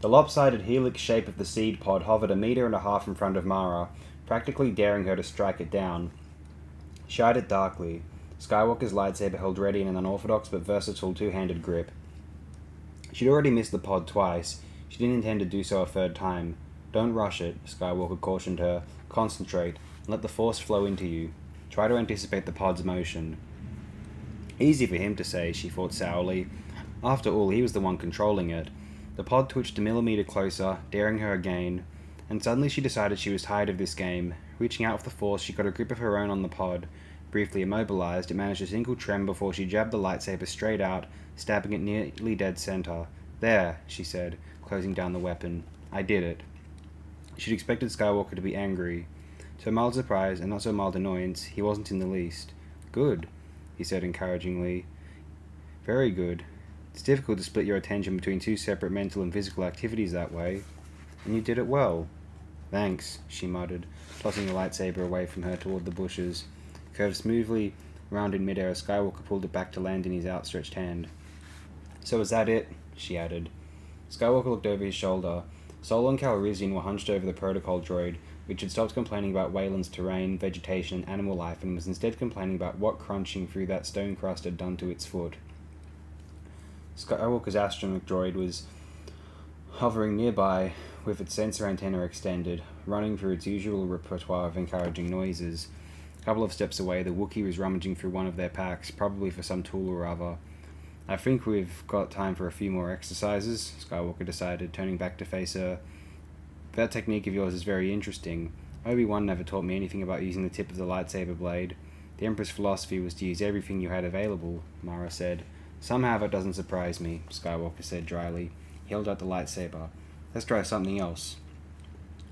The lopsided helix shape of the seed pod hovered a meter and a half in front of Mara, practically daring her to strike it down. She eyed it darkly. Skywalker's lightsaber held ready in an unorthodox but versatile two handed grip. She'd already missed the pod twice. She didn't intend to do so a third time. Don't rush it, Skywalker cautioned her. Concentrate, and let the Force flow into you. Try to anticipate the pod's motion. Easy for him to say, she thought sourly. After all, he was the one controlling it. The pod twitched a millimeter closer, daring her again, and suddenly she decided she was tired of this game. Reaching out with the Force, she got a grip of her own on the pod. Briefly immobilized, it managed a single trem before she jabbed the lightsaber straight out, stabbing it nearly dead center. There, she said, closing down the weapon. I did it. She'd expected Skywalker to be angry. To her mild surprise and not so mild annoyance, he wasn't in the least. Good, he said encouragingly. Very good. It's difficult to split your attention between two separate mental and physical activities that way. And you did it well. Thanks, she muttered, tossing the lightsaber away from her toward the bushes. Curved smoothly round in midair, Skywalker pulled it back to land in his outstretched hand. So is that it? she added. Skywalker looked over his shoulder. Solo and Calrissian were hunched over the protocol droid, which had stopped complaining about Wayland's terrain, vegetation, and animal life, and was instead complaining about what crunching through that stone crust had done to its foot. Skywalker's astromech droid was hovering nearby with its sensor antenna extended, running through its usual repertoire of encouraging noises. A couple of steps away, the Wookiee was rummaging through one of their packs, probably for some tool or other. I think we've got time for a few more exercises, Skywalker decided, turning back to face her. That technique of yours is very interesting. Obi-Wan never taught me anything about using the tip of the lightsaber blade. The Emperor's philosophy was to use everything you had available, Mara said. Somehow it doesn't surprise me, Skywalker said dryly. He held out the lightsaber. Let's try something else.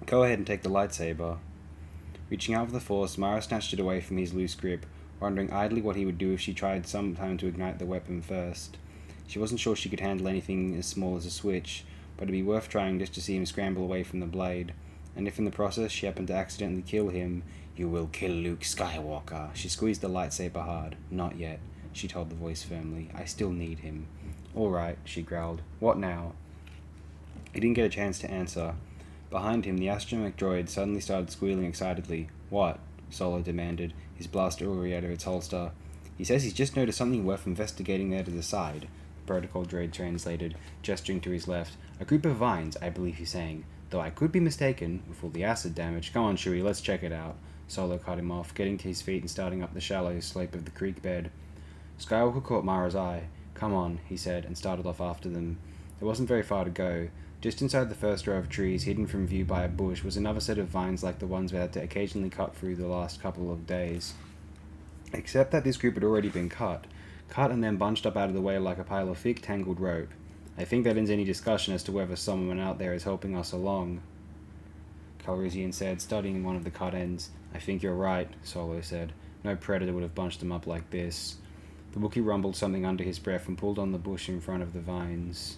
Go ahead and take the lightsaber. Reaching out for the Force, Mara snatched it away from his loose grip, wondering idly what he would do if she tried some time to ignite the weapon first. She wasn't sure she could handle anything as small as a switch, but it'd be worth trying just to see him scramble away from the blade. And if in the process she happened to accidentally kill him, you will kill Luke Skywalker. She squeezed the lightsaber hard. Not yet, she told the voice firmly. I still need him. All right, she growled. What now? He didn't get a chance to answer. Behind him, the astromech droid suddenly started squealing excitedly. What? Solo demanded, his blaster already out of its holster. He says he's just noticed something worth investigating there to the side, the protocol droid translated, gesturing to his left. A group of vines, I believe he's saying. Though I could be mistaken, with all the acid damage. Come on, Chewie, let's check it out. Solo cut him off, getting to his feet and starting up the shallow slope of the creek bed. Skywalker caught Mara's eye. Come on, he said, and started off after them. There wasn't very far to go. Just inside the first row of trees, hidden from view by a bush, was another set of vines like the ones we had to occasionally cut through the last couple of days. Except that this group had already been cut. Cut and then bunched up out of the way like a pile of thick, tangled rope. I think that ends any discussion as to whether someone out there is helping us along. Calrissian said, studying one of the cut ends. I think you're right, Solo said. No predator would have bunched them up like this. The Wookiee rumbled something under his breath and pulled on the bush in front of the vines.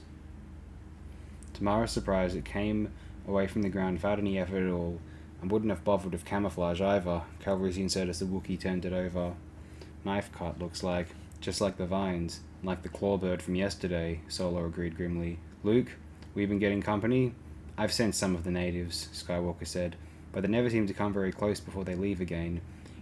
To Mara's surprise, it came away from the ground without any effort at all, and wouldn't have bothered with camouflage either, Calrissian said as the Wookiee turned it over. Knife cut, looks like. Just like the vines. Like the clawbird from yesterday, Solo agreed grimly. Luke, we've been getting company? I've sensed some of the natives, Skywalker said, but they never seem to come very close before they leave again.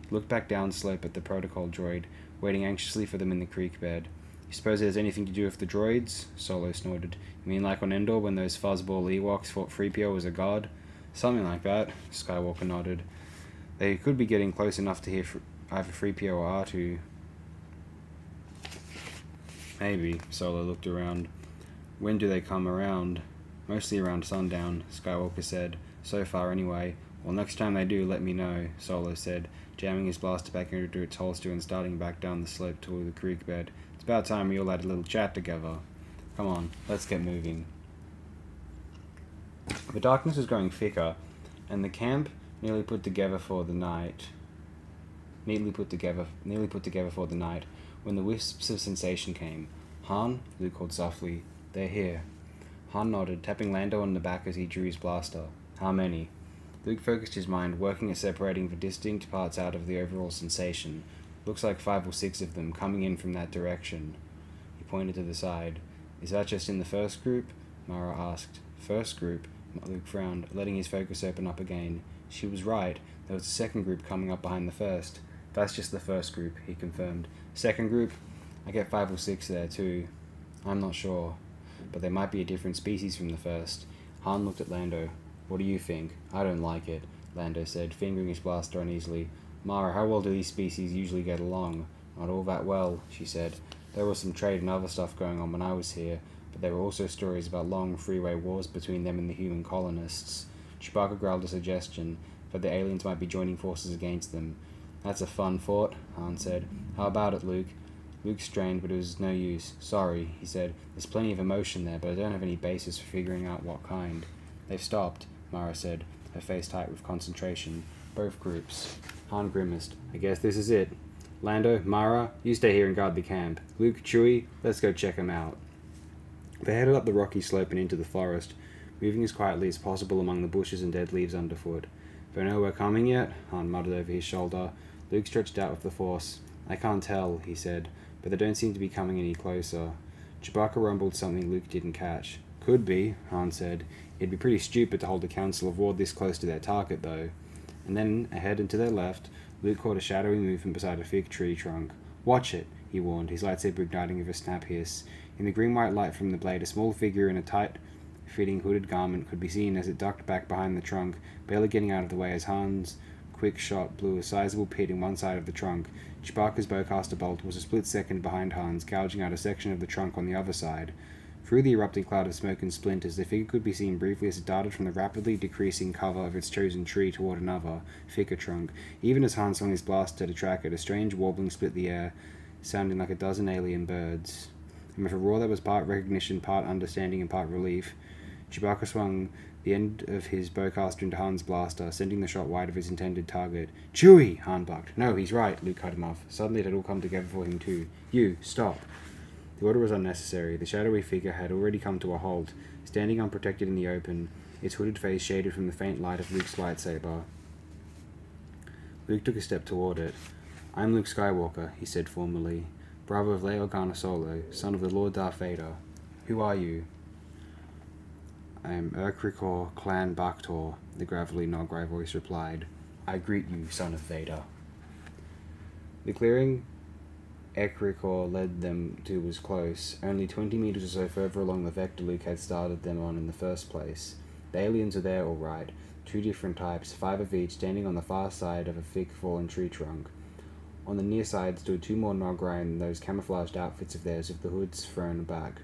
He looked back down slope at the protocol droid, waiting anxiously for them in the creek bed. You suppose it has anything to do with the droids? Solo snorted. You mean like on Endor when those fuzzball Ewoks thought 3PO was a god? Something like that, Skywalker nodded. They could be getting close enough to hear either 3PO or R2. Maybe, Solo looked around. When do they come around? Mostly around sundown, Skywalker said. So far, anyway. Well, next time they do, let me know, Solo said, jamming his blaster back into its holster and starting back down the slope toward the creek bed. It's about time we all had a little chat together. Come on, let's get moving. The darkness was growing thicker, and the camp, nearly put together for the night, neatly put together, nearly put together for the night, when the wisps of sensation came. Han, Luke called softly, they're here. Han nodded, tapping Lando on the back as he drew his blaster. How many? Luke focused his mind, working at separating the distinct parts out of the overall sensation. Looks like five or six of them coming in from that direction. He pointed to the side. Is that just in the first group? Mara asked. First group, Luke frowned, letting his focus open up again. She was right. There was a second group coming up behind the first. That's just the first group, he confirmed. Second group, I get five or six there too. I'm not sure, but they might be a different species from the first. Han looked at Lando. What do you think? I don't like it, Lando said, fingering his blaster uneasily. Mara, how well do these species usually get along? Not all that well, she said. There was some trade and other stuff going on when I was here, but there were also stories about long freeway wars between them and the human colonists. Chewbacca growled a suggestion that the aliens might be joining forces against them. That's a fun thought, Han said. How about it, Luke? Luke strained, but it was no use. Sorry, he said. There's plenty of emotion there, but I don't have any basis for figuring out what kind. They've stopped, Mara said, her face tight with concentration. Both groups. Han grimaced. I guess this is it. Lando, Mara, you stay here and guard the camp. Luke, Chewie, let's go check him out. They headed up the rocky slope and into the forest, moving as quietly as possible among the bushes and dead leaves underfoot. Don't know we're coming yet? Han muttered over his shoulder. Luke stretched out with the force. I can't tell, he said, but they don't seem to be coming any closer. Chewbacca rumbled something Luke didn't catch. Could be, Han said. It'd be pretty stupid to hold a council of war this close to their target, though. And then, ahead and to their left, Luke caught a shadowy movement beside a fig tree trunk. Watch it, he warned, his lightsaber igniting with a snap hiss. In the green white light from the blade, a small figure in a tight fitting hooded garment could be seen as it ducked back behind the trunk, barely getting out of the way as Han's quick shot blew a sizable pit in one side of the trunk. Chewbacca's bowcaster bolt was a split second behind Han's, gouging out a section of the trunk on the other side. Through the erupting cloud of smoke and splinters, the figure could be seen briefly as it darted from the rapidly decreasing cover of its chosen tree toward another, thicker trunk. Even as Han swung his blaster to track it, a strange warbling split the air, sounding like a dozen alien birds. And with a roar that was part recognition, part understanding, and part relief, Chewbacca swung the end of his bowcaster into Han's blaster, sending the shot wide of his intended target. Chewie! Han barked. No, he's right, Luke cut him off. Suddenly it had all come together for him too. You, stop. The order was unnecessary. The shadowy figure had already come to a halt, standing unprotected in the open, its hooded face shaded from the faint light of Luke's lightsaber. Luke took a step toward it. I'm Luke Skywalker, he said formally, brother of Leia Organa Solo, son of the Lord Darth Vader. Who are you? I am Ekhrikhor Clan Baktor, the gravelly Noghri voice replied. I greet you, son of Vader. The clearing Ekhrikhor led them to was close, only twenty meters or so further along the vector Luke had started them on in the first place. The aliens are there, all right. Two different types, five of each, standing on the far side of a thick fallen tree trunk. On the near side stood two more Noghri in those camouflaged outfits of theirs with the hoods thrown back.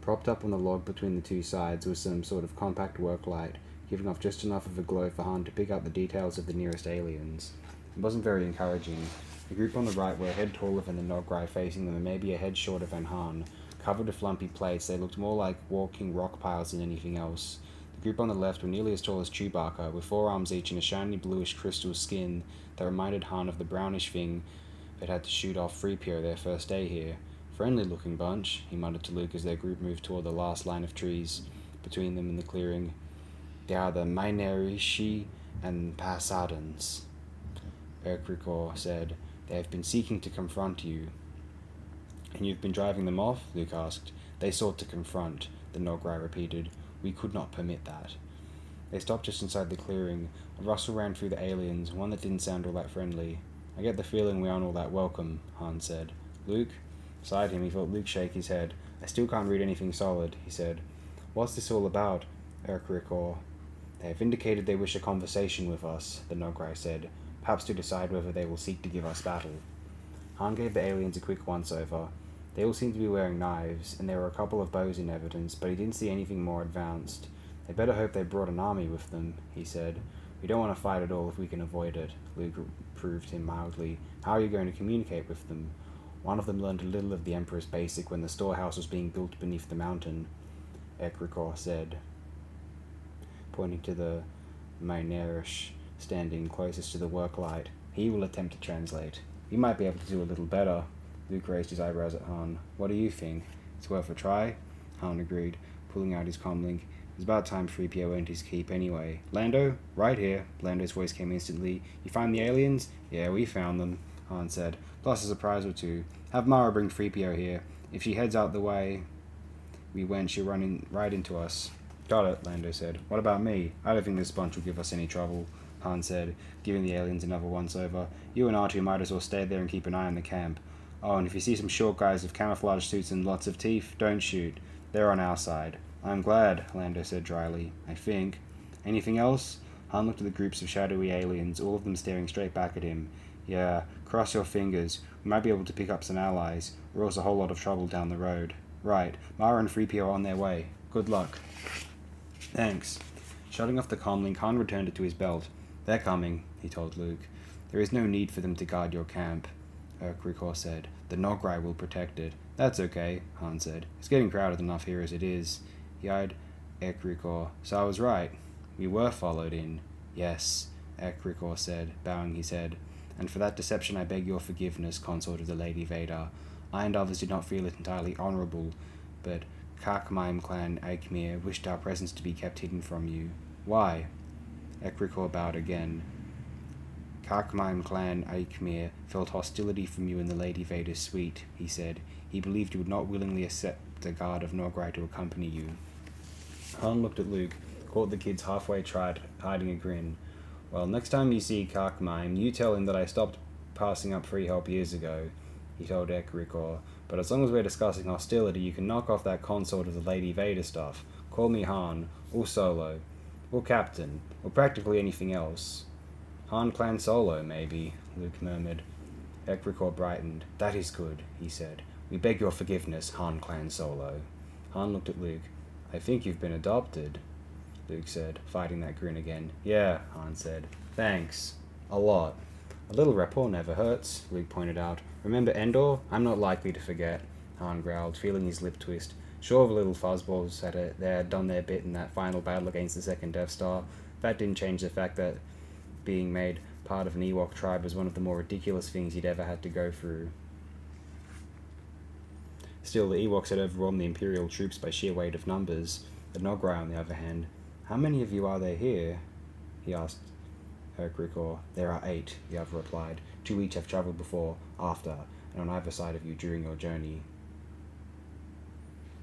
Propped up on the log between the two sides was some sort of compact work light, giving off just enough of a glow for Han to pick out the details of the nearest aliens. It wasn't very encouraging. The group on the right were a head taller than the Noghri facing them and maybe a head shorter than Han. Covered with lumpy plates, they looked more like walking rock piles than anything else. The group on the left were nearly as tall as Chewbacca, with four arms each and a shiny bluish crystal skin that reminded Han of the brownish thing that had to shoot off 3PO their first day here. Friendly looking bunch, he muttered to Luke as their group moved toward the last line of trees between them and the clearing. They are the Myneyrshi and Psadans, Ekhrikhor said. They have been seeking to confront you. And you've been driving them off? Luke asked. They sought to confront, the Noghri repeated. We could not permit that. They stopped just inside the clearing. A rustle ran through the aliens, one that didn't sound all that friendly. I get the feeling we aren't all that welcome, Han said. Luke? Beside him, he felt Luke shake his head. I still can't read anything solid, he said. What's this all about? Ekhrikhor. They have indicated they wish a conversation with us, the Noghri said perhaps to decide whether they will seek to give us battle. Han gave the aliens a quick once over. They all seemed to be wearing knives, and there were a couple of bows in evidence, but he didn't see anything more advanced. They better hope they brought an army with them, he said. We don't want to fight at all if we can avoid it, Luke proved him mildly. How are you going to communicate with them? One of them learned a little of the Emperor's basic when the storehouse was being built beneath the mountain, Ekhrikhor said, pointing to the Mynarish standing closest to the work light. He will attempt to translate. You might be able to do a little better. Luke raised his eyebrows at Han. What do you think? It's worth a try? Han agreed, pulling out his comlink. It's about time 3PO earned his keep anyway. Lando? Right here. Lando's voice came instantly. You find the aliens? Yeah, we found them, Han said. Plus a surprise or two. Have Mara bring 3PO here. If she heads out the way... we went, she'll run in, right into us. Got it, Lando said. What about me? I don't think this bunch will give us any trouble, Han said, giving the aliens another once over. You and R2 might as well stay there and keep an eye on the camp. Oh, and if you see some short guys with camouflage suits and lots of teeth, don't shoot. They're on our side. I'm glad, Lando said dryly. I think. Anything else? Han looked at the groups of shadowy aliens, all of them staring straight back at him. Yeah, cross your fingers. We might be able to pick up some allies, or else a whole lot of trouble down the road. Right, Mara and 3PO are on their way. Good luck. Thanks. Shutting off the comlink, Han returned it to his belt. They're coming, he told Luke. There is no need for them to guard your camp, Ekhrikhor said. The Noghri will protect it. That's okay, Han said. It's getting crowded enough here as it is. He eyed Ekhrikhor. So I was right. We were followed in. Yes, Ekhrikhor said, bowing his head. And for that deception I beg your forgiveness, consort of the Lady Vader. I and others did not feel it entirely honourable, but Cakhmaim clan Eikh'mir wished our presence to be kept hidden from you. Why? Ekhrikhor bowed again. Cakhmaim clan Eikh'mir felt hostility from you in the Lady Vader's suite, he said. He believed you would not willingly accept the guard of Noghri to accompany you. Han looked at Luke, caught the kid's halfway tried, hiding a grin. Well, next time you see Cakhmaim, you tell him that I stopped passing up free help years ago, he told Ekhrikhor. But as long as we're discussing hostility, you can knock off that consort of the Lady Vader stuff. Call me Han, or Solo, or Captain, or practically anything else. Han Clan Solo, maybe, Luke murmured. Ekhrikhor brightened. That is good, he said. We beg your forgiveness, Han Clan Solo. Han looked at Luke. I think you've been adopted, Luke said, fighting that grin again. Yeah, Han said. Thanks. A lot. A little rapport never hurts, Luke pointed out. Remember Endor? I'm not likely to forget, Han growled, feeling his lip twist. Sure, the little fuzzballs had, a, they had done their bit in that final battle against the second Death Star. That didn't change the fact that being made part of an Ewok tribe was one of the more ridiculous things he'd ever had to go through. Still, the Ewoks had overwhelmed the Imperial troops by sheer weight of numbers. The Noghri, on the other hand, how many of you are there here? he asked Ekhrikhor. There are eight, the other replied. Two each have travelled before, after, and on either side of you during your journey.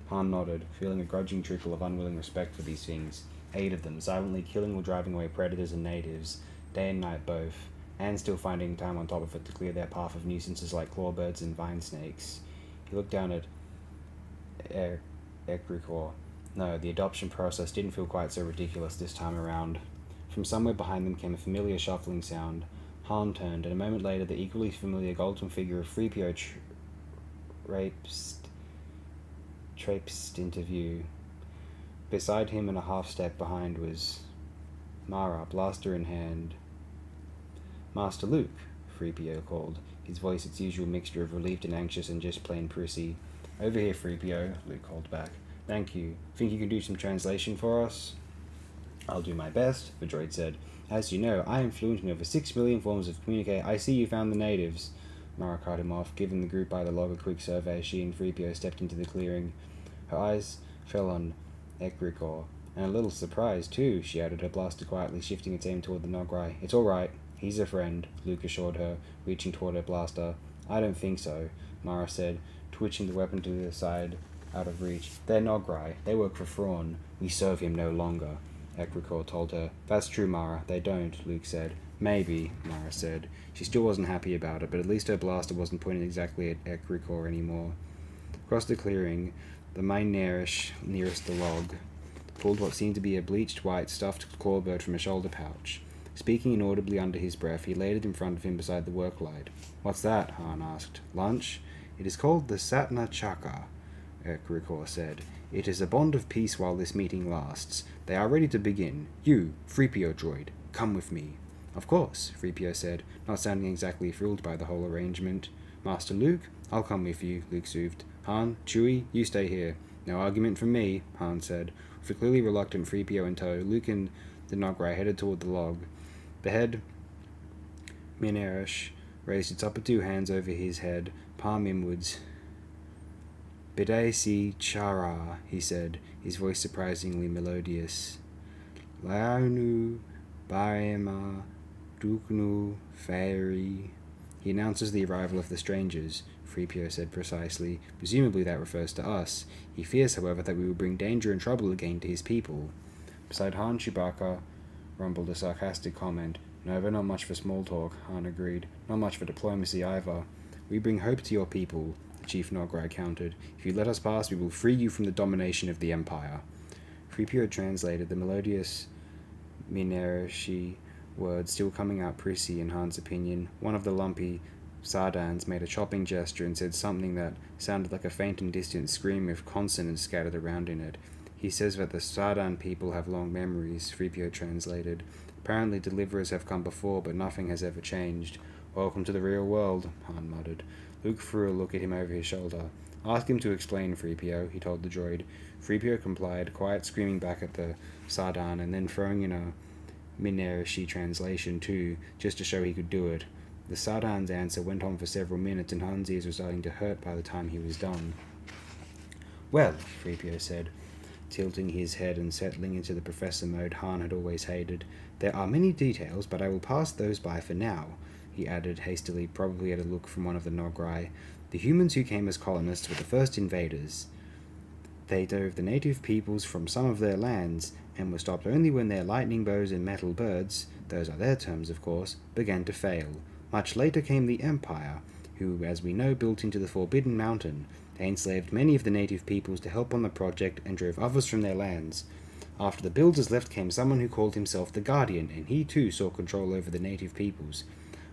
Han nodded, feeling a grudging trickle of unwilling respect for these things. Eight of them, silently killing or driving away predators and natives, day and night both, and still finding time on top of it to clear their path of nuisances like clawbirds and vine snakes. He looked down at er-. No, the adoption process didn't feel quite so ridiculous this time around. From somewhere behind them came a familiar shuffling sound. Han turned, and a moment later the equally familiar golden figure of 3PO traipsed, traipsed into view. Beside him and a half step behind was Mara, blaster in hand. Master Luke, 3PO called, his voice its usual mixture of relieved and anxious and just plain prissy. Over here, 3PO, Luke called back. Thank you. Think you can do some translation for us? I'll do my best, the droid said. As you know, I am fluent in over six million forms of communicate. I see you found the natives. Mara cut him off, giving the group by the log a quick survey she and 3PO stepped into the clearing. Her eyes fell on Ekhrikhor, and a little surprised, too, she added, her blaster quietly shifting its aim toward the Noghri. It's all right. He's a friend, Luke assured her, reaching toward her blaster. I don't think so, Mara said, twitching the weapon to the side, out of reach. They're Noghri. They work for Thrawn. We serve him no longer, Ekrikor told her. That's true, Mara. They don't, Luke said. Maybe, Mara said. She still wasn't happy about it, but at least her blaster wasn't pointing exactly at Ekhrikhor anymore. Across the clearing, the Mynarish nearest the log pulled what seemed to be a bleached white stuffed clawbird from a shoulder pouch. Speaking inaudibly under his breath, he laid it in front of him beside the work light. What's that? Han asked. Lunch? It is called the Satna Chaka, Ekhrikhor said. It is a bond of peace while this meeting lasts. They are ready to begin. You, 3PO droid, come with me. Of course, 3PO said, not sounding exactly thrilled by the whole arrangement. Master Luke, I'll come with you, Luke soothed. Han, Chewie, you stay here. No argument from me, Han said. With a clearly reluctant 3PO in tow, Luke and the Noghri headed toward the log. The head, Mynarish, raised its upper two hands over his head, palm inwards. Bidesi Chara, he said, his voice surprisingly melodious. Launu Barema Duknu Fairy. He announces the arrival of the strangers. Freepio said precisely. Presumably that refers to us. He fears, however, that we will bring danger and trouble again to his people. Beside Han, Chewbacca rumbled a sarcastic comment. No, not much for small talk, Han agreed. Not much for diplomacy either. We bring hope to your people, the chief Noghri countered. If you let us pass, we will free you from the domination of the Empire. Freepio translated the melodious Myneyrshi words still coming out prissy in Han's opinion. One of the lumpy Psadans made a chopping gesture and said something that sounded like a faint and distant scream with consonants scattered around in it. He says that the Psadan people have long memories, Freepio translated. Apparently deliverers have come before, but nothing has ever changed. Welcome to the real world, Han muttered. Luke threw a look at him over his shoulder. Ask him to explain, Freepio, he told the droid. Freepio complied, quiet screaming back at the Psadan, and then throwing in a Myneyrshi translation too, just to show he could do it. The Psadan's answer went on for several minutes, and Han's ears were starting to hurt by the time he was done. Well, Freepio said, tilting his head and settling into the professor mode Han had always hated. There are many details, but I will pass those by for now, he added hastily, probably at a look from one of the Noghri. The humans who came as colonists were the first invaders. They drove the native peoples from some of their lands, and were stopped only when their lightning bows and metal birds, those are their terms of course, began to fail. Much later came the Empire, who, as we know, built into the Forbidden Mountain. They enslaved many of the native peoples to help on the project and drove others from their lands. After the builders left came someone who called himself the Guardian, and he too saw control over the native peoples.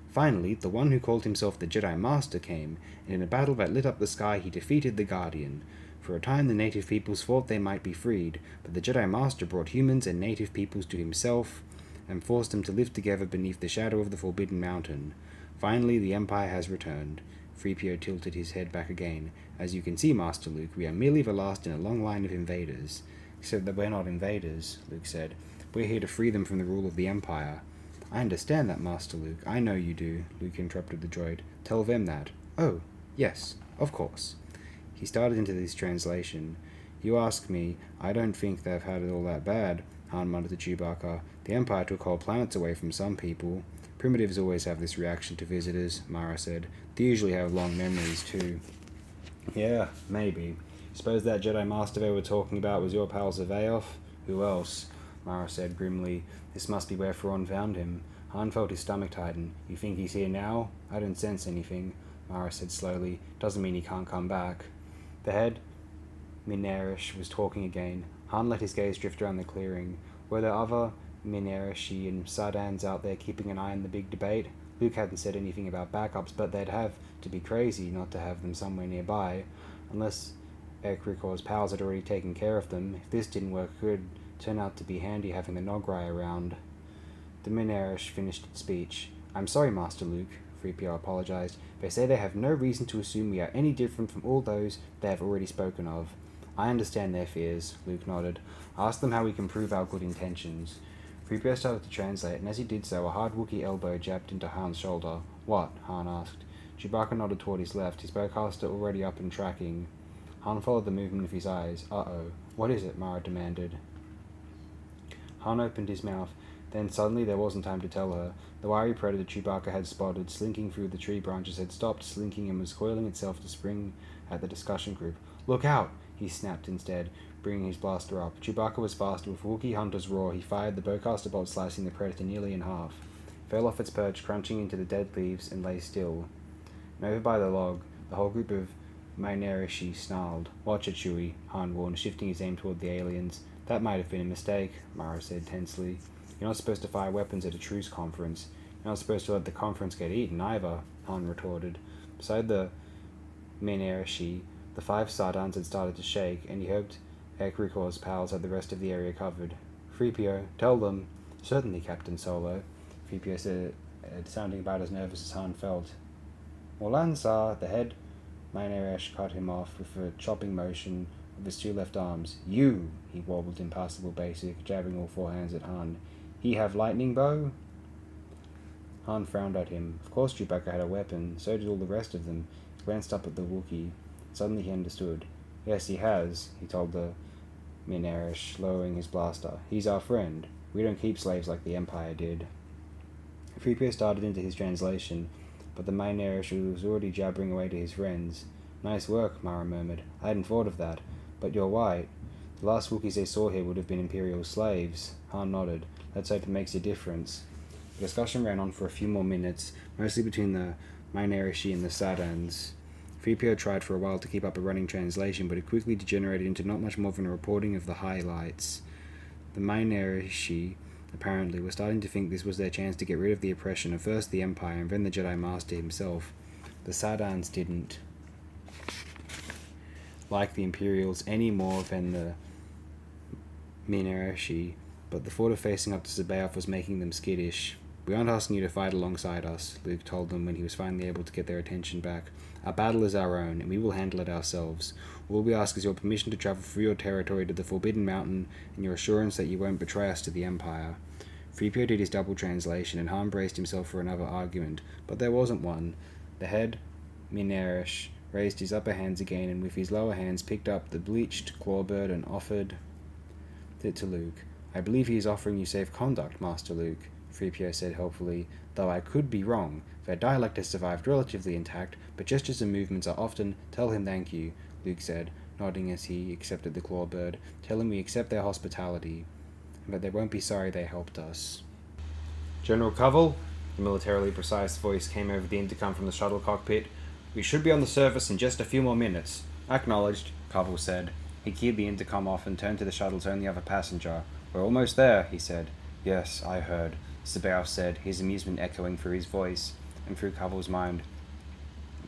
Finally, the one who called himself the Jedi Master came, and in a battle that lit up the sky, he defeated the Guardian. For a time, the native peoples thought they might be freed, but the Jedi Master brought humans and native peoples to himself and forced them to live together beneath the shadow of the Forbidden Mountain. Finally, the Empire has returned. Freepio tilted his head back again. As you can see, Master Luke, we are merely the last in a long line of invaders. Except that we're not invaders, Luke said. We're here to free them from the rule of the Empire. I understand that, Master Luke. I know you do, Luke interrupted the droid. Tell them that. Oh, yes, of course. He started into this translation. You ask me, I don't think they've had it all that bad, Han muttered to Chewbacca. The Empire took whole planets away from some people. Primitives always have this reaction to visitors, Mara said. They usually have long memories, too. Yeah, maybe. Suppose that Jedi Master they were talking about was your pal Zavayoff? Who else? Mara said grimly. This must be where Thrawn found him. Han felt his stomach tighten. You think he's here now? I don't sense anything, Mara said slowly. Doesn't mean he can't come back. The head, Minarish, was talking again. Han let his gaze drift around the clearing. Were there other Myneyrshi and Psadans out there keeping an eye on the big debate? Luke hadn't said anything about backups, but they'd have to be crazy not to have them somewhere nearby. Unless Ekhrikhor's pals had already taken care of them. If this didn't work, it could turn out to be handy having the Noghri around. The Minarish finished its speech. I'm sorry, Master Luke, Freepio apologized. They say they have no reason to assume we are any different from all those they have already spoken of. I understand their fears, Luke nodded. Ask them how we can prove our good intentions. Freepio started to translate, and as he did so, a hard Wookiee elbow jabbed into Han's shoulder. What? Han asked. Chewbacca nodded toward his left, his bowcaster already up and tracking. Han followed the movement of his eyes. Uh-oh. What is it? Mara demanded. Han opened his mouth. Then suddenly there wasn't time to tell her. The wiry predator Chewbacca had spotted, slinking through the tree branches, had stopped slinking and was coiling itself to spring at the discussion group. Look out! he snapped instead, bringing his blaster up. Chewbacca was faster. With Wookiee Hunter's roar, he fired the bowcaster bolt, slicing the predator nearly in half. It fell off its perch, crunching into the dead leaves, and lay still. And over by the log, the whole group of Myneyrshi snarled. Watch it, Chewie, Han warned, shifting his aim toward the aliens. That might have been a mistake, Mara said tensely. You're not supposed to fire weapons at a truce conference. You're not supposed to let the conference get eaten either, Han retorted. Beside the Myneyrshi, the five Psadans had started to shake, and he hoped Ekhrikhor's pals had the rest of the area covered. Freepio, tell them. Certainly, Captain Solo, Freepio said, uh, sounding about as nervous as Han felt. Molan Sar, the head Minarish cut him off with a chopping motion of his two left arms. You, he warbled in passable basic, jabbing all four hands at Han. He have lightning bow? Han frowned at him. Of course Chewbacca had a weapon, so did all the rest of them. He glanced up at the Wookiee. Suddenly he understood. Yes, he has, he told the Minarish, lowering his blaster. He's our friend. We don't keep slaves like the Empire did. Freepio started into his translation. but the main Erishi was already jabbering away to his friends. Nice work, Mara murmured. I hadn't thought of that. But you're right. The last Wookiees they saw here would have been Imperial slaves. Han nodded. Let's hope it makes a difference. The discussion ran on for a few more minutes, mostly between the Myneyrshi and the Psadans. 3PO tried for a while to keep up a running translation, but it quickly degenerated into not much more than a reporting of the highlights. The Myneyrshi, apparently, were starting to think this was their chance to get rid of the oppression of first the Empire and then the Jedi Master himself. The Psadans didn't like the Imperials any more than the Myneyrshi, but the thought of facing up to C'baoth was making them skittish. We aren't asking you to fight alongside us, Luke told them when he was finally able to get their attention back. Our battle is our own, and we will handle it ourselves. All we ask is your permission to travel through your territory to the Forbidden Mountain, and your assurance that you won't betray us to the Empire. 3PO did his double translation, and Han braced himself for another argument, but there wasn't one. The head, Minarish, raised his upper hands again, and with his lower hands picked up the bleached clawbird and offered it to Luke. I believe he is offering you safe conduct, Master Luke, 3PO said helpfully, though I could be wrong. Their dialect has survived relatively intact, but gestures and movements are often, tell him thank you, Luke said, nodding as he accepted the clawbird. Tell him we accept their hospitality, but they won't be sorry they helped us. General Covell, the militarily precise voice came over the intercom from the shuttle cockpit. We should be on the surface in just a few more minutes. Acknowledged, Covell said. He keyed the intercom off and turned to the shuttle's only other passenger. We're almost there, he said. Yes, I heard, C'baoth said, his amusement echoing through his voice and through Covell's mind.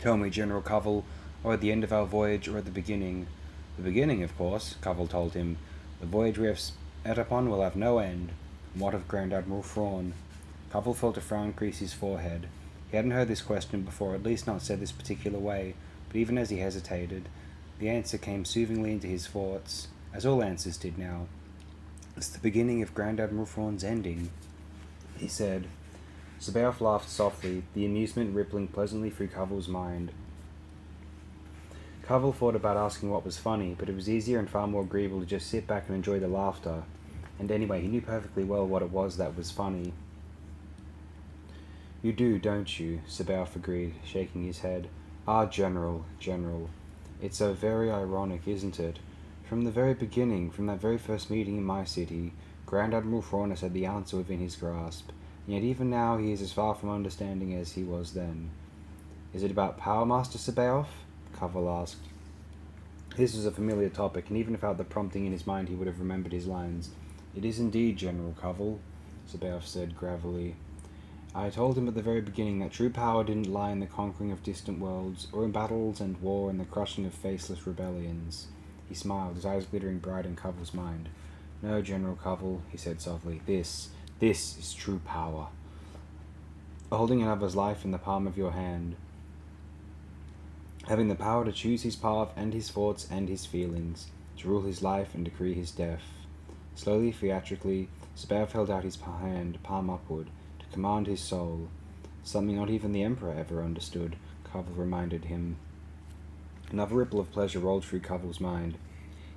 Tell me, General Covell, or at the end of our voyage, or at the beginning? The beginning, of course, Covell told him. The voyage we have set upon will have no end. What of Grand Admiral Thrawn? Covell felt a frown crease his forehead. He hadn't heard this question before, at least not said this particular way, but even as he hesitated, the answer came soothingly into his thoughts, as all answers did now. It's the beginning of Grand Admiral Thrawn's ending, he said. C'baoth laughed softly, the amusement rippling pleasantly through Covell's mind. Covell thought about asking what was funny, but it was easier and far more agreeable to just sit back and enjoy the laughter. And anyway, he knew perfectly well what it was that was funny. You do, don't you? C'baoth agreed, shaking his head. Ah, General, General. It's so very ironic, isn't it? From the very beginning, from that very first meeting in my city, Grand Admiral has had the answer within his grasp, and yet even now he is as far from understanding as he was then. Is it about power, Master C'baoth? Covell asked. This was a familiar topic, and even without the prompting in his mind he would have remembered his lines. It is indeed, General Covell, C'baoth said gravely. I told him at the very beginning that true power didn't lie in the conquering of distant worlds, or in battles and war and the crushing of faceless rebellions. He smiled, his eyes glittering bright in Covell's mind. No, General Covell, he said softly, this, this is true power. Holding another's life in the palm of your hand. Having the power to choose his path and his thoughts and his feelings, to rule his life and decree his death. Slowly, theatrically, C'baoth held out his hand, palm upward, to command his soul, something not even the Emperor ever understood, Covell reminded him. Another ripple of pleasure rolled through Covell's mind.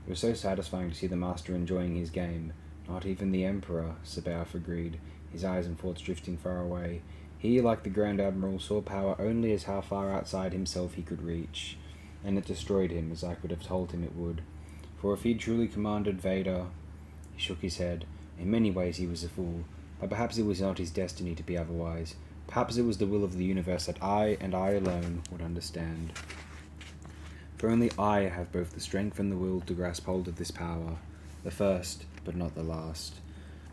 It was so satisfying to see the Master enjoying his game. Not even the Emperor, C'baoth agreed, his eyes and thoughts drifting far away. He, like the Grand Admiral, saw power only as how far outside himself he could reach, and it destroyed him, as I could have told him it would. For if he truly commanded Vader, he shook his head. In many ways he was a fool, but perhaps it was not his destiny to be otherwise. Perhaps it was the will of the universe that I, and I alone, would understand. For only I have both the strength and the will to grasp hold of this power, the first, but not the last.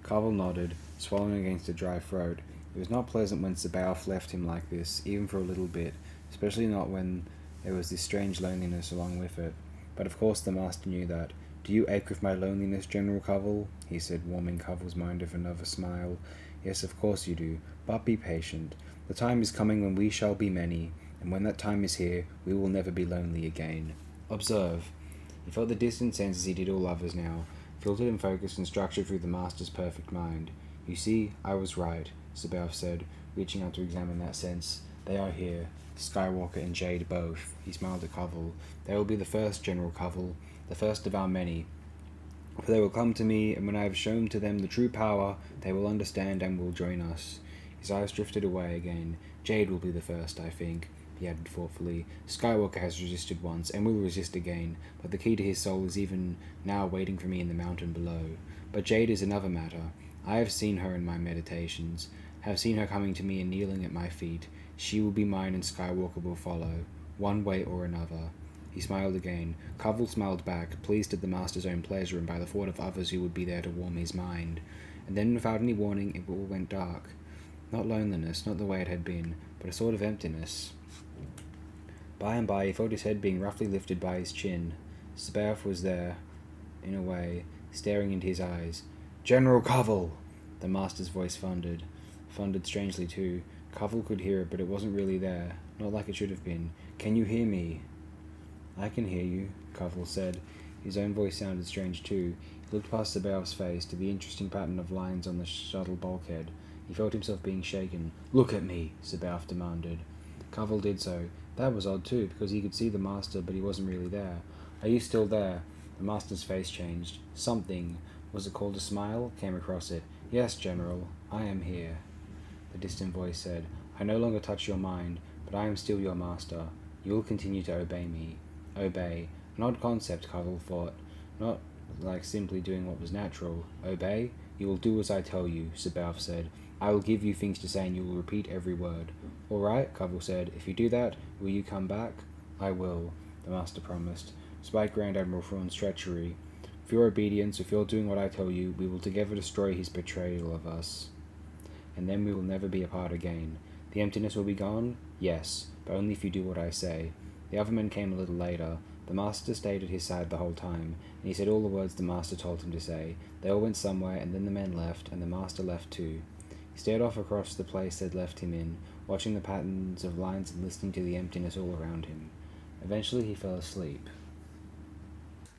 Covell nodded, swallowing against a dry throat. It was not pleasant when C'baoth left him like this, even for a little bit, especially not when there was this strange loneliness along with it. But of course the master knew that, do you ache with my loneliness, General Covell? he said, warming Covell's mind with another smile. Yes, of course you do, but be patient. The time is coming when we shall be many, and when that time is here, we will never be lonely again. Observe. He felt the distant sense as he did all others now, filtered and focused and structured through the Master's perfect mind. You see, I was right, C'baoth said, reaching out to examine that sense. They are here. Skywalker and Jade both. He smiled at Covell. They will be the first, General Covell the first of our many. For they will come to me, and when I have shown to them the true power, they will understand and will join us. His eyes drifted away again. Jade will be the first, I think, he added thoughtfully. Skywalker has resisted once, and will resist again, but the key to his soul is even now waiting for me in the mountain below. But Jade is another matter. I have seen her in my meditations, have seen her coming to me and kneeling at my feet. She will be mine, and Skywalker will follow, one way or another. He smiled again. Covell smiled back, pleased at the master's own pleasure and by the thought of others who would be there to warm his mind. And then, without any warning, it all went dark. Not loneliness, not the way it had been, but a sort of emptiness. By and by, he felt his head being roughly lifted by his chin. C'baoth was there, in a way, staring into his eyes. General Covell! The master's voice thundered. Thundered strangely, too. Covell could hear it, but it wasn't really there. Not like it should have been. Can you hear me? I can hear you, Covell said. His own voice sounded strange, too. He looked past C'baoth's face to the interesting pattern of lines on the shuttle bulkhead. He felt himself being shaken. Look at me, C'baoth demanded. Covell did so. That was odd, too, because he could see the master, but he wasn't really there. Are you still there? The master's face changed. Something, was it called a smile, came across it. Yes, General, I am here. The distant voice said, I no longer touch your mind, but I am still your master. You will continue to obey me. Obey. An odd concept, Covell thought. Not like simply doing what was natural. Obey? You will do as I tell you, C'baoth said. I will give you things to say and you will repeat every word. All right, Covell said. If you do that, will you come back? I will, the master promised. Despite Grand Admiral Thrawn's treachery, with your obedience, if you're doing what I tell you, we will together destroy his betrayal of us. And then we will never be apart again. The emptiness will be gone? Yes, but only if you do what I say. The other men came a little later. The master stayed at his side the whole time, and he said all the words the master told him to say. They all went somewhere, and then the men left, and the master left too. He stared off across the place they'd left him in, watching the patterns of lines and listening to the emptiness all around him. Eventually he fell asleep.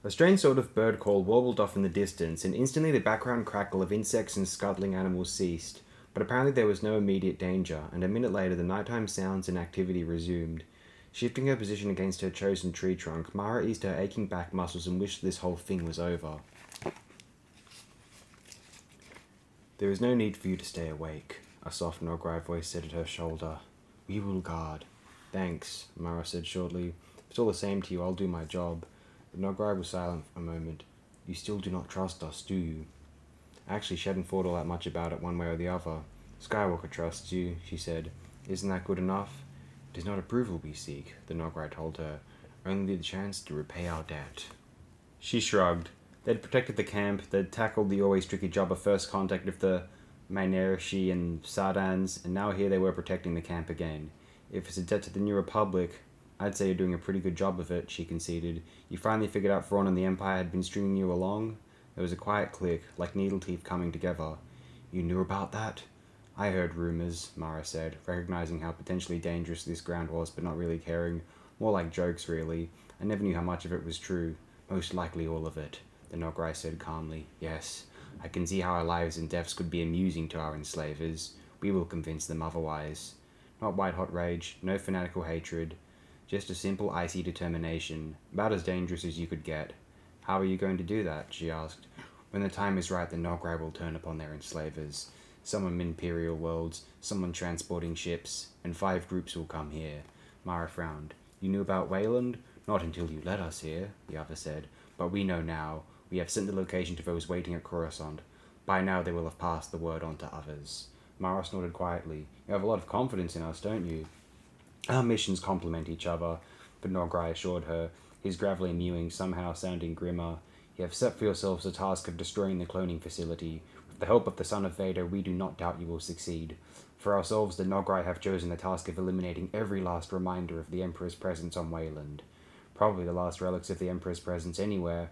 A strange sort of bird call warbled off in the distance, and instantly the background crackle of insects and scuttling animals ceased. But apparently there was no immediate danger, and a minute later the nighttime sounds and activity resumed. Shifting her position against her chosen tree trunk, Mara eased her aching back muscles and wished this whole thing was over. There is no need for you to stay awake, a soft Noghri voice said at her shoulder. We will guard. Thanks, Mara said shortly. If it's all the same to you, I'll do my job. The Noghri was silent for a moment. You still do not trust us, do you? Actually, she hadn't thought all that much about it one way or the other. Skywalker trusts you, she said. Isn't that good enough? It is not approval we seek, the Noghri told her, only the chance to repay our debt. She shrugged. They'd protected the camp, they'd tackled the always tricky job of first contact with the Myneyrshi and Psadans, and now here they were protecting the camp again. If it's a debt to the New Republic, I'd say you're doing a pretty good job of it, she conceded. You finally figured out Thrawn and the Empire had been stringing you along? There was a quiet click, like needle teeth coming together. You knew about that? I heard rumors, Mara said, recognizing how potentially dangerous this ground was, but not really caring. More like jokes, really. I never knew how much of it was true. Most likely all of it, the Noghri said calmly. Yes, I can see how our lives and deaths could be amusing to our enslavers. We will convince them otherwise. Not white hot rage, no fanatical hatred, just a simple icy determination, about as dangerous as you could get. How are you going to do that? she asked. When the time is right, the Noghri will turn upon their enslavers some on Imperial worlds, some on transporting ships, and five groups will come here. Mara frowned. You knew about Wayland? Not until you led us here, the other said. But we know now. We have sent the location to those waiting at Coruscant. By now they will have passed the word on to others. Mara nodded quietly. You have a lot of confidence in us, don't you? Our missions complement each other, but Noghri assured her, his gravelly mewing somehow sounding grimmer. You have set for yourselves the task of destroying the cloning facility. With the help of the Son of Vader, we do not doubt you will succeed. For ourselves, the Noghri have chosen the task of eliminating every last reminder of the Emperor's presence on Wayland. Probably the last relics of the Emperor's presence anywhere.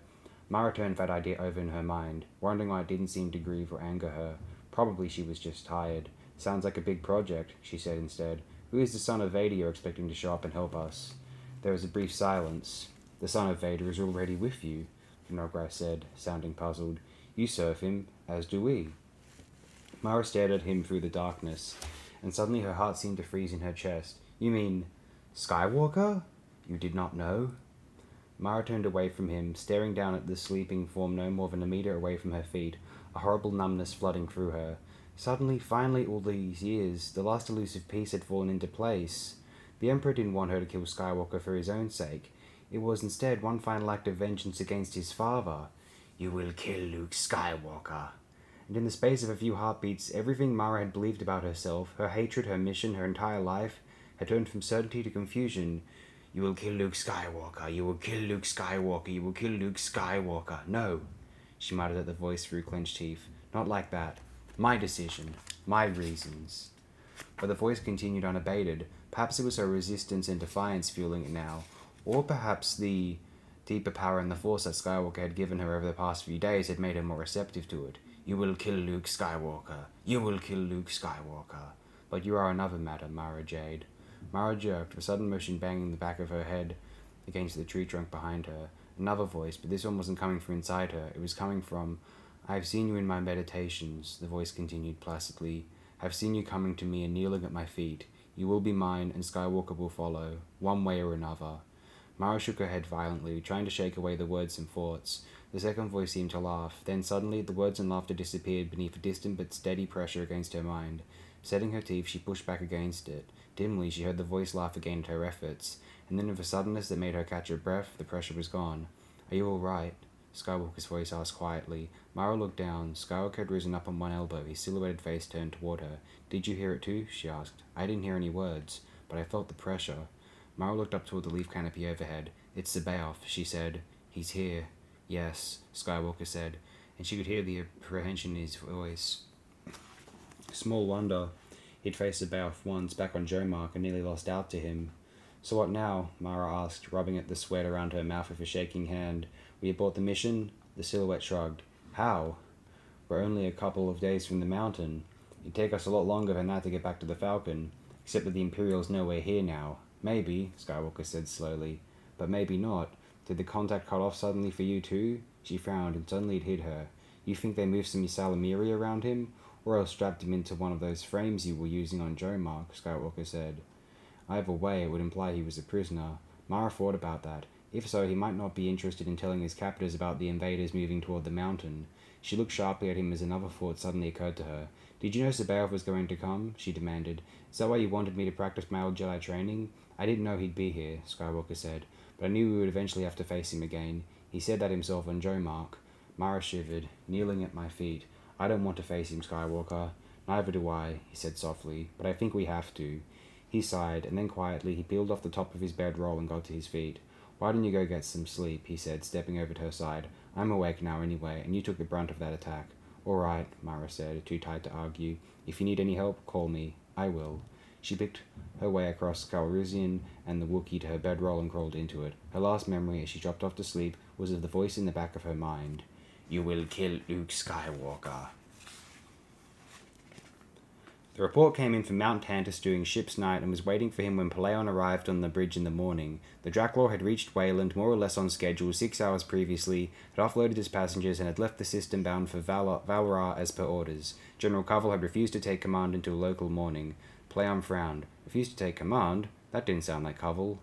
Mara turned that idea over in her mind, wondering why it didn't seem to grieve or anger her. Probably she was just tired. Sounds like a big project, she said instead. Who is the son of Vader you're expecting to show up and help us? There was a brief silence. The son of Vader is already with you, Noghri said, sounding puzzled. You serve him, as do we. Mara stared at him through the darkness, and suddenly her heart seemed to freeze in her chest. You mean Skywalker? You did not know? Mara turned away from him, staring down at the sleeping form no more than a meter away from her feet, a horrible numbness flooding through her. Suddenly, finally, all these years, the last elusive piece had fallen into place. The Emperor didn't want her to kill Skywalker for his own sake. It was instead one final act of vengeance against his father. You will kill Luke Skywalker. And in the space of a few heartbeats, everything Mara had believed about herself, her hatred, her mission, her entire life, had turned from certainty to confusion. You will kill Luke Skywalker. You will kill Luke Skywalker. You will kill Luke Skywalker. No, she muttered at the voice through clenched teeth. Not like that. My decision. My reasons. But the voice continued unabated. Perhaps it was her resistance and defiance fueling it now, or perhaps the deeper power and the force that Skywalker had given her over the past few days had made her more receptive to it. You will kill Luke Skywalker. You will kill Luke Skywalker. But you are another matter, Mara Jade. Mara jerked, a sudden motion banging the back of her head against the tree trunk behind her. Another voice, but this one wasn't coming from inside her. It was coming from. I have seen you in my meditations, the voice continued placidly. I have seen you coming to me and kneeling at my feet. You will be mine, and Skywalker will follow, one way or another. Mara shook her head violently, trying to shake away the words and thoughts. The second voice seemed to laugh. Then suddenly the words and laughter disappeared beneath a distant but steady pressure against her mind. Setting her teeth, she pushed back against it. Dimly, she heard the voice laugh again at her efforts, and then with a suddenness that made her catch her breath, the pressure was gone. Are you all right? Skywalker's voice asked quietly. Mara looked down. Skywalker had risen up on one elbow, his silhouetted face turned toward her. Did you hear it too? she asked. I didn't hear any words, but I felt the pressure. Mara looked up toward the leaf canopy overhead. It's C'baoth, she said. He's here. Yes, Skywalker said, and she could hear the apprehension in his voice. Small wonder he'd faced C'baoth once back on Jomark and nearly lost out to him. So what now? Mara asked, rubbing at the sweat around her mouth with a shaking hand. We abort the mission? The silhouette shrugged. How? We're only a couple of days from the mountain. It'd take us a lot longer than that to get back to the Falcon, except that the Imperial's nowhere here now. Maybe, Skywalker said slowly, but maybe not. Did the contact cut off suddenly for you too? She frowned, and suddenly it hit her. You think they moved some ysalamiri around him? Or else strapped him into one of those frames you were using on Jomark, Skywalker said. Either way, it would imply he was a prisoner. Mara thought about that. If so, he might not be interested in telling his captors about the invaders moving toward the mountain. She looked sharply at him as another thought suddenly occurred to her. Did you know C'baoth was going to come? she demanded. Is that why you wanted me to practice my old Jedi training? I didn't know he'd be here, Skywalker said, but I knew we would eventually have to face him again. He said that himself on Jomark. Mara shivered, kneeling at my feet. I don't want to face him, Skywalker. Neither do I, he said softly, but I think we have to. He sighed, and then quietly he peeled off the top of his bedroll and got to his feet. Why don't you go get some sleep? he said, stepping over to her side. I'm awake now anyway, and you took the brunt of that attack. All right, Mara said, too tired to argue. If you need any help, call me. I will. She picked her way across Calrissian and the Wookiee to her bedroll and crawled into it. Her last memory as she dropped off to sleep was of the voice in the back of her mind. You will kill Luke Skywalker. The report came in from Mount Tantiss during ship's night and was waiting for him when Pellaeon arrived on the bridge in the morning. The Draclau had reached Wayland more or less on schedule six hours previously, had offloaded his passengers, and had left the system bound for Val- as per orders. General Covell had refused to take command until local morning. Pellaeon frowned. Refused to take command? That didn't sound like Covell.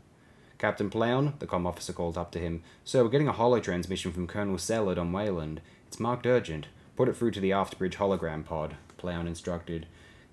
Captain Pellaeon, the com officer called up to him. Sir, we're getting a holo transmission from Colonel Sellard on Wayland. It's marked urgent. Put it through to the aft bridge hologram pod, Pellaeon instructed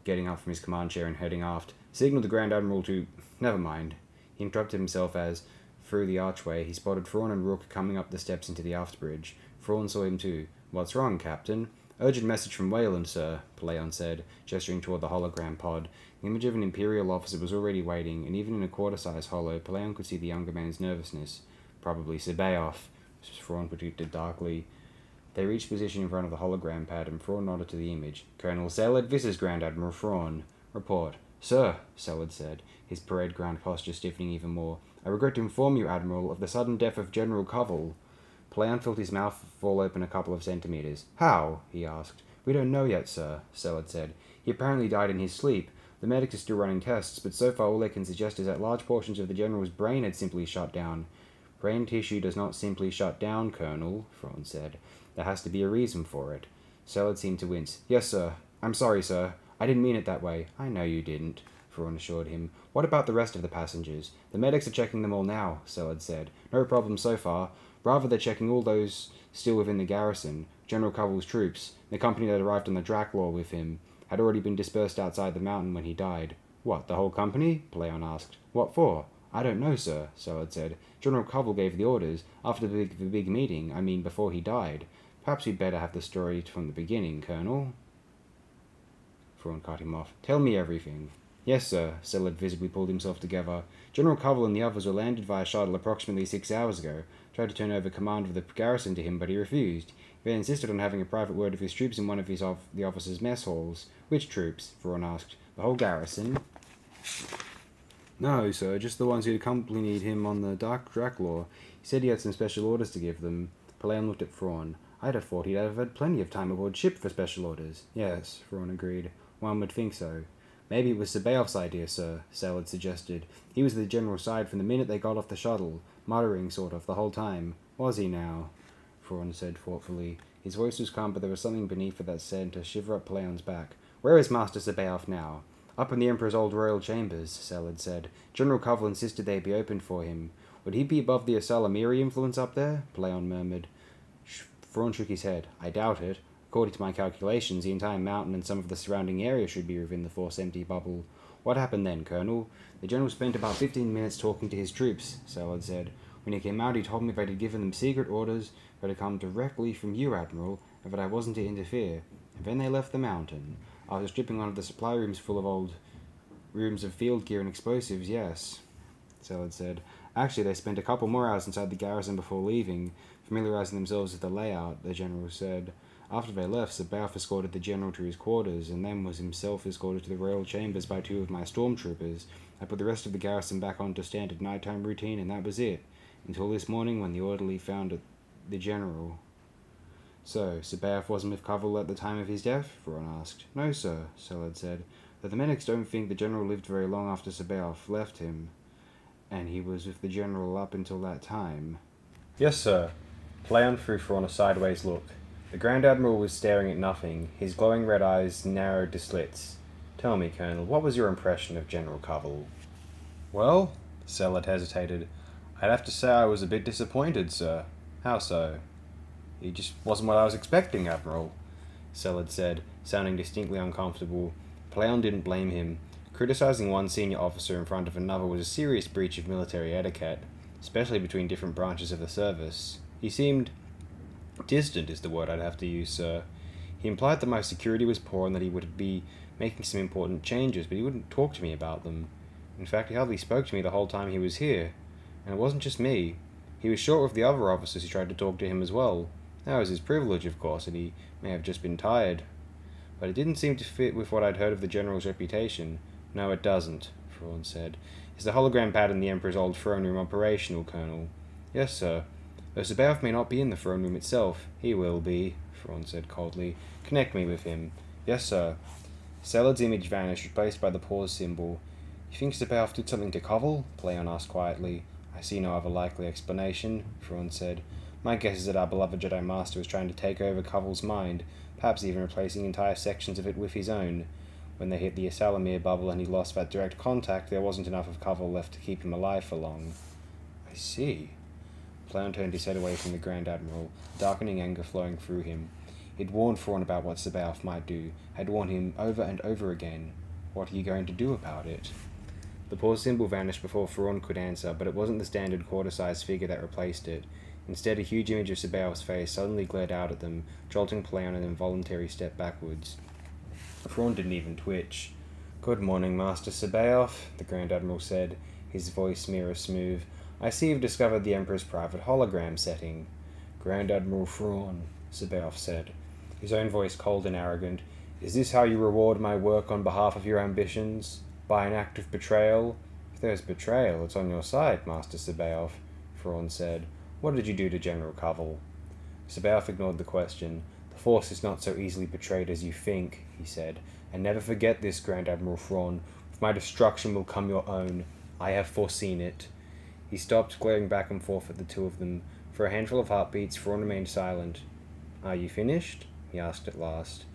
getting up from his command chair and heading aft. Signal the Grand Admiral to. Never mind. He interrupted himself as, through the archway, he spotted Thrawn and Rukh coming up the steps into the aft bridge. Thrawn saw him too. What's wrong, Captain? Urgent message from Wayland, sir, Pellaeon said, gesturing toward the hologram pod. The image of an Imperial officer was already waiting, and even in a quarter-size holo, Pellaeon could see the younger man's nervousness. Probably C'baoth, Thrawn predicted darkly. They reached position in front of the hologram pad, and Thrawn nodded to the image. Colonel Sellard, this is Grand Admiral Thrawn. Report. Sir, Sellard said, his parade ground posture stiffening even more. I regret to inform you, Admiral, of the sudden death of General Covell. Pellaeon felt his mouth fall open a couple of centimeters. How? he asked. We don't know yet, sir, Sellard said. He apparently died in his sleep. The medics are still running tests, but so far all they can suggest is that large portions of the General's brain had simply shut down. Brain tissue does not simply shut down, Colonel, Thrawn said. There has to be a reason for it. Sellard seemed to wince. Yes, sir. I'm sorry, sir. I didn't mean it that way. I know you didn't, Thrawn assured him. What about the rest of the passengers? The medics are checking them all now, Sellard said. No problem so far. Rather, they're checking all those still within the garrison. General Covell's troops, the company that arrived on the Draclau with him, had already been dispersed outside the mountain when he died. What, the whole company? Pellaeon asked. What for? I don't know, sir, Selad said. General Covell gave the orders, after the big, the big meeting, I mean before he died. Perhaps we'd better have the story from the beginning, Colonel. Thrawn cut him off. Tell me everything. Yes, sir, Selad visibly pulled himself together. General Covell and the others were landed via shuttle approximately six hours ago. Tried to turn over command of the garrison to him, but he refused. He insisted on having a private word with his troops in one of his of the officers' mess halls. Which troops? Thrawn asked. The whole garrison? No, sir, just the ones who accompanied him on the Dark Draclau. He said he had some special orders to give them. Pellaeon looked at Thrawn. I'd have thought he'd have had plenty of time aboard ship for special orders. Yes, Thrawn agreed. One would think so. Maybe it was C'baoth's idea, sir, Selad suggested. He was the general side from the minute they got off the shuttle, muttering sort of the whole time. Was he now? Thrawn said thoughtfully. His voice was calm, but there was something beneath it that sent a shiver up Pellaeon's back. Where is Master C'baoth now? Up in the Emperor's old royal chambers, Selad said. General Covell insisted they be opened for him. Would he be above the Ysalamiri Miri influence up there? Pellaeon murmured. Thrawn shook his head. I doubt it. According to my calculations, the entire mountain and some of the surrounding area should be within the Force empty bubble. What happened then, Colonel? The general spent about fifteen minutes talking to his troops, Selad said. When he came out, he told me that he'd given them secret orders that had come directly from you, Admiral, and that I wasn't to interfere. And then they left the mountain. After stripping one of the supply rooms full of old rooms of field gear and explosives, yes, Selad said. Actually, they spent a couple more hours inside the garrison before leaving, familiarizing themselves with the layout, the general said. After they left, C'baoth escorted the general to his quarters, and then was himself escorted to the royal chambers by two of my stormtroopers. I put the rest of the garrison back onto standard nighttime routine, and that was it. Until this morning, when the orderly found the general. So, C'baoth wasn't with Covell at the time of his death? Thrawn asked. No, sir, Salad said. But the medics don't think the general lived very long after C'baoth left him, and he was with the general up until that time. Yes, sir. Pellaeon threw Thrawn a sideways look. The Grand Admiral was staring at nothing, his glowing red eyes narrowed to slits. Tell me, Colonel, what was your impression of General Covell? Well, Selad hesitated. I'd have to say I was a bit disappointed, sir. How so? He just wasn't what I was expecting, Admiral, Sellard said, sounding distinctly uncomfortable. Pellaeon didn't blame him. Criticizing one senior officer in front of another was a serious breach of military etiquette, especially between different branches of the service. He seemed Distant is the word I'd have to use, sir. He implied that my security was poor and that he would be making some important changes, but he wouldn't talk to me about them. In fact, he hardly spoke to me the whole time he was here. And it wasn't just me. He was short with the other officers who tried to talk to him as well. That was his privilege, of course, and he may have just been tired. But it didn't seem to fit with what I'd heard of the General's reputation. No, it doesn't, Thrawn said. Is the hologram pad in the Emperor's old throne room operational, Colonel? Yes, sir. Though C'baoth may not be in the throne room itself, he will be, Thrawn said coldly. Connect me with him. Yes, sir. Selad's image vanished, replaced by the pause symbol. You think C'baoth did something to Covell? Pellaeon asked quietly. I see no other likely explanation, Thrawn said. My guess is that our beloved Jedi Master was trying to take over Covell's mind, perhaps even replacing entire sections of it with his own. When they hit the Ysalamiri bubble and he lost that direct contact, there wasn't enough of Covell left to keep him alive for long. I see, Pellaeon turned his head away from the Grand Admiral, darkening anger flowing through him. He'd warned Thrawn about what C'baoth might do, had warned him over and over again. What are you going to do about it? The pause symbol vanished before Thrawn could answer, but it wasn't the standard quarter-sized figure that replaced it. Instead, a huge image of C'baoth's face suddenly glared out at them, jolting Pellaeon an involuntary step backwards. Thrawn didn't even twitch. Good morning, Master C'baoth, the Grand Admiral said, his voice mirror smooth. I see you've discovered the Emperor's private hologram setting. Grand Admiral Thrawn, C'baoth said, his own voice cold and arrogant. Is this how you reward my work on behalf of your ambitions? By an act of betrayal? If there's betrayal, it's on your side, Master C'baoth, Thrawn said. What did you do to General Covell? C'baoth ignored the question. The Force is not so easily betrayed as you think, he said. And never forget this, Grand Admiral Thrawn. With my destruction will come your own. I have foreseen it. He stopped, glaring back and forth at the two of them. For a handful of heartbeats, Thrawn remained silent. Are you finished? he asked at last.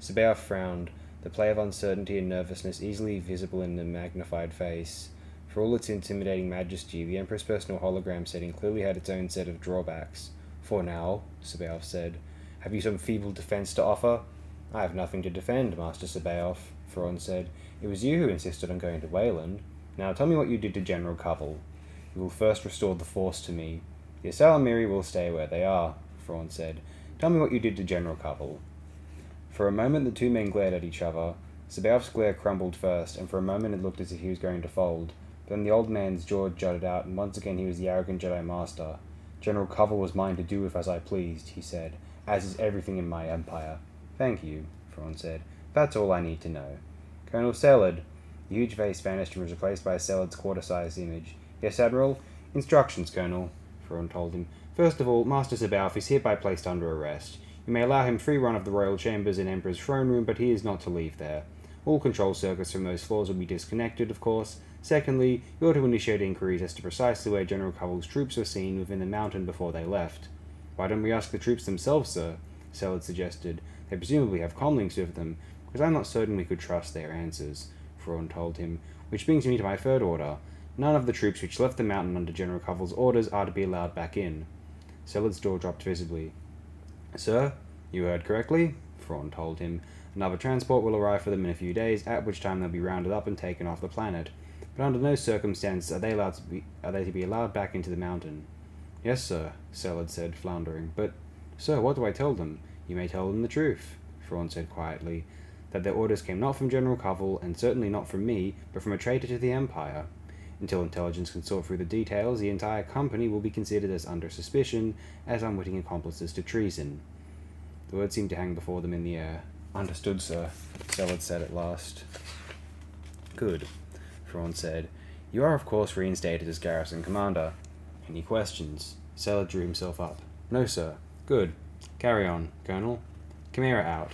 C'baoth frowned, the play of uncertainty and nervousness easily visible in the magnified face. For all its intimidating majesty, the Emperor's personal hologram setting clearly had its own set of drawbacks. For now, C'baoth said. Have you some feeble defense to offer? I have nothing to defend, Master C'baoth, Thrawn said. It was you who insisted on going to Wayland. Now tell me what you did to General Covell. You will first restore the Force to me. The ysalamiri will stay where they are, Thrawn said. Tell me what you did to General Covell. For a moment the two men glared at each other. C'baoth's glare crumbled first, and for a moment it looked as if he was going to fold. Then the old man's jaw jutted out, and once again he was the arrogant Jedi Master. General Covell was mine to do with as I pleased, he said, as is everything in my empire. Thank you, Thrawn said. That's all I need to know. Colonel Selad. The huge face vanished and was replaced by Selad's quarter-sized image. Yes, Admiral? Instructions, Colonel, Thrawn told him. First of all, Master C'baoth is hereby placed under arrest. You may allow him free run of the royal chambers and Emperor's throne room, but he is not to leave there. All control circuits from those floors will be disconnected, of course. Secondly, you're to initiate inquiries as to precisely where General Covell's troops were seen within the mountain before they left. Why don't we ask the troops themselves, sir? Selad suggested. They presumably have comlinks with them, because I'm not certain we could trust their answers, Thrawn told him. Which brings me to my third order. None of the troops which left the mountain under General Covell's orders are to be allowed back in. Selad's jaw dropped visibly. Sir, you heard correctly, Thrawn told him. Another transport will arrive for them in a few days, at which time they'll be rounded up and taken off the planet. But under no circumstances are they allowed to be are they to be allowed back into the mountain. Yes, sir, Selad said, floundering. But, sir, what do I tell them? You may tell them the truth, Thrawn said quietly. That their orders came not from General Covell, and certainly not from me, but from a traitor to the Empire. Until intelligence can sort through the details, the entire company will be considered as under suspicion, as unwitting accomplices to treason. The words seemed to hang before them in the air. Understood, sir, Selad said at last. Good, Thrawn said. You are, of course, reinstated as garrison commander. Any questions? Selad drew himself up. No, sir. Good. Carry on, Colonel. Chimaera out.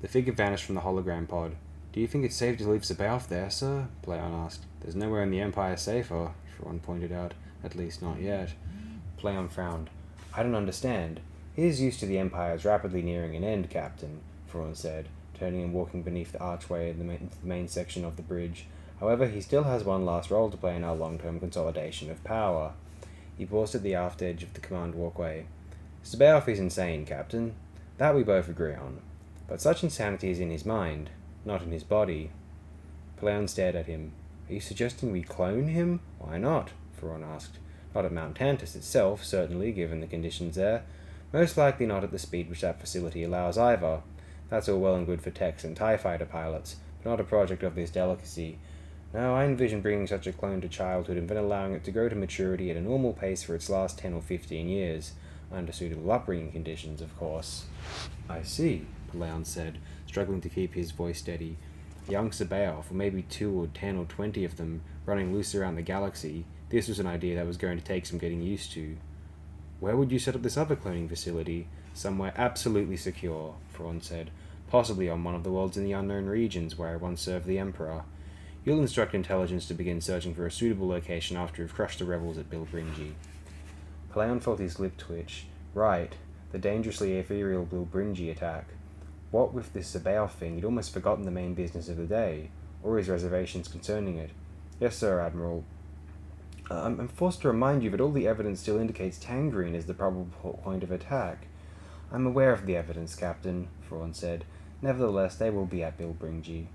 The figure vanished from the hologram pod. Do you think it's safe to leave C'baoth there, sir? Pellaeon asked. There's nowhere in the Empire safer, Thrawn pointed out. At least not yet. Pellaeon frowned. I don't understand. He is used to the Empire's rapidly nearing an end, Captain, Thrawn said, turning and walking beneath the archway in the main, the main section of the bridge. However, he still has one last role to play in our long-term consolidation of power. He paused at the aft edge of the command walkway. C'baoth is insane, Captain. That we both agree on. But such insanity is in his mind, not in his body. Pellaeon stared at him. Are you suggesting we clone him? Why not? Thrawn asked. Not at Mount Tantiss itself, certainly, given the conditions there. Most likely not at the speed which that facility allows either. That's all well and good for techs and TIE fighter pilots, but not a project of this delicacy. No, I envision bringing such a clone to childhood and then allowing it to grow to maturity at a normal pace for its last ten or fifteen years, under suitable upbringing conditions, of course. I see, Pellaeon said, struggling to keep his voice steady. Young C'baoth, or maybe two or ten or twenty of them, running loose around the galaxy, this was an idea that was going to take some getting used to. Where would you set up this other cloning facility? Somewhere absolutely secure, Thrawn said. Possibly on one of the worlds in the unknown regions where I once served the Emperor. You'll instruct intelligence to begin searching for a suitable location after you've crushed the rebels at Bilbringi. Pellaeon felt his lip twitch. Right, the dangerously ethereal Bilbringi attack. What with this C'baoth thing, he'd almost forgotten the main business of the day, or his reservations concerning it. Yes, sir, Admiral. Uh, I'm, I'm forced to remind you that all the evidence still indicates Tangrene is the probable point of attack. I'm aware of the evidence, Captain, Thrawn said. Nevertheless, they will be at Bilbringi.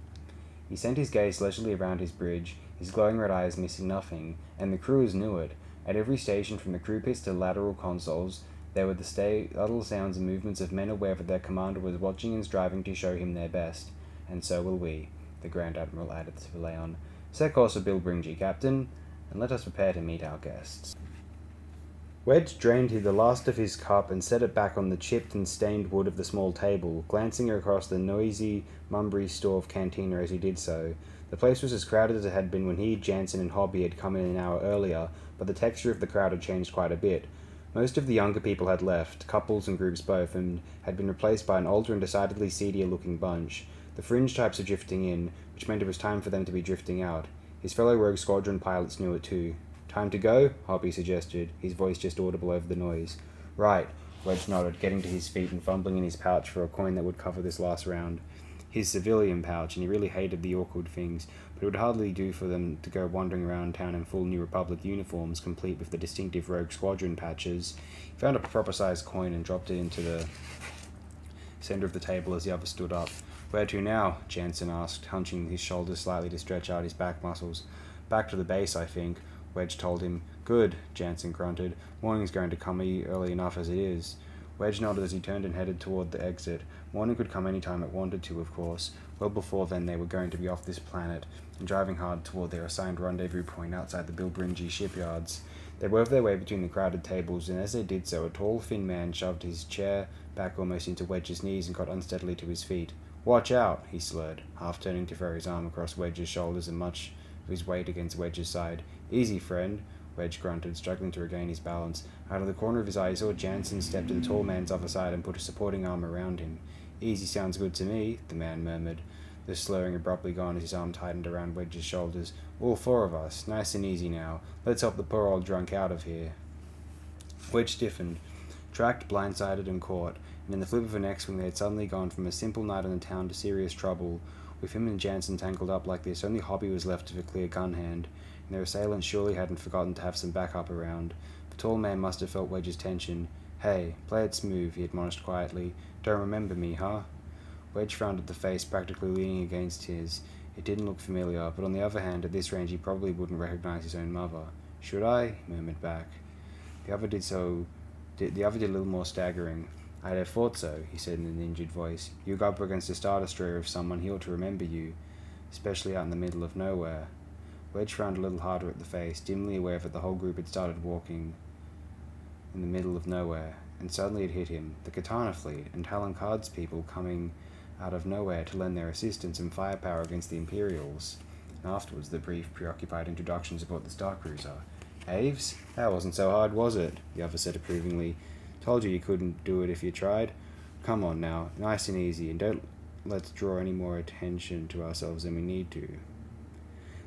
He sent his gaze leisurely around his bridge, his glowing red eyes missing nothing, and the crews knew it. At every station, from the crew pits to lateral consoles, there were the subtle sounds and movements of men aware that their commander was watching and striving to show him their best. And so will we, the Grand Admiral added to Leon. Set course for Bilbringi, Captain, and let us prepare to meet our guests. Wedge drained the last of his cup and set it back on the chipped and stained wood of the small table, glancing across the noisy Mumbry store of cantina as he did so. The place was as crowded as it had been when he, Janson, and Hobbie had come in an hour earlier, but the texture of the crowd had changed quite a bit. Most of the younger people had left, couples and groups both, and had been replaced by an older and decidedly seedier looking bunch. The fringe types were drifting in, which meant it was time for them to be drifting out. His fellow Rogue Squadron pilots knew it too. Time to go? Hobbie suggested, his voice just audible over the noise. Right, Wedge nodded, getting to his feet and fumbling in his pouch for a coin that would cover this last round. His civilian pouch, and he really hated the awkward things, it would hardly do for them to go wandering around town in full New Republic uniforms, complete with the distinctive Rogue Squadron patches. He found a proper sized coin and dropped it into the center of the table as the other stood up. Where to now? Janson asked, hunching his shoulders slightly to stretch out his back muscles. Back to the base, I think, Wedge told him. Good, Janson grunted. Morning's going to come early enough as it is. Wedge nodded as he turned and headed toward the exit. Morning could come any time it wanted to, of course. Well before then, they were going to be off this planet and driving hard toward their assigned rendezvous point outside the Bilbringi shipyards. They wove their way between the crowded tables, and as they did so, a tall, thin man shoved his chair back almost into Wedge's knees and got unsteadily to his feet. Watch out, he slurred, half turning to throw his arm across Wedge's shoulders and much of his weight against Wedge's side. Easy, friend. Wedge grunted, struggling to regain his balance. Out of the corner of his eye, he saw Janson step to the tall man's other side and put a supporting arm around him. Easy sounds good to me, the man murmured, the slurring abruptly gone as his arm tightened around Wedge's shoulders. All four of us, nice and easy now. Let's help the poor old drunk out of here. Wedge stiffened, tracked, blindsided, and caught, and in the flip of an X-wing they had suddenly gone from a simple night in the town to serious trouble. With him and Janson tangled up like this, only Hobbie was left of a clear gun hand and their assailants surely hadn't forgotten to have some backup around. The tall man must have felt Wedge's tension. Hey, play it smooth, he admonished quietly. Don't remember me, huh? Wedge frowned at the face practically leaning against his. It didn't look familiar, but on the other hand, at this range he probably wouldn't recognize his own mother. Should I? murmured back. The other did so. The other did a little more staggering. I'd have thought so, he said in an injured voice. You got up against a star destroyer of someone, he ought to remember you, especially out in the middle of nowhere. Wedge frowned a little harder at the face, dimly aware that the whole group had started walking in the middle of nowhere, and suddenly it hit him the Katana fleet and Talon Karrde's people coming out of nowhere to lend their assistance and firepower against the Imperials, and afterwards the brief, preoccupied introductions about the Star Cruiser. Aves? That wasn't so hard, was it? The other said approvingly. Told you you couldn't do it if you tried. Come on now, nice and easy, and don't let's draw any more attention to ourselves than we need to.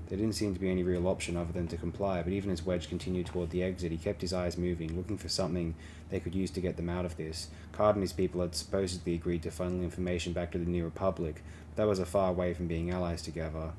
There didn't seem to be any real option other than to comply, but even as Wedge continued toward the exit, he kept his eyes moving, looking for something they could use to get them out of this. Karrde and his people had supposedly agreed to funnel information back to the New Republic, but that was a far way from being allies together.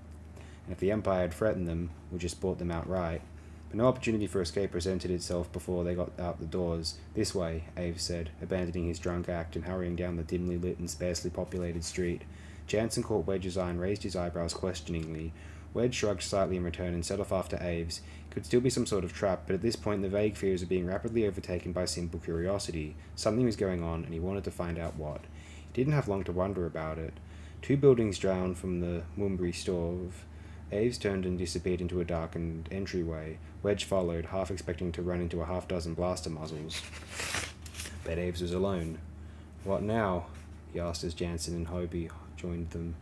And if the Empire had threatened them, or just bought them outright, but no opportunity for escape presented itself before they got out the doors. This way, Aves said, abandoning his drunk act and hurrying down the dimly lit and sparsely populated street. Janson caught Wedge's eye and raised his eyebrows questioningly, Wedge shrugged slightly in return and set off after Aves. Could still be some sort of trap, but at this point the vague fears were being rapidly overtaken by simple curiosity. Something was going on, and he wanted to find out what. He didn't have long to wonder about it. Two buildings down from the Mumbri stove, Aves turned and disappeared into a darkened entryway. Wedge followed, half expecting to run into a half dozen blaster muzzles. But Aves was alone. What now? he asked as Janson and Hobbie joined them.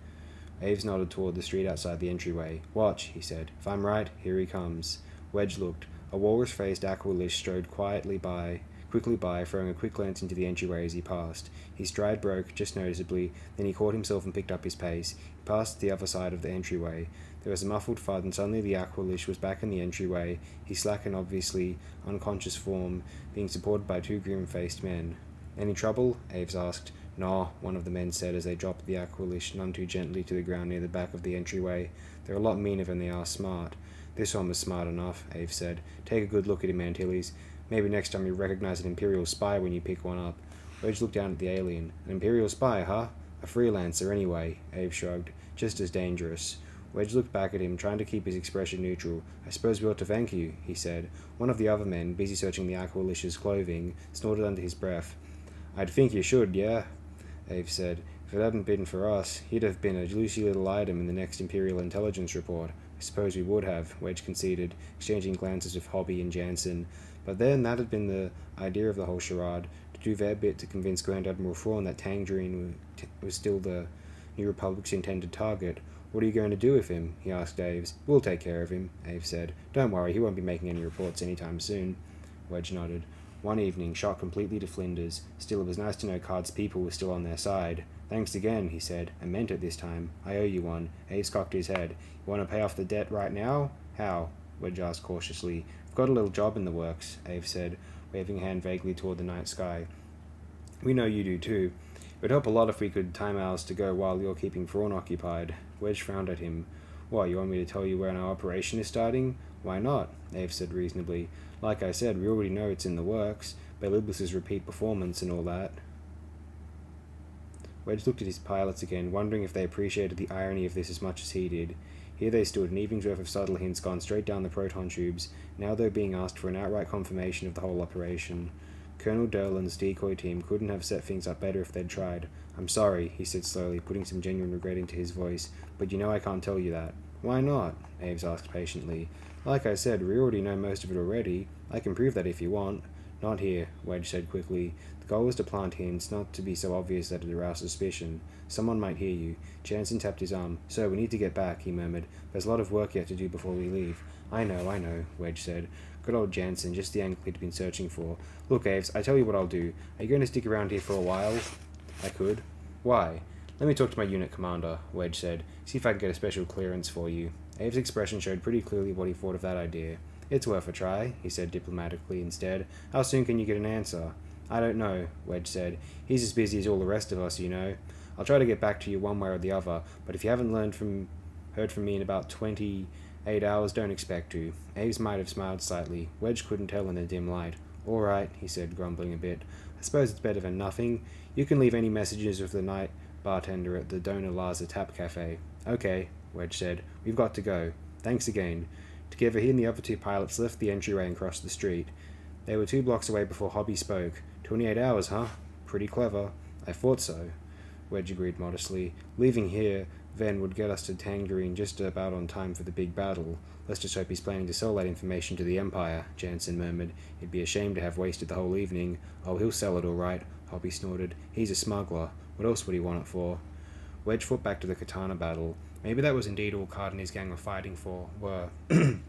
Aves nodded toward the street outside the entryway. Watch, he said. If I'm right, here he comes. Wedge looked. A walrus-faced Aqualish strode quietly by, quickly by, throwing a quick glance into the entryway as he passed. His stride broke, just noticeably, then he caught himself and picked up his pace. He passed the other side of the entryway. There was a muffled thud, and suddenly the Aqualish was back in the entryway, his slack and obviously unconscious form being supported by two grim-faced men. Any trouble? Aves asked. No, one of the men said as they dropped the Aqualish none too gently to the ground near the back of the entryway. They're a lot meaner than they are smart. This one was smart enough, Ave said. Take a good look at him, Antilles. Maybe next time you recognize an Imperial spy when you pick one up. Wedge looked down at the alien. An Imperial spy, huh? A freelancer, anyway, Ave shrugged. Just as dangerous. Wedge looked back at him, trying to keep his expression neutral. I suppose we ought to thank you, he said. One of the other men, busy searching the Aqualish's clothing, snorted under his breath. I'd think you should, yeah? Ave said. If it hadn't been for us, he'd have been a juicy little item in the next Imperial intelligence report. I suppose we would have, Wedge conceded, exchanging glances with Hobbie and Janson. But then that had been the idea of the whole charade, to do their bit to convince Grand Admiral Thrawn that Tangrene was still the New Republic's intended target. What are you going to do with him? he asked Aves. We'll take care of him, Aves said. Don't worry, he won't be making any reports any time soon. Wedge nodded. One evening, shot completely to flinders. Still, it was nice to know Karrde's people were still on their side. Thanks again, he said, and meant it this time. I owe you one. Ace cocked his head. You want to pay off the debt right now? How? Wedge asked cautiously. I've got a little job in the works, Ave said, waving a hand vaguely toward the night sky. We know you do too. It would help a lot if we could time ours to go while you're keeping Thrawn occupied. Wedge frowned at him. What, you want me to tell you when our operation is starting? Why not? Ave said reasonably. Like I said, we already know it's in the works. Bel Iblis's repeat performance and all that. Wedge looked at his pilots again, wondering if they appreciated the irony of this as much as he did. Here they stood, an evening's worth of subtle hints gone straight down the proton tubes. Now they were being asked for an outright confirmation of the whole operation. Colonel Durland's decoy team couldn't have set things up better if they'd tried. I'm sorry, he said slowly, putting some genuine regret into his voice, but you know I can't tell you that. Why not? Aves asked patiently. Like I said, we already know most of it already. I can prove that if you want. Not here, Wedge said quickly. The goal was to plant hints, not to be so obvious that it aroused suspicion. Someone might hear you. Janson tapped his arm. So, we need to get back, he murmured. There's a lot of work yet to do before we leave. I know, I know, Wedge said. Good old Janson, just the angle he'd been searching for. Look, Aves, I tell you what I'll do. Are you going to stick around here for a while? I could. Why? Let me talk to my unit commander, Wedge said. See if I can get a special clearance for you. Aves' expression showed pretty clearly what he thought of that idea. It's worth a try, he said diplomatically instead. How soon can you get an answer? I don't know, Wedge said. He's as busy as all the rest of us, you know. I'll try to get back to you one way or the other, but if you haven't learned from heard from me in about twenty eight hours, don't expect to. Aves might have smiled slightly. Wedge couldn't tell in the dim light. All right, he said, grumbling a bit. I suppose it's better than nothing. You can leave any messages with the night bartender at the Dona Laza Tap Cafe. Okay, Wedge said. We've got to go. Thanks again. Together, he and the other two pilots left the entryway and crossed the street. They were two blocks away before Hobbie spoke. Twenty-eight hours, huh? Pretty clever. I thought so. Wedge agreed modestly. Leaving here, then, would get us to Tangrene just about on time for the big battle. Let's just hope he's planning to sell that information to the Empire, Janson murmured. It'd be a shame to have wasted the whole evening. Oh, he'll sell it all right, Hobbie snorted. He's a smuggler. What else would he want it for? Wedge fought back to the katana battle. Maybe that was indeed all Karrde and his gang were fighting for, were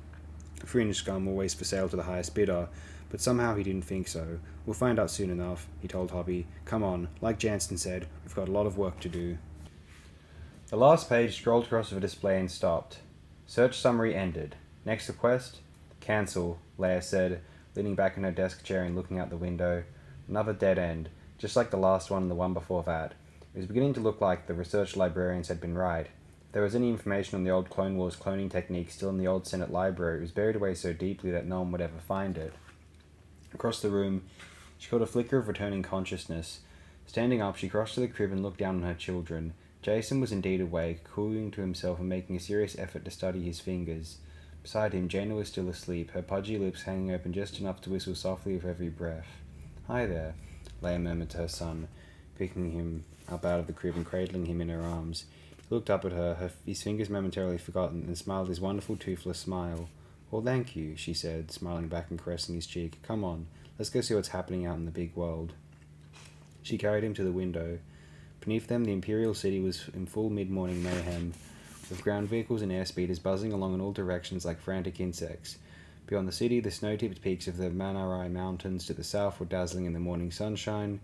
fringe scum always for sale to the highest bidder, but somehow he didn't think so. We'll find out soon enough, he told Hobbie. Come on, like Janson said, we've got a lot of work to do. The last page scrolled across the display and stopped. Search summary ended. Next request? Cancel, Leia said, leaning back in her desk chair and looking out the window. Another dead end, just like the last one and the one before that. It was beginning to look like the research librarians had been right. If there was any information on the old Clone Wars cloning technique still in the old Senate library, it was buried away so deeply that no one would ever find it. Across the room, she caught a flicker of returning consciousness. Standing up, she crossed to the crib and looked down on her children. Jacen was indeed awake, cooling to himself and making a serious effort to study his fingers. Beside him, Jaina was still asleep, her pudgy lips hanging open just enough to whistle softly with every breath. Hi there, Leia murmured to her son, picking him up out of the crib and cradling him in her arms. He looked up at her, her his fingers momentarily forgotten, and smiled his wonderful toothless smile. Well, thank you, she said, smiling back and caressing his cheek. Come on, let's go see what's happening out in the big world. She carried him to the window. Beneath them, the Imperial City was in full mid morning mayhem, with ground vehicles and airspeeders buzzing along in all directions like frantic insects. Beyond the city, the snow tipped peaks of the Manarai Mountains to the south were dazzling in the morning sunshine.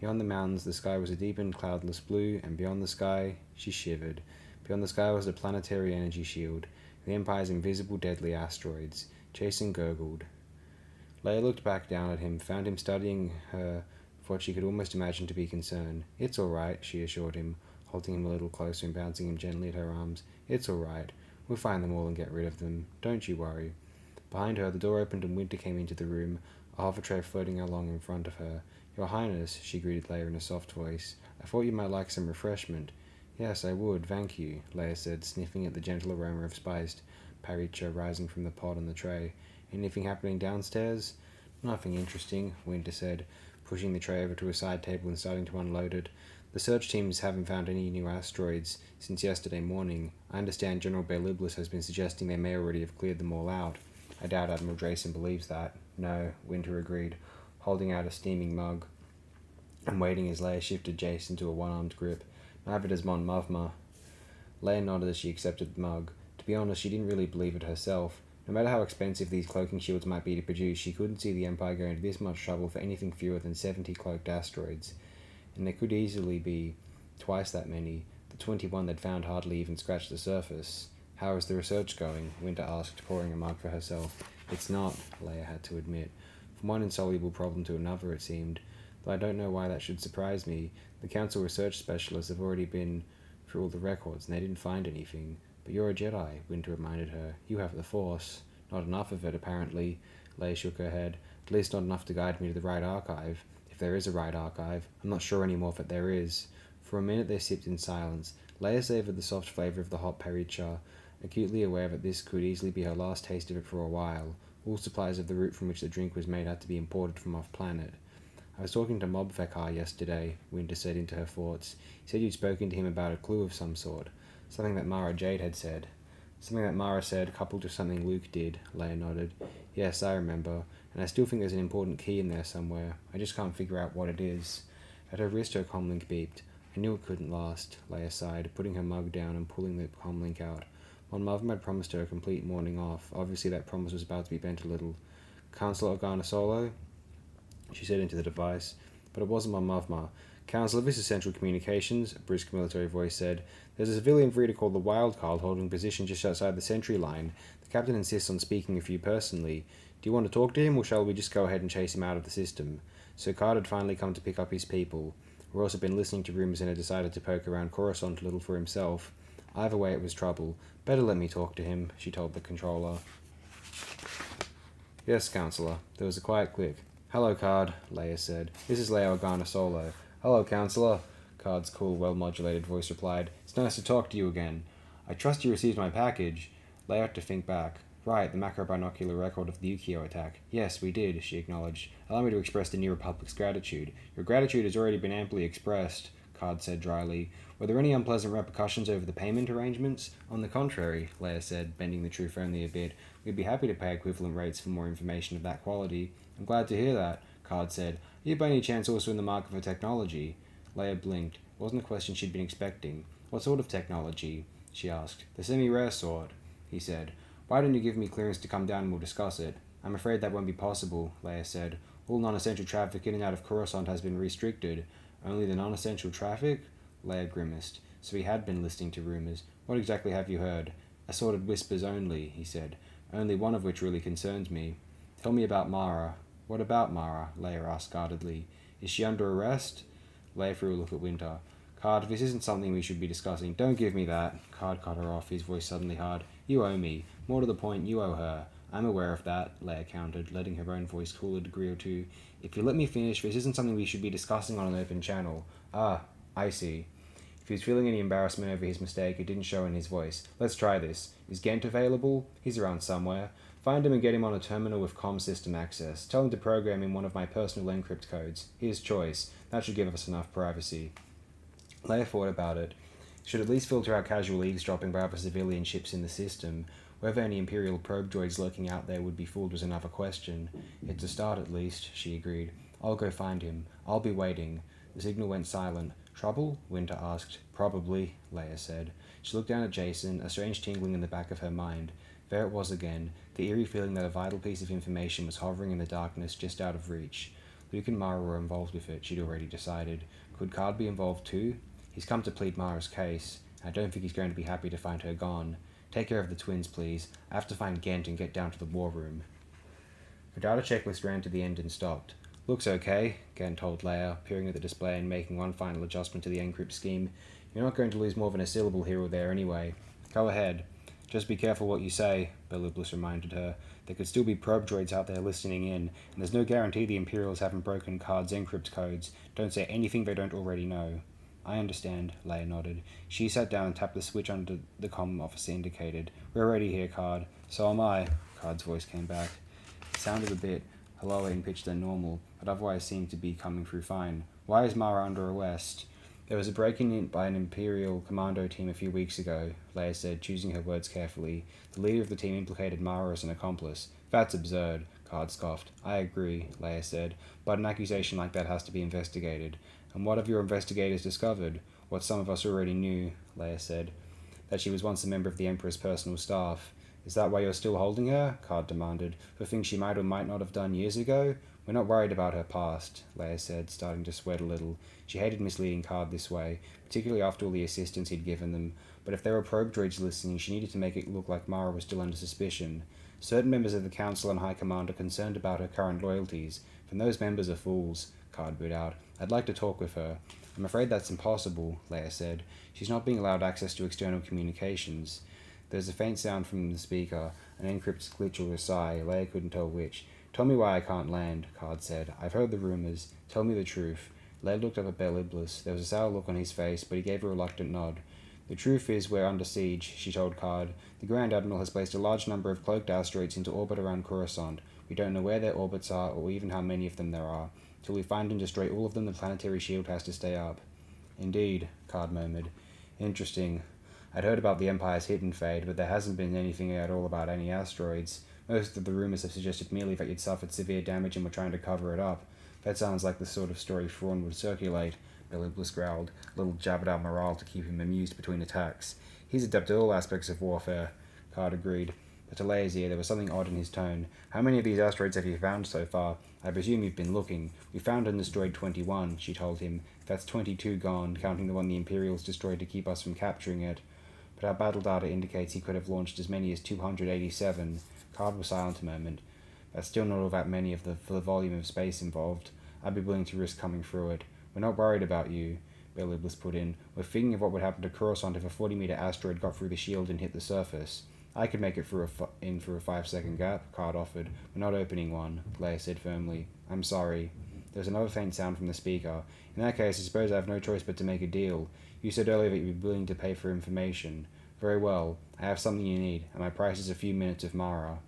Beyond the mountains, the sky was a deepened, cloudless blue, and beyond the sky, she shivered. Beyond the sky was a planetary energy shield, the Empire's invisible deadly asteroids. Jacen gurgled. Leia looked back down at him, found him studying her for what she could almost imagine to be concern. It's all right, she assured him, holding him a little closer and bouncing him gently at her arms. It's all right. We'll find them all and get rid of them. Don't you worry. Behind her, the door opened and Winter came into the room, a hover tray floating along in front of her. Your Highness, she greeted Leia in a soft voice, I thought you might like some refreshment. Yes, I would, thank you, Leia said, sniffing at the gentle aroma of spiced paricha rising from the pot on the tray. Anything happening downstairs? Nothing interesting, Winter said, pushing the tray over to a side table and starting to unload it. The search teams haven't found any new asteroids since yesterday morning. I understand General Bel Iblis has been suggesting they may already have cleared them all out. I doubt Admiral Drayson believes that. No, Winter agreed, holding out a steaming mug and waiting as Leia shifted Jacen to a one armed grip. Neither does Mon Mothma. Leia nodded as she accepted the mug. To be honest, she didn't really believe it herself. No matter how expensive these cloaking shields might be to produce, she couldn't see the Empire going to this much trouble for anything fewer than 70 cloaked asteroids. And there could easily be twice that many. The 21 they'd found hardly even scratched the surface. How is the research going? Winter asked, pouring a mug for herself. It's not, Leia had to admit. From one insoluble problem to another, it seemed. Though I don't know why that should surprise me. The Council research specialists have already been through all the records, and they didn't find anything. But you're a Jedi, Winter reminded her. You have the Force. Not enough of it, apparently. Leia shook her head. At least not enough to guide me to the right archive. If there is a right archive. I'm not sure anymore that there is. For a minute they sipped in silence. Leia savoured the soft flavour of the hot paricha, acutely aware that this could easily be her last taste of it for a while. All supplies of the root from which the drink was made had to be imported from off planet. I was talking to Mob Mobvekhar yesterday, Winter said into her thoughts. He said you'd spoken to him about a clue of some sort. Something that Mara Jade had said. Something that Mara said, coupled to something Luke did, Leia nodded. Yes, I remember, and I still think there's an important key in there somewhere. I just can't figure out what it is. At her wrist, her comlink beeped. I knew it couldn't last, Leia sighed, putting her mug down and pulling the comlink out. Mon Mothma had promised her a complete morning off. Obviously, that promise was about to be bent a little. Councillor Organa Solo? She said into the device, but it wasn't Mon Mothma. Councillor, this is Central Communications, a brisk military voice said. There's a civilian breeder called the Wild Karrde holding position just outside the sentry line. The captain insists on speaking with you personally. Do you want to talk to him, or shall we just go ahead and chase him out of the system? Sir Karrde had finally come to pick up his people. Ross had been listening to rumours and had decided to poke around Coruscant a little for himself. Either way, it was trouble. Better let me talk to him, she told the controller. Yes, Counselor. There was a quiet click. Hello, Karrde, Leia said. This is Leia Organa Solo. Hello, Counselor. Karrde's cool, well modulated voice replied. It's nice to talk to you again. I trust you received my package. Leia had to think back. Right, the macro-binocular record of the Ukio attack. Yes, we did, she acknowledged. Allow me to express the New Republic's gratitude. Your gratitude has already been amply expressed, Karrde said dryly. Were there any unpleasant repercussions over the payment arrangements? On the contrary, Leia said, bending the truth only a bit. We'd be happy to pay equivalent rates for more information of that quality. I'm glad to hear that, Karrde said. Are you by any chance also in the market for technology? Leia blinked. It wasn't a question she'd been expecting. What sort of technology? she asked. The semi-rare sort, he said. Why don't you give me clearance to come down and we'll discuss it? I'm afraid that won't be possible, Leia said. All non-essential traffic in and out of Coruscant has been restricted. Only the non-essential traffic? Leia grimaced. So he had been listening to rumours. What exactly have you heard? Assorted whispers only, he said. Only one of which really concerns me. Tell me about Mara. What about Mara? Leia asked guardedly. Is she under arrest? Leia threw a look at Winter. Karrde, this isn't something we should be discussing. Don't give me that. Karrde cut her off, his voice suddenly hard. You owe me. More to the point, you owe her. I'm aware of that, Leia countered, letting her own voice cool a degree or two. If you let me finish, this isn't something we should be discussing on an open channel. Ah, I see. If he was feeling any embarrassment over his mistake, it didn't show in his voice. Let's try this. Is Ghent available? He's around somewhere. Find him and get him on a terminal with com system access. Tell him to program in one of my personal encrypt codes. His choice. That should give us enough privacy. Leia thought about it. Should at least filter out casual eavesdropping by other civilian ships in the system. Whether any Imperial probe droids lurking out there would be fooled was another question. It's a start at least, she agreed. I'll go find him. I'll be waiting. The signal went silent. Trouble? Winter asked. Probably, Leia said. She looked down at Jacen, a strange tingling in the back of her mind. There it was again, the eerie feeling that a vital piece of information was hovering in the darkness just out of reach. Luke and Mara were involved with it, she'd already decided. Could Karrde be involved too? He's come to plead Mara's case. I don't think he's going to be happy to find her gone. Take care of the twins, please. I have to find Ghent and get down to the war room. The data checklist ran to the end and stopped. Looks okay, Ghent told Leia, peering at the display and making one final adjustment to the encrypt scheme. You're not going to lose more than a syllable here or there anyway. Go ahead. Just be careful what you say, Bel Iblis reminded her. There could still be probe droids out there listening in, and there's no guarantee the Imperials haven't broken Karrde's encrypt codes. Don't say anything they don't already know. I understand, Leia nodded. She sat down and tapped the switch under the comm officer indicated. We're ready here, Karrde. So am I. Karrde's voice came back. It sounded a bit lower in pitch than normal, but otherwise seemed to be coming through fine. Why is Mara under arrest? There was a break-in in by an Imperial commando team a few weeks ago, Leia said, choosing her words carefully. The leader of the team implicated Mara as an accomplice. That's absurd, Karrde scoffed. I agree, Leia said, but an accusation like that has to be investigated. And what have your investigators discovered? What some of us already knew, Leia said. That she was once a member of the Emperor's personal staff. Is that why you're still holding her? Karrde demanded. For things she might or might not have done years ago? We're not worried about her past, Leia said, starting to sweat a little. She hated misleading Karrde this way, particularly after all the assistance he'd given them, but if there were probe droids listening, she needed to make it look like Mara was still under suspicion. Certain members of the Council and High Command are concerned about her current loyalties, and those members are fools, Karrde booed out. I'd like to talk with her. I'm afraid that's impossible, Leia said. She's not being allowed access to external communications. There's a faint sound from the speaker, an encrypted glitch or a sigh, Leia couldn't tell which. Tell me why I can't land, Karrde said. I've heard the rumors. Tell me the truth. Leia looked up at Bel Iblis. There was a sour look on his face, but he gave a reluctant nod. The truth is, we're under siege, she told Karrde. The Grand Admiral has placed a large number of cloaked asteroids into orbit around Coruscant. We don't know where their orbits are, or even how many of them there are. Till we find and destroy all of them, the planetary shield has to stay up. Indeed, Karrde murmured. Interesting. I'd heard about the Empire's hidden fate, but there hasn't been anything at all about any asteroids. Most of the rumors have suggested merely that you'd suffered severe damage and were trying to cover it up. That sounds like the sort of story Thrawn would circulate. Bel Iblis growled, a little jab at our morale to keep him amused between attacks. He's adept at all aspects of warfare, Karrde agreed. But to Leia's ear, there was something odd in his tone. How many of these asteroids have you found so far? I presume you've been looking. We found and destroyed 21, she told him. That's 22 gone, counting the one the Imperials destroyed to keep us from capturing it. But our battle data indicates he could have launched as many as 287. Karrde was silent a moment. That's still not all that many of the, for the volume of space involved. I'd be willing to risk coming through it. We're not worried about you, Bel Iblis put in. We're thinking of what would happen to Coruscant if a 40 meter asteroid got through the shield and hit the surface. I could make it through a in for a five second gap, Karrde offered. We're not opening one, Leia said firmly. I'm sorry. There was another faint sound from the speaker. In that case, I suppose I have no choice but to make a deal. You said earlier that you'd be willing to pay for information. Very well. I have something you need, and my price is a few minutes of Mara.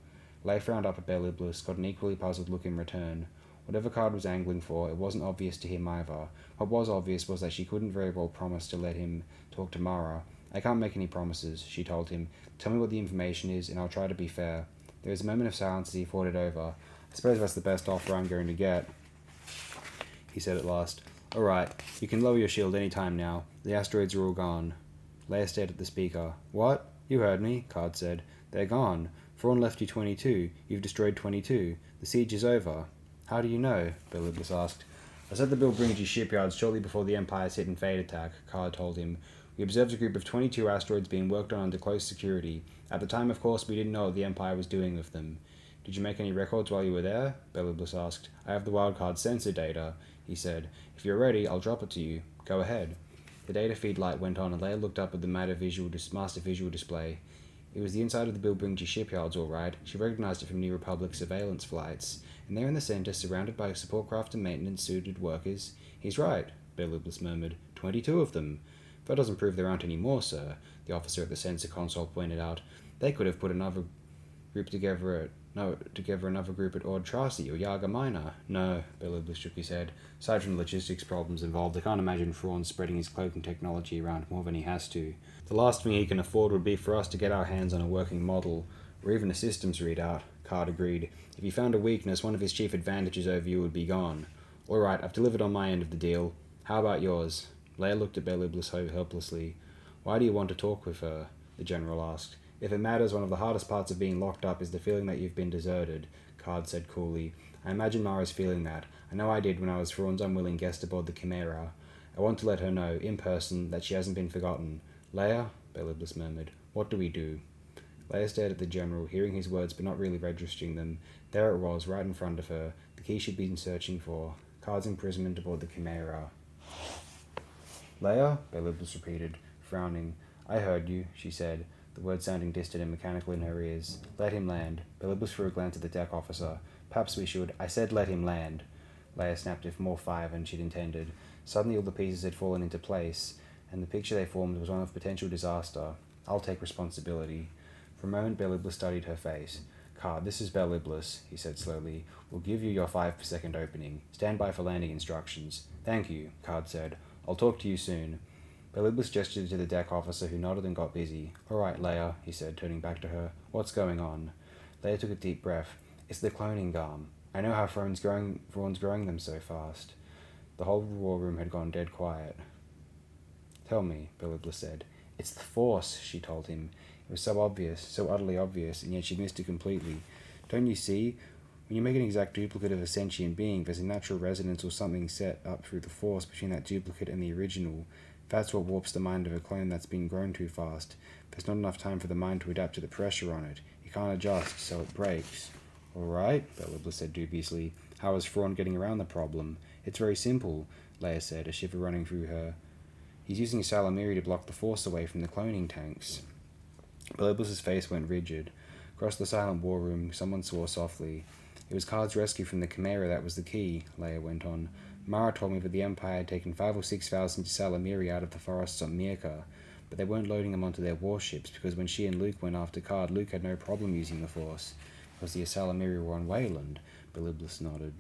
Leia frowned up at Bel Iblis, got an equally puzzled look in return. Whatever Karrde was angling for, it wasn't obvious to him either. What was obvious was that she couldn't very well promise to let him talk to Mara. I can't make any promises, she told him. Tell me what the information is, and I'll try to be fair. There was a moment of silence as he thought it over. I suppose that's the best offer I'm going to get, he said at last. All right, you can lower your shield any time now. The asteroids are all gone. Leia stared at the speaker. What? You heard me, Karrde said. They're gone. Thrawn left you 22. You've destroyed 22. The siege is over. How do you know? Bel Iblis asked. I said the Bilbringi shipyards shortly before the Empire's hit and fade attack, Karrde told him. We observed a group of 22 asteroids being worked on under close security. At the time, of course, we didn't know what the Empire was doing with them. Did you make any records while you were there? Bel Iblis asked. I have the Wild Karrde sensor data, he said. If you're ready, I'll drop it to you. Go ahead. The data feed light went on, and Leia looked up at the master visual, dis- master visual display. It was the inside of the Bilbringi shipyards, all right. She recognized it from New Republic surveillance flights. And there in the center, surrounded by support craft and maintenance suited workers. He's right, Bel Iblis murmured. Twenty-two of them. That doesn't prove there aren't any more, sir, the officer at the sensor console pointed out. They could have put another group together at no, together another group at Ord Trasi or Yaga Minor. No, Bel Iblis shook his head. Aside from the logistics problems involved, I can't imagine Thrawn spreading his cloaking technology around more than he has to. The last thing he can afford would be for us to get our hands on a working model, or even a systems readout, Karrde agreed. If he found a weakness, one of his chief advantages over you would be gone. All right, I've delivered on my end of the deal. How about yours? Leia looked at Bel Iblis helplessly. Why do you want to talk with her? the general asked. If it matters, one of the hardest parts of being locked up is the feeling that you've been deserted, Karrde said coolly. I imagine Mara's feeling that. I know I did when I was Thrawn's unwilling guest aboard the Chimaera. I want to let her know, in person, that she hasn't been forgotten. Leia, Bel Iblis murmured, what do we do? Leia stared at the general, hearing his words but not really registering them. There it was, right in front of her, the key she'd been searching for. Karrde's imprisonment aboard the Chimaera. Leia? Bel Iblis repeated, frowning. I heard you, she said, the words sounding distant and mechanical in her ears. Let him land. Bel Iblis threw a glance at the deck officer. Perhaps we should. I said let him land. Leia snapped if more fire than she'd intended. Suddenly all the pieces had fallen into place, and the picture they formed was one of potential disaster. I'll take responsibility. For a moment, Bel Iblis studied her face. Karrde, this is Bel Iblis, he said slowly. We'll give you your five second opening. Stand by for landing instructions. Thank you, Karrde said. I'll talk to you soon. Bel Iblis gestured to the deck officer, who nodded and got busy. All right, Leia, he said, turning back to her. What's going on? Leia took a deep breath. It's the cloning garm. I know how Thrawn's growing, growing them so fast. The whole war room had gone dead quiet. Tell me, Bel Iblis said. It's the Force, she told him. It was so obvious, so utterly obvious, and yet she missed it completely. Don't you see? When you make an exact duplicate of a sentient being, there's a natural resonance or something set up through the Force between that duplicate and the original. That's what warps the mind of a clone that's been grown too fast. There's not enough time for the mind to adapt to the pressure on it. You can't adjust, so it breaks. All right, Bel said dubiously. How is Thrawn getting around the problem? It's very simple, Leia said, a shiver running through her. He's using ysalamiri to block the force away from the cloning tanks. Bel face went rigid. Across the silent war room, someone swore softly. It was Karrde's rescue from the Chimaera that was the key, Leia went on. Mara told me that the Empire had taken five or six thousand ysalamiri out of the forests on Myrkr, but they weren't loading them onto their warships because when she and Luke went after Karrde, Luke had no problem using the Force, because the ysalamiri were on Wayland. Bel Iblis nodded.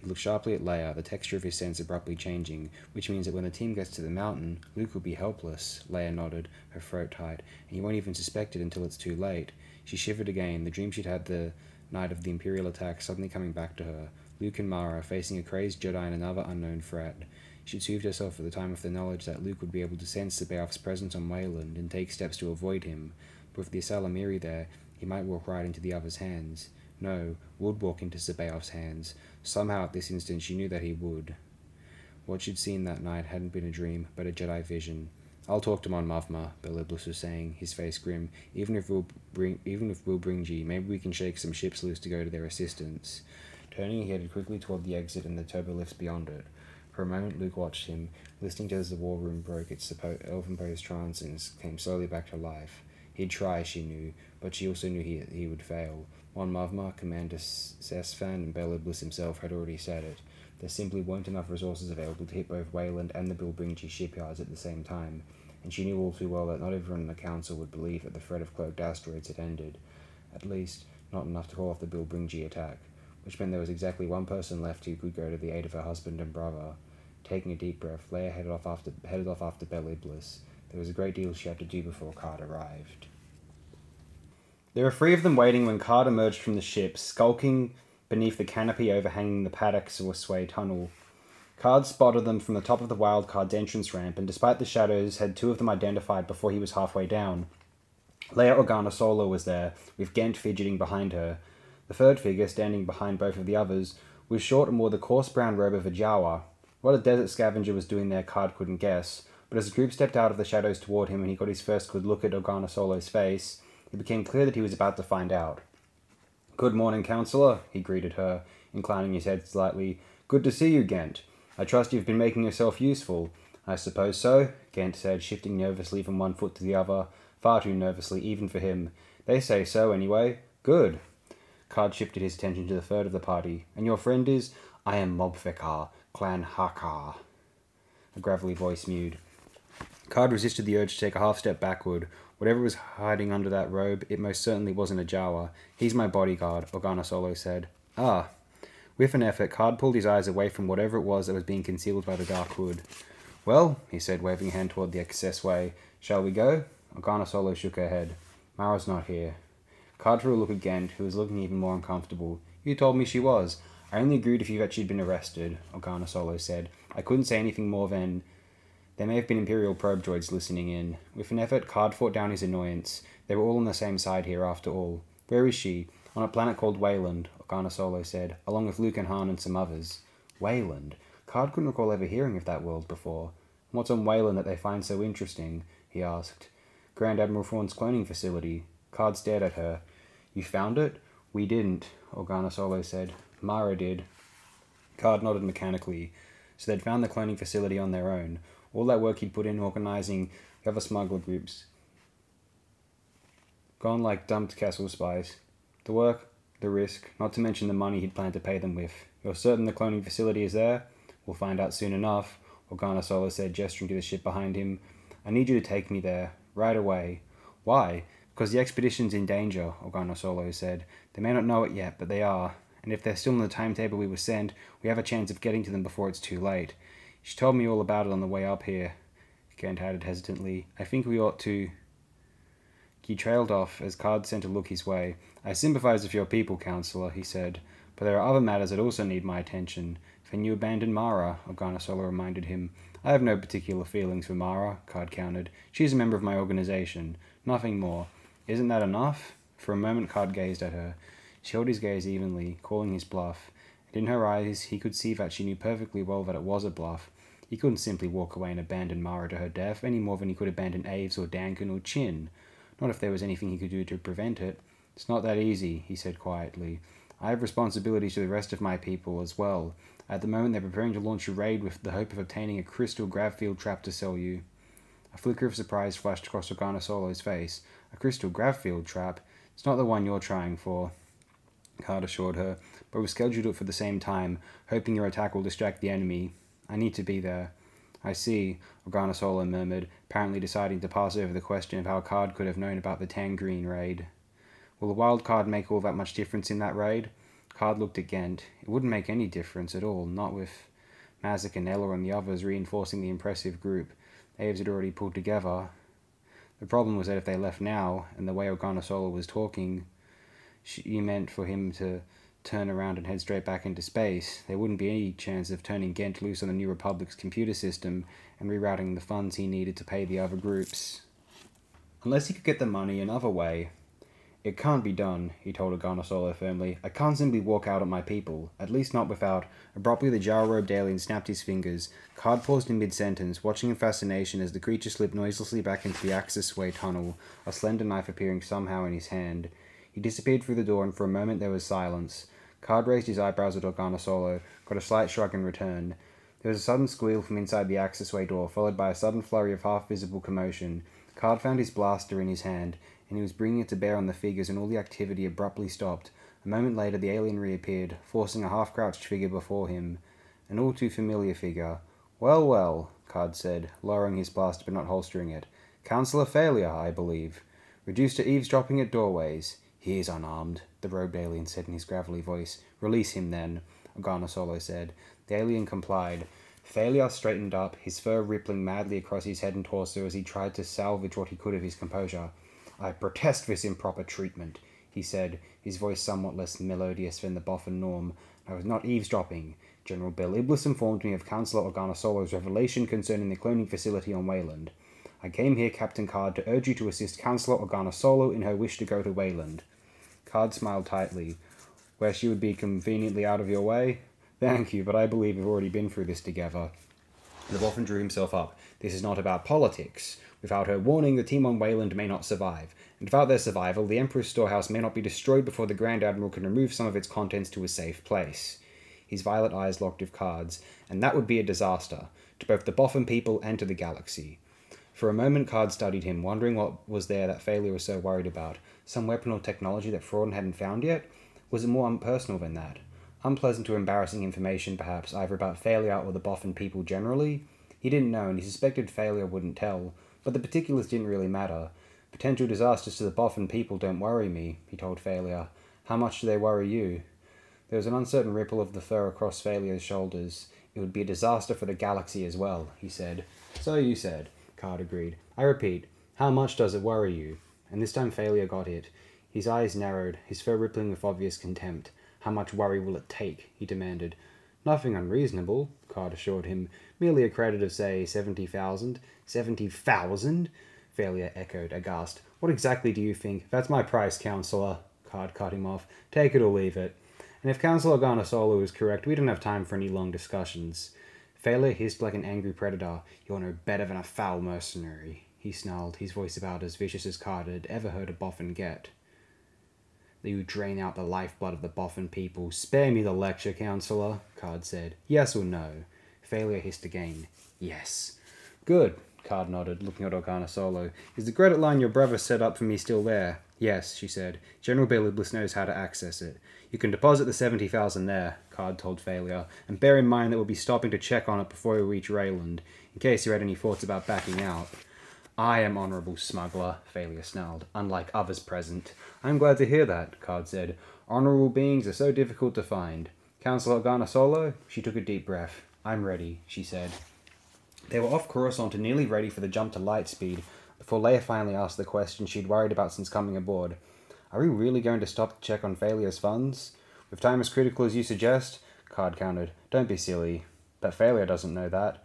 He looked sharply at Leia, the texture of his sense abruptly changing, which means that when the team gets to the mountain, Luke will be helpless. Leia nodded, her throat tight, and he won't even suspect it until it's too late. She shivered again, the dream she'd had the night of the Imperial attack suddenly coming back to her. Luke and Mara facing a crazed Jedi and another unknown threat. She soothed herself at the time with the knowledge that Luke would be able to sense C'baoth's presence on Wayland and take steps to avoid him, but with the ysalamiri there, he might walk right into the other's hands. No, would walk into C'baoth's hands. Somehow at this instant she knew that he would. What she'd seen that night hadn't been a dream, but a Jedi vision. I'll talk to Mon Mothma, Bel Iblis was saying, his face grim. Even if we'll bring, even if we'll bring G, maybe we can shake some ships loose to go to their assistance. Turning, he headed quickly toward the exit and the turbo lifts beyond it. For a moment, Luke watched him, listening to as the war room broke its elf-imposed trance and came slowly back to life. He'd try, she knew, but she also knew he, he would fail. Mon Mothma, Commander Sesfan, and Bel Iblis himself had already said it. There simply weren't enough resources available to hit both Wayland and the Bilbringi shipyards at the same time, and she knew all too well that not everyone in the Council would believe that the threat of cloaked asteroids had ended. At least, not enough to call off the Bilbringi attack, which meant there was exactly one person left who could go to the aid of her husband and brother. Taking a deep breath, Leia headed off after, headed off after Bel Iblis. There was a great deal she had to do before Karrde arrived. There were three of them waiting when Karrde emerged from the ship, skulking beneath the canopy overhanging the paddocks Paddock Sway tunnel. Karrde spotted them from the top of the Wild Karrde's entrance ramp, and despite the shadows, had two of them identified before he was halfway down. Leia Organa Solo was there, with Ghent fidgeting behind her. The third figure, standing behind both of the others, was short and wore the coarse brown robe of a Jawa. What a desert scavenger was doing there, Karrde couldn't guess, but as the group stepped out of the shadows toward him and he got his first good look at Organa Solo's face, it became clear that he was about to find out. Good morning, Councillor, he greeted her, inclining his head slightly. Good to see you, Ghent. I trust you've been making yourself useful. I suppose so, Ghent said, shifting nervously from one foot to the other, far too nervously even for him. They say so, anyway. Good. Karrde shifted his attention to the third of the party. And your friend is? I am Mobvekhar, Clan Hakar. A gravelly voice mewed. Karrde resisted the urge to take a half step backward, Whatever was hiding under that robe, it most certainly wasn't a Jawa. He's my bodyguard, Organa Solo said. Ah. With an effort, Karrde pulled his eyes away from whatever it was that was being concealed by the dark hood. Well, he said, waving a hand toward the excess way. Shall we go? Organa Solo shook her head. Mara's not here. Look at Ghent, who was looking even more uncomfortable. You told me she was. I only agreed if you that she'd been arrested, Organa Solo said. I couldn't say anything more than there may have been Imperial probe droids listening in. With an effort, Karrde fought down his annoyance. They were all on the same side here, after all. Where is she? On a planet called Wayland, Organa Solo said, along with Luke and Han and some others. Wayland? Karrde couldn't recall ever hearing of that world before. What's on Wayland that they find so interesting? he asked. Grand Admiral Thrawn's cloning facility. Karrde stared at her. You found it? We didn't, Organa Solo said. Mara did. Karrde nodded mechanically. So they'd found the cloning facility on their own all that work he'd put in organizing the other smuggler groups. Gone like dumped Kessel spice. The work, the risk, not to mention the money he'd planned to pay them with. You're certain the cloning facility is there? We'll find out soon enough, Organa Solo said, gesturing to the ship behind him. I need you to take me there, right away. Why? Because the expedition's in danger, Organa Solo said. They may not know it yet, but they are. And if they're still on the timetable we were sent, we have a chance of getting to them before it's too late. She told me all about it on the way up here, Ghent added hesitantly. I think we ought to. He trailed off as Karrde sent a look his way. I sympathize with your people, Councillor, he said, but there are other matters that also need my attention. Then you abandoned Mara, Organa Solo reminded him. I have no particular feelings for Mara, Karrde countered. She is a member of my organization. Nothing more. Isn't that enough? For a moment, Karrde gazed at her. She held his gaze evenly, calling his bluff and in her eyes he could see that she knew perfectly well that it was a bluff. He couldn't simply walk away and abandon Mara to her death, any more than he could abandon Aves or Dankin or Chin. Not if there was anything he could do to prevent it. It's not that easy, he said quietly. I have responsibilities to the rest of my people as well. At the moment they're preparing to launch a raid with the hope of obtaining a crystal grav field trap to sell you. A flicker of surprise flashed across Organa Solo's face. A crystal gravfield trap? It's not the one you're trying for. Karrde assured her, but we've scheduled it for the same time, hoping your attack will distract the enemy. I need to be there. I see, Organa Solo murmured, apparently deciding to pass over the question of how Karrde could have known about the Tangrene raid. Will the Wild Karrde make all that much difference in that raid? Karrde looked at Ghent. It wouldn't make any difference at all, not with Mazzic and Ellor and the others reinforcing the impressive group Aves had already pulled together. The problem was that if they left now, and the way Organa Solo was talking, she meant for him to turn around and head straight back into space, there wouldn't be any chance of turning Ghent loose on the New Republic's computer system and rerouting the funds he needed to pay the other groups. Unless he could get the money another way. It can't be done, he told Organa Solo firmly. I can't simply walk out on my people, at least not without. Abruptly, the jar-robed alien snapped his fingers. Karrde paused in mid-sentence, watching in fascination as the creature slipped noiselessly back into the access-way tunnel, a slender knife appearing somehow in his hand. He disappeared through the door, and for a moment there was silence. Karrde raised his eyebrows at Organa Solo, got a slight shrug in return. There was a sudden squeal from inside the accessway door, followed by a sudden flurry of half-visible commotion. Karrde found his blaster in his hand, and he was bringing it to bear on the figures, and all the activity abruptly stopped. A moment later, the alien reappeared, forcing a half-crouched figure before him. An all too familiar figure. Well, well, Karrde said, lowering his blaster but not holstering it. Councillor Fey'lya, I believe. Reduced to eavesdropping at doorways. He is unarmed, the robed alien said in his gravelly voice. Release him, then, Organa Solo said. The alien complied. Fey'lya straightened up, his fur rippling madly across his head and torso as he tried to salvage what he could of his composure. I protest this improper treatment, he said, his voice somewhat less melodious than the Bothan norm. I was not eavesdropping. General Bel Iblis informed me of Councillor Organa Solo's revelation concerning the cloning facility on Wayland. I came here, Captain Karrde, to urge you to assist Councillor Organa Solo in her wish to go to Wayland. Karrde smiled tightly. Where she would be conveniently out of your way? Thank you, but I believe we've already been through this together. The Bothan drew himself up. This is not about politics. Without her warning, the team on Wayland may not survive. And without their survival, the Emperor's storehouse may not be destroyed before the Grand Admiral can remove some of its contents to a safe place. His violet eyes locked with Karrde's, and that would be a disaster, to both the Bothan people and to the galaxy. For a moment, Karrde studied him, wondering what was there that Fey'lya was so worried about. Some weapon or technology that Thrawn hadn't found yet? Was it more impersonal than that? Unpleasant or embarrassing information, perhaps, either about Fey'lya or the Bothan people generally? He didn't know, and he suspected Fey'lya wouldn't tell, but the particulars didn't really matter. Potential disasters to the Bothan people don't worry me, he told Fey'lya. How much do they worry you? There was an uncertain ripple of the fur across Fey'lya's shoulders. It would be a disaster for the galaxy as well, he said. So you said. Karrde agreed. I repeat, how much does it worry you? And this time Fey'lya got it. His eyes narrowed, his fur rippling with obvious contempt. How much worry will it take? he demanded. Nothing unreasonable, Karrde assured him. Merely a credit of, say, seventy thousand. Seventy thousand? Fey'lya echoed, aghast. What exactly do you think? That's my price, Councillor. Karrde cut him off. Take it or leave it. And if Councillor Organa Solo is correct, we don't have time for any long discussions. Fey'lya hissed like an angry predator. You're no better than a foul mercenary, he snarled, his voice about as vicious as Karrde had ever heard a Bothan get. You drain out the lifeblood of the Bothan people. Spare me the lecture, Councillor, Karrde said. Yes or no? Fey'lya hissed again. Yes. Good, Karrde nodded, looking at Organa Solo. Is the credit line your brother set up for me still there? Yes, she said. General Bel Iblis knows how to access it. You can deposit the 70,000 there, Karrde told Fey'lya, and bear in mind that we'll be stopping to check on it before we reach Wayland, in case you had any thoughts about backing out. I am honourable smuggler, Fey'lya snarled, unlike others present. I'm glad to hear that, Karrde said. Honourable beings are so difficult to find. Councillor Organa Solo? She took a deep breath. I'm ready, she said. They were off Coruscant and nearly ready for the jump to light speed before Leia finally asked the question she'd worried about since coming aboard. Are we really going to stop to check on Fey'lya's funds? With time as critical as you suggest? Karrde countered. Don't be silly. But Fey'lya doesn't know that.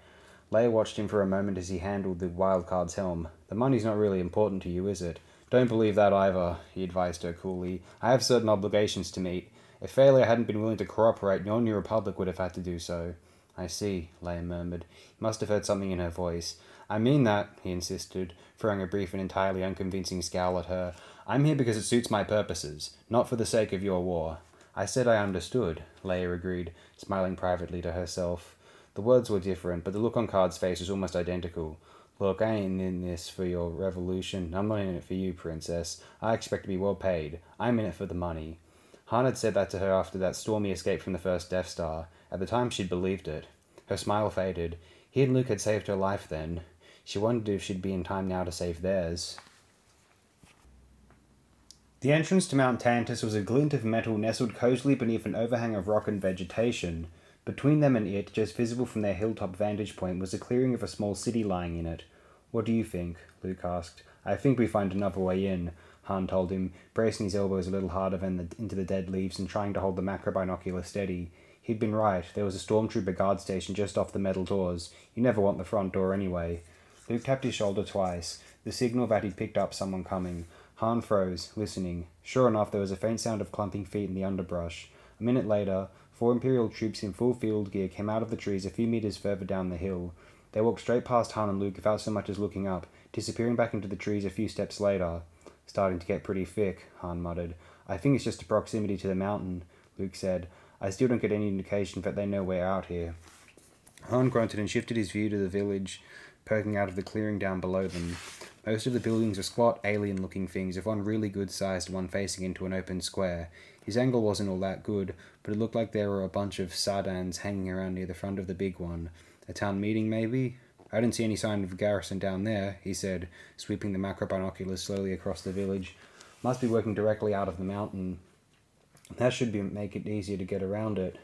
Leia watched him for a moment as he handled the Wild Karrde's helm. The money's not really important to you, is it? Don't believe that either, he advised her coolly. I have certain obligations to meet. If Fey'lya hadn't been willing to cooperate, your New Republic would have had to do so. I see, Leia murmured. He must have heard something in her voice. I mean that, he insisted, throwing a brief and entirely unconvincing scowl at her. I'm here because it suits my purposes, not for the sake of your war. I said I understood, Leia agreed, smiling privately to herself. The words were different, but the look on Karrde's face was almost identical. Look, I ain't in this for your revolution. I'm not in it for you, princess. I expect to be well paid. I'm in it for the money. Han had said that to her after that stormy escape from the first Death Star. At the time, she'd believed it. Her smile faded. He and Luke had saved her life then. She wondered if she'd be in time now to save theirs. The entrance to Mount Tantiss was a glint of metal nestled cozily beneath an overhang of rock and vegetation. Between them and it, just visible from their hilltop vantage point, was a clearing of a small city lying in it. What do you think? Luke asked. I think we find another way in, Han told him, bracing his elbows a little harder the, into the dead leaves and trying to hold the macro binocular steady. He'd been right. There was a stormtrooper guard station just off the metal doors. You never want the front door anyway. Luke tapped his shoulder twice, the signal that he'd picked up someone coming. Han froze, listening. Sure enough, there was a faint sound of clumping feet in the underbrush. A minute later, four Imperial troops in full field gear came out of the trees a few meters further down the hill. They walked straight past Han and Luke without so much as looking up, disappearing back into the trees a few steps later. Starting to get pretty thick, Han muttered. I think it's just the proximity to the mountain, Luke said. I still don't get any indication that they know we're out here. Han grunted and shifted his view to the village poking out of the clearing down below them. Most of the buildings were squat, alien looking things, with one really good sized one facing into an open square. His angle wasn't all that good, but it looked like there were a bunch of Psadans hanging around near the front of the big one. A town meeting, maybe? I didn't see any sign of a garrison down there, he said, sweeping the macro binoculars slowly across the village. Must be working directly out of the mountain. That should be make it easier to get around it.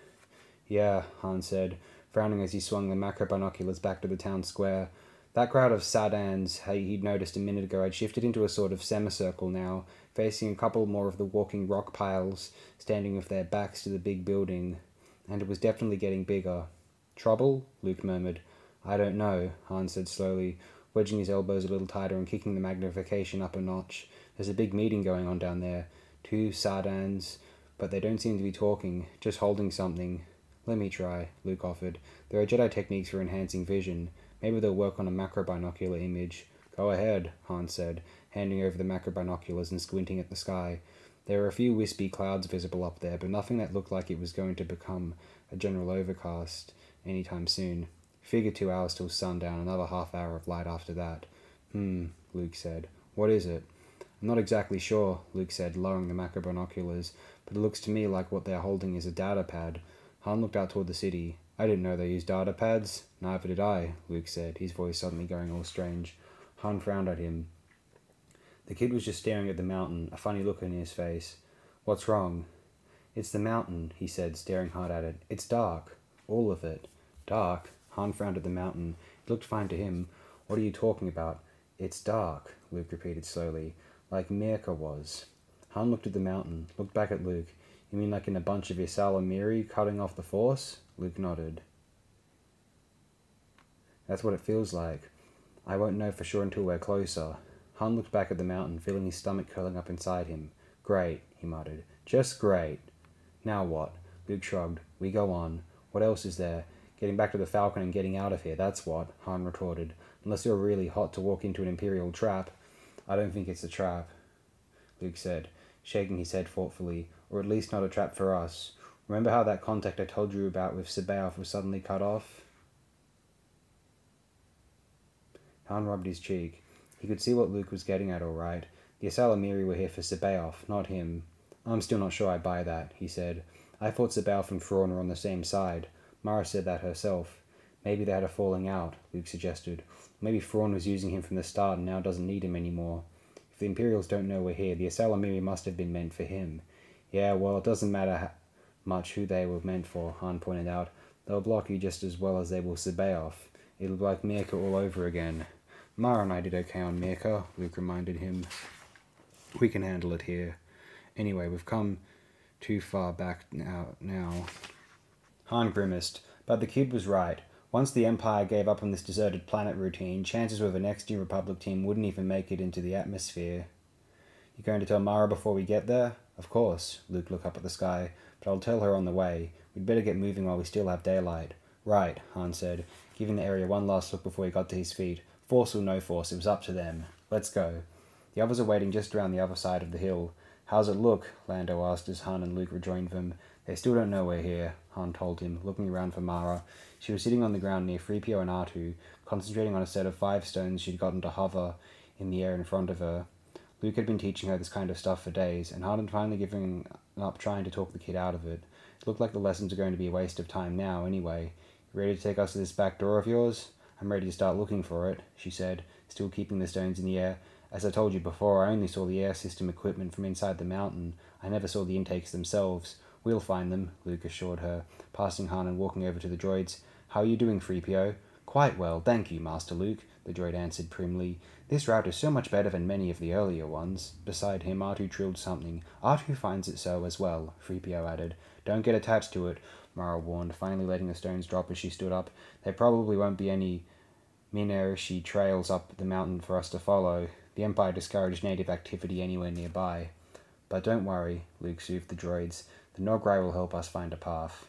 Yeah, Han said, frowning as he swung the macro binoculars back to the town square. That crowd of Psadans he'd noticed a minute ago had shifted into a sort of semicircle now, facing a couple more of the walking rock piles, standing with their backs to the big building, and it was definitely getting bigger. Trouble? Luke murmured. I don't know, Han said slowly, wedging his elbows a little tighter and kicking the magnification up a notch. There's a big meeting going on down there. Two Psadans, but they don't seem to be talking, just holding something. Let me try, Luke offered. There are Jedi techniques for enhancing vision. Maybe they'll work on a macro binocular image. Go ahead, Han said, handing over the macro binoculars and squinting at the sky. There were a few wispy clouds visible up there, but nothing that looked like it was going to become a general overcast any time soon. Figure two hours till sundown, another half hour of light after that. Hmm, Luke said. What is it? I'm not exactly sure, Luke said, lowering the macro binoculars, but it looks to me like what they're holding is a data pad. Han looked out toward the city. I didn't know they used data pads. Neither did I, Luke said, his voice suddenly going all strange. Han frowned at him. The kid was just staring at the mountain, a funny look on his face. What's wrong? It's the mountain, he said, staring hard at it. It's dark. All of it. Dark? Han frowned at the mountain. It looked fine to him. What are you talking about? It's dark, Luke repeated slowly, like Myrkr was. Han looked at the mountain, looked back at Luke. You mean like in a bunch of Ysalamiri Miri cutting off the Force? Luke nodded. That's what it feels like. I won't know for sure until we're closer. Han looked back at the mountain, feeling his stomach curling up inside him. Great, he muttered. Just great. Now what? Luke shrugged. We go on. What else is there? Getting back to the Falcon and getting out of here, that's what, Han retorted. Unless you're really hot to walk into an Imperial trap. I don't think it's a trap, Luke said, shaking his head thoughtfully, or at least not a trap for us. Remember how that contact I told you about with C'baoth was suddenly cut off? Han rubbed his cheek. He could see what Luke was getting at all right. The ysalamiri were here for C'baoth, not him. I'm still not sure I buy that, he said. I thought C'baoth and Thrawn were on the same side. Mara said that herself. Maybe they had a falling out, Luke suggested. Maybe Thrawn was using him from the start and now doesn't need him anymore. The Imperials don't know we're here, the ysalamiri must have been meant for him. Yeah, well, it doesn't matter much who they were meant for, Han pointed out. They'll block you just as well as they will C'baoth. It'll be like Myrkr all over again. Mara and I did okay on Myrkr, Luke reminded him. We can handle it here. Anyway, we've come too far back now. now. Han grimaced, but the kid was right. Once the Empire gave up on this deserted planet routine, chances were the next New Republic team wouldn't even make it into the atmosphere. You're going to tell Mara before we get there? Of course, Luke looked up at the sky, but I'll tell her on the way. We'd better get moving while we still have daylight. Right, Han said, giving the area one last look before he got to his feet. Force or no force, it was up to them. Let's go. The others are waiting just around the other side of the hill. How's it look? Lando asked as Han and Luke rejoined them. They still don't know we're here, Han told him, looking around for Mara. She was sitting on the ground near 3PO and R2, concentrating on a set of five stones she'd gotten to hover in the air in front of her. Luke had been teaching her this kind of stuff for days, and Harden finally giving up trying to talk the kid out of it. It looked like the lessons were going to be a waste of time now, anyway. You ready to take us to this back door of yours? I'm ready to start looking for it, she said, still keeping the stones in the air. As I told you before, I only saw the air system equipment from inside the mountain. I never saw the intakes themselves. We'll find them, Luke assured her, passing Han and walking over to the droids. How are you doing, Threepio? Quite well, thank you, Master Luke, the droid answered primly. This route is so much better than many of the earlier ones. Beside him, R2 trilled something. R2 finds it so as well, Threepio added. Don't get attached to it, Mara warned, finally letting the stones drop as she stood up. There probably won't be any Myneyrshi trails up the mountain for us to follow. The Empire discouraged native activity anywhere nearby. But don't worry, Luke soothed the droids. The Noghri will help us find a path.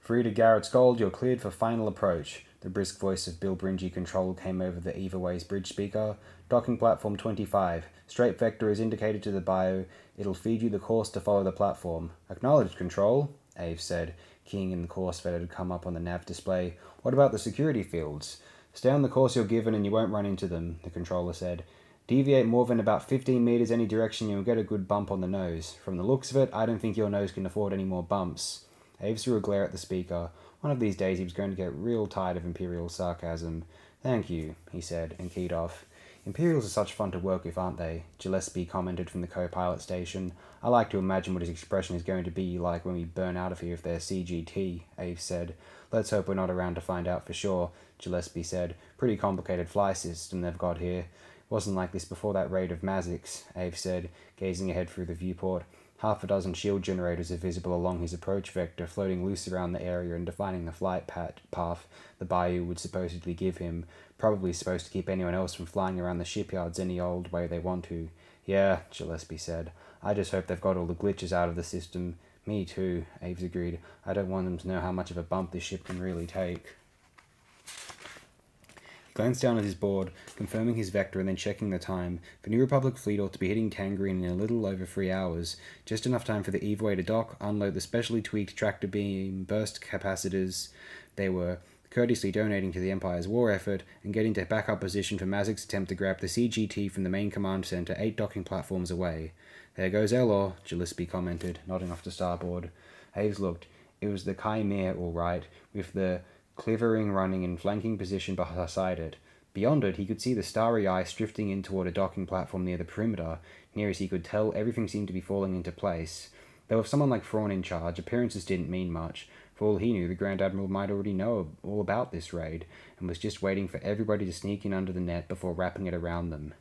Free to Garrett's Gold, you're cleared for final approach. The brisk voice of Bilbringi Control came over the Etherway's bridge speaker. Docking platform 25. Straight vector is indicated to the bio. It'll feed you the course to follow the platform. Acknowledged, Control, Ave said, keying in the course that had come up on the nav display. What about the security fields? Stay on the course you're given and you won't run into them, the controller said. Deviate more than about 15 meters any direction, you'll get a good bump on the nose. From the looks of it, I don't think your nose can afford any more bumps. Aves threw a glare at the speaker. One of these days he was going to get real tired of Imperial sarcasm. Thank you, he said, and keyed off. Imperials are such fun to work with, aren't they? Gillespie commented from the co-pilot station. I like to imagine what his expression is going to be like when we burn out of here if they're CGT, Ave said. Let's hope we're not around to find out for sure, Gillespie said. Pretty complicated fly system they've got here. Wasn't like this before that raid of Mazzic's, Ave said, gazing ahead through the viewport. Half a dozen shield generators are visible along his approach vector, floating loose around the area and defining the flight path the bayou would supposedly give him, probably supposed to keep anyone else from flying around the shipyards any old way they want to. Yeah, Gillespie said. I just hope they've got all the glitches out of the system. Me too, Aves agreed. I don't want them to know how much of a bump this ship can really take glanced down at his board, confirming his vector and then checking the time. The New Republic fleet ought to be hitting Tangrene in a little over three hours, just enough time for the Etherway to dock, unload the specially tweaked tractor beam burst capacitors they were courteously donating to the Empire's war effort, and get into backup position for Mazzic's attempt to grab the CGT from the main command center eight docking platforms away. There goes Ellor, Gillespie commented, nodding off to starboard. Aves looked. It was the Chimaera, all right, with the Cleavering running in flanking position beside it. Beyond it, he could see the starry ice drifting in toward a docking platform near the perimeter. Near as he could tell, everything seemed to be falling into place. Though with someone like Thrawn in charge, appearances didn't mean much. For all he knew, the Grand Admiral might already know all about this raid, and was just waiting for everybody to sneak in under the net before wrapping it around them.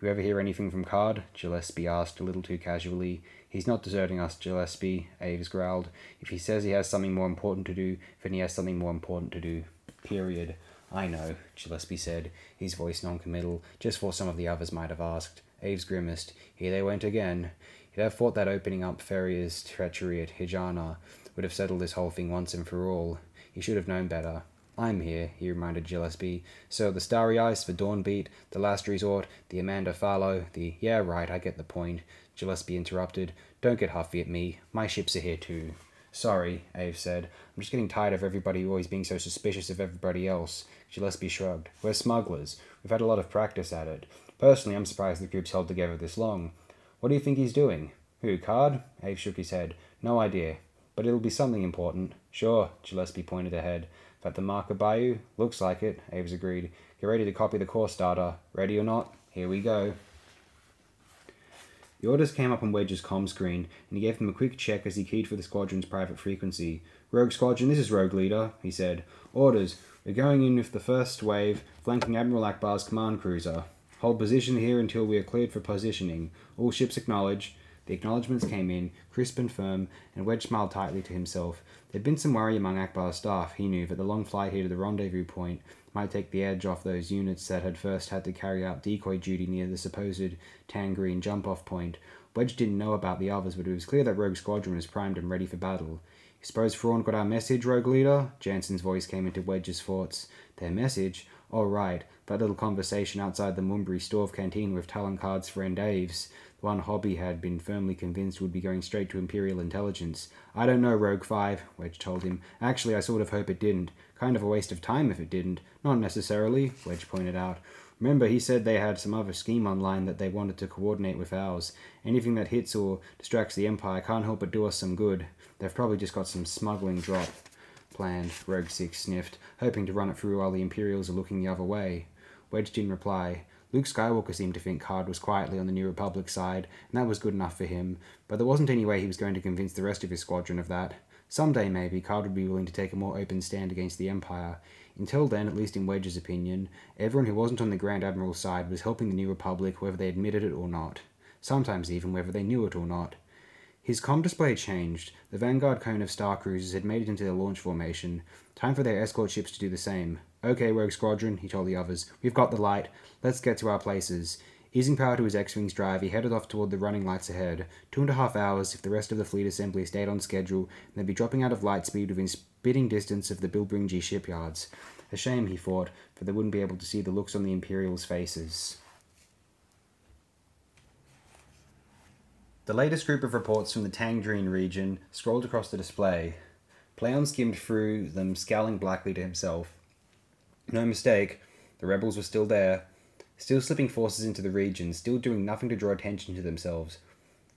You ever hear anything from Karrde? Gillespie asked a little too casually. He's not deserting us, Gillespie, Aves growled. If he says he has something more important to do, then he has something more important to do. Period. I know, Gillespie said, his voice noncommittal, just for some of the others might have asked. Aves grimaced. Here they went again. He'd have thought that opening up Ferrier's treachery at Hijarna would have settled this whole thing once and for all. He should have known better. I'm here, he reminded Gillespie. So the Starry Ice, the Dawn Beat, the Last Resort, the Amanda Fallow, the Yeah, right, I get the point. Gillespie interrupted. Don't get huffy at me. My ships are here too. Sorry, Ave said. I'm just getting tired of everybody always being so suspicious of everybody else. Gillespie shrugged. We're smugglers. We've had a lot of practice at it. Personally, I'm surprised the group's held together this long. What do you think he's doing? Who, Karrde? Ave shook his head. No idea. But it'll be something important. Sure, Gillespie pointed ahead. That the marker bayou? Looks like it, Aves agreed. Get ready to copy the course data. Ready or not? Here we go. The orders came up on Wedge's com screen, and he gave them a quick check as he keyed for the squadron's private frequency. Rogue Squadron, this is Rogue Leader, he said. Orders. We're going in with the first wave, flanking Admiral Ackbar's command cruiser. Hold position here until we are cleared for positioning. All ships acknowledge. The acknowledgements came in, crisp and firm, and Wedge smiled tightly to himself. There'd been some worry among Ackbar's staff, he knew, that the long flight here to the rendezvous point might take the edge off those units that had first had to carry out decoy duty near the supposed Tangrene jump-off point. Wedge didn't know about the others, but it was clear that Rogue Squadron was primed and ready for battle. You suppose Thrawn got our message, Rogue Leader? Janson's voice came into Wedge's thoughts. Their message? All right, that little conversation outside the Mumbri Stove canteen with Talon Karrde's friend Aves. The one Hobbie had been firmly convinced would be going straight to Imperial intelligence. I don't know, Rogue 5, Wedge told him. Actually, I sort of hope it didn't. Kind of a waste of time if it didn't. Not necessarily, Wedge pointed out. Remember, he said they had some other scheme online that they wanted to coordinate with ours. Anything that hits or distracts the Empire can't help but do us some good. They've probably just got some smuggling drop planned, Rogue Six sniffed, hoping to run it through while the Imperials are looking the other way. Wedge didn't reply. Luke Skywalker seemed to think Karrde was quietly on the New Republic side, and that was good enough for him, but there wasn't any way he was going to convince the rest of his squadron of that. Someday, maybe, Karrde would be willing to take a more open stand against the Empire. Until then, at least in Wedge's opinion, everyone who wasn't on the Grand Admiral's side was helping the New Republic whether they admitted it or not. Sometimes even whether they knew it or not. His com display changed. The Vanguard cone of star cruisers had made it into their launch formation. Time for their escort ships to do the same. Okay, Rogue Squadron, he told the others. We've got the light. Let's get to our places. Easing power to his X-Wing's drive, he headed off toward the running lights ahead. Two and a half hours, if the rest of the fleet assembly stayed on schedule, and they'd be dropping out of light speed within spitting distance of the Bilbringi shipyards. A shame, he thought, for they wouldn't be able to see the looks on the Imperials' faces. The latest group of reports from the Tangrene region scrolled across the display. Pellaeon skimmed through them, scowling blackly to himself. No mistake, the rebels were still there, still slipping forces into the region, still doing nothing to draw attention to themselves.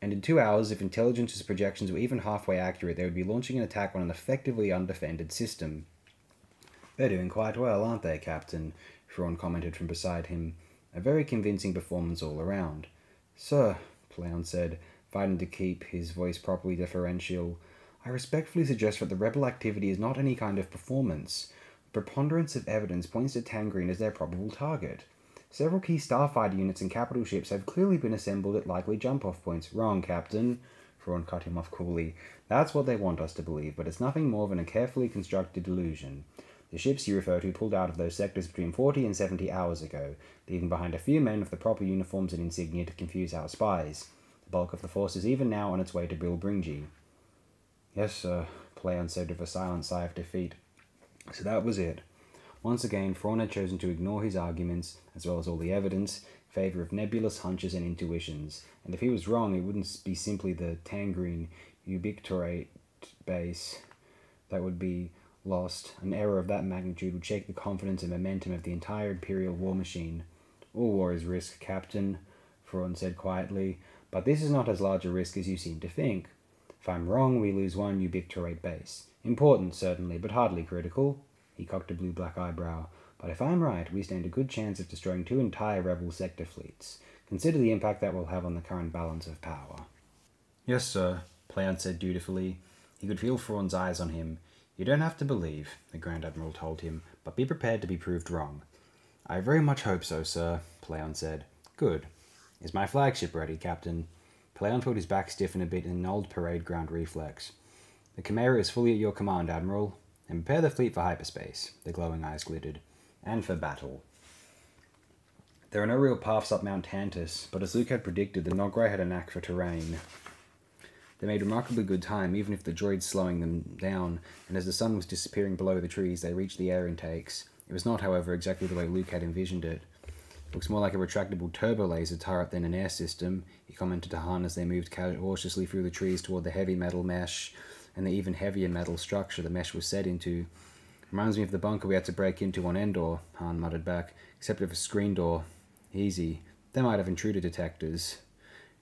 And in two hours, if intelligence's projections were even halfway accurate, they would be launching an attack on an effectively undefended system. They're doing quite well, aren't they, Captain? Thrawn commented from beside him. A very convincing performance all around. Sir, Pellaeon said, fighting to keep his voice properly deferential, I respectfully suggest that the rebel activity is not any kind of performance preponderance of evidence points to Tangrene as their probable target. Several key starfighter units and capital ships have clearly been assembled at likely jump off points. Wrong, Captain. Thrawn cut him off coolly. That's what they want us to believe, but it's nothing more than a carefully constructed delusion. The ships you refer to pulled out of those sectors between 40 and 70 hours ago, leaving behind a few men with the proper uniforms and insignia to confuse our spies. The bulk of the force is even now on its way to Bilbringi. Yes, sir, Pellaeon said with a silent sigh of defeat. So that was it. Once again, Thrawn had chosen to ignore his arguments, as well as all the evidence, in favour of nebulous hunches and intuitions, and if he was wrong, it wouldn't be simply the Tangrene Ubiqtorate base that would be lost. An error of that magnitude would shake the confidence and momentum of the entire Imperial war machine. All war is risk, Captain, Thrawn said quietly, but this is not as large a risk as you seem to think. If I'm wrong, we lose one Ubiqtorate base. Important, certainly, but hardly critical. He cocked a blue black eyebrow. But if I'm right, we stand a good chance of destroying two entire rebel sector fleets. Consider the impact that will have on the current balance of power. Yes, sir, Pellaeon said dutifully. He could feel Thrawn's eyes on him. You don't have to believe, the Grand Admiral told him, but be prepared to be proved wrong. I very much hope so, sir, Pellaeon said. Good. Is my flagship ready, Captain? Pellaeon felt his back stiffen a bit in an old parade ground reflex. The Chimaera is fully at your command, Admiral, and prepare the fleet for hyperspace, the glowing eyes glittered, and for battle. There are no real paths up Mount Tantiss, but as Luke had predicted, the Noghri had a knack for terrain. They made remarkably good time, even if the droids slowing them down, and as the sun was disappearing below the trees, they reached the air intakes. It was not, however, exactly the way Luke had envisioned it. It looks more like a retractable turbo laser turret than an air system, he commented to Han as they moved cautiously through the trees toward the heavy metal mesh and the even heavier metal structure the mesh was set into. Reminds me of the bunker we had to break into on Endor, Han muttered back, except with a screen door. Easy. They might have intruder detectors.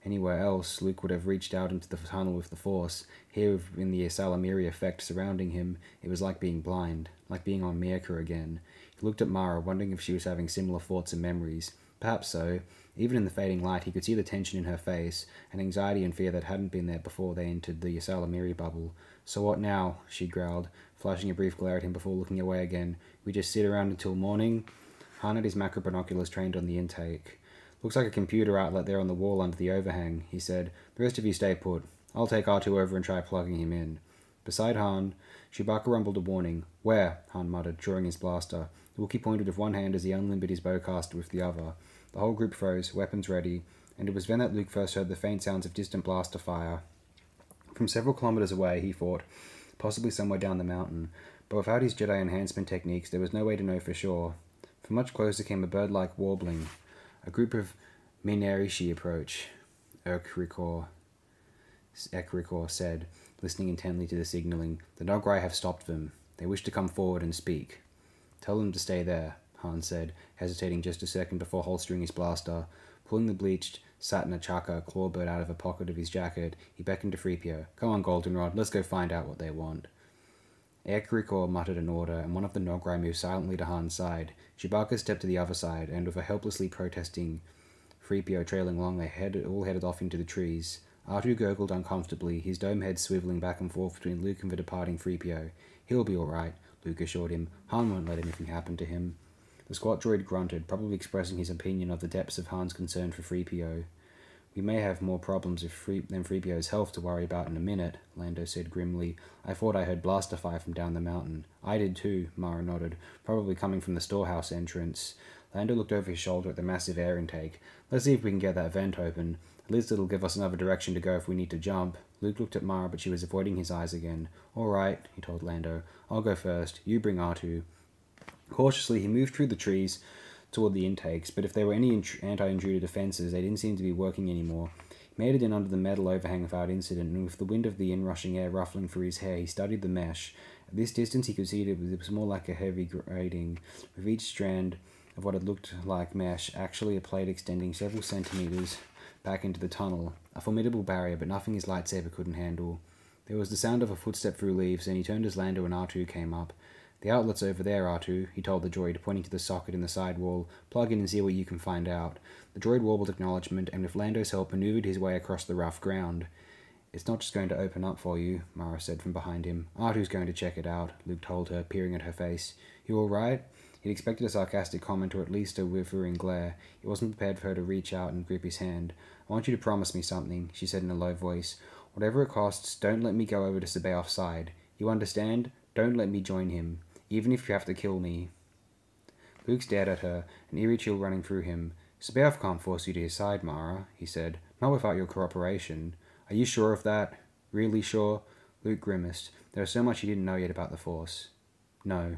Anywhere else, Luke would have reached out into the tunnel with the Force. Here, in the ysalamiri effect surrounding him, it was like being blind, like being on Myrkr again. He looked at Mara, wondering if she was having similar thoughts and memories. Perhaps so. Even in the fading light, he could see the tension in her face, and anxiety and fear that hadn't been there before they entered the ysalamiri bubble. So what now? she growled, flashing a brief glare at him before looking away again. We just sit around until morning? Han had his macro binoculars trained on the intake. Looks like a computer outlet there on the wall under the overhang, he said. The rest of you stay put. I'll take R2 over and try plugging him in. Beside Han, Chewbacca rumbled a warning. Where? Han muttered, drawing his blaster. The Wookiee pointed with one hand as he unlimbered his bowcaster with the other. The whole group froze, weapons ready, and it was then that Luke first heard the faint sounds of distant blaster fire. From several kilometers away, he thought, possibly somewhere down the mountain, but without his Jedi enhancement techniques, there was no way to know for sure. From much closer came a bird-like warbling. A group of Myneyrshi approach, Ekhrikhor, Ekhrikhor said, listening intently to the signaling. The Noghri have stopped them. They wish to come forward and speak. Tell them to stay there, Han said, hesitating just a second before holstering his blaster. Pulling the bleached satin achaka clawbird out of a pocket of his jacket, he beckoned to Threepio. Come on, Goldenrod, let's go find out what they want. Air muttered an order, and one of the Noghri moved silently to Han's side. Chewbacca stepped to the other side, and with a helplessly protesting Threepio trailing along, they headed, all headed off into the trees. R2 gurgled uncomfortably, his dome head swiveling back and forth between Luke and the departing Threepio. He'll be all right, Luke assured him. Han won't let anything happen to him. The squat droid grunted, probably expressing his opinion of the depths of Han's concern for Threepio. We may have more problems Free- than Threepio's health to worry about in a minute, Lando said grimly. I thought I heard blaster fire from down the mountain. I did too, Mara nodded, probably coming from the storehouse entrance. Lando looked over his shoulder at the massive air intake. Let's see if we can get that vent open. At least it'll give us another direction to go if we need to jump. Luke looked at Mara, but she was avoiding his eyes again. All right, he told Lando. I'll go first. You bring R2. Cautiously, he moved through the trees, toward the intakes, but if there were any anti intruder defences, they didn't seem to be working anymore. He made it in under the metal overhang without incident, and with the wind of the inrushing air ruffling through his hair, he studied the mesh. At this distance, he could see it was more like a heavy grating, with each strand of what had looked like mesh actually a plate extending several centimetres back into the tunnel. A formidable barrier, but nothing his lightsaber couldn't handle. There was the sound of a footstep through leaves, and he turned as Lando and R2 came up. The outlet's over there, R2, he told the droid, pointing to the socket in the side wall. Plug in and see what you can find out. The droid warbled acknowledgement and with Lando's help maneuvered his way across the rough ground. It's not just going to open up for you, Mara said from behind him. R2's going to check it out, Luke told her, peering at her face. You all right? He'd expected a sarcastic comment or at least a withering glare. He wasn't prepared for her to reach out and grip his hand. I want you to promise me something, she said in a low voice. Whatever it costs, don't let me go over to C'baoth's side. You understand? Don't let me join him even if you have to kill me. Luke stared at her, an eerie chill running through him. C'baoth can't force you to his side, Mara, he said. Not without your cooperation. Are you sure of that? Really sure? Luke grimaced. There was so much he didn't know yet about the Force. No.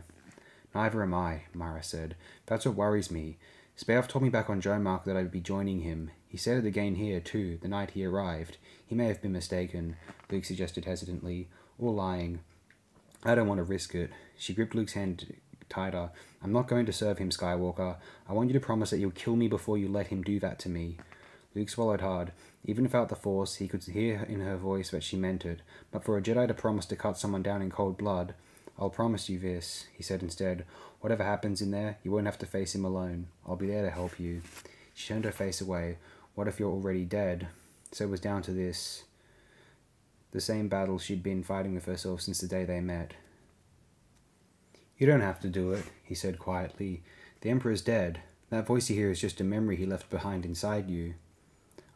Neither am I, Mara said. That's what worries me. C'baoth told me back on Jomark that I'd be joining him. He said it again here, too, the night he arrived. He may have been mistaken, Luke suggested hesitantly, or lying. I don't want to risk it. She gripped Luke's hand tighter. I'm not going to serve him, Skywalker. I want you to promise that you'll kill me before you let him do that to me. Luke swallowed hard. Even without the Force, he could hear in her voice that she meant it. But for a Jedi to promise to cut someone down in cold blood, I'll promise you this, he said instead. Whatever happens in there, you won't have to face him alone. I'll be there to help you. She turned her face away. What if you're already dead? So it was down to this the same battle she'd been fighting with herself since the day they met. You don't have to do it, he said quietly. The Emperor's dead. That voice you hear is just a memory he left behind inside you.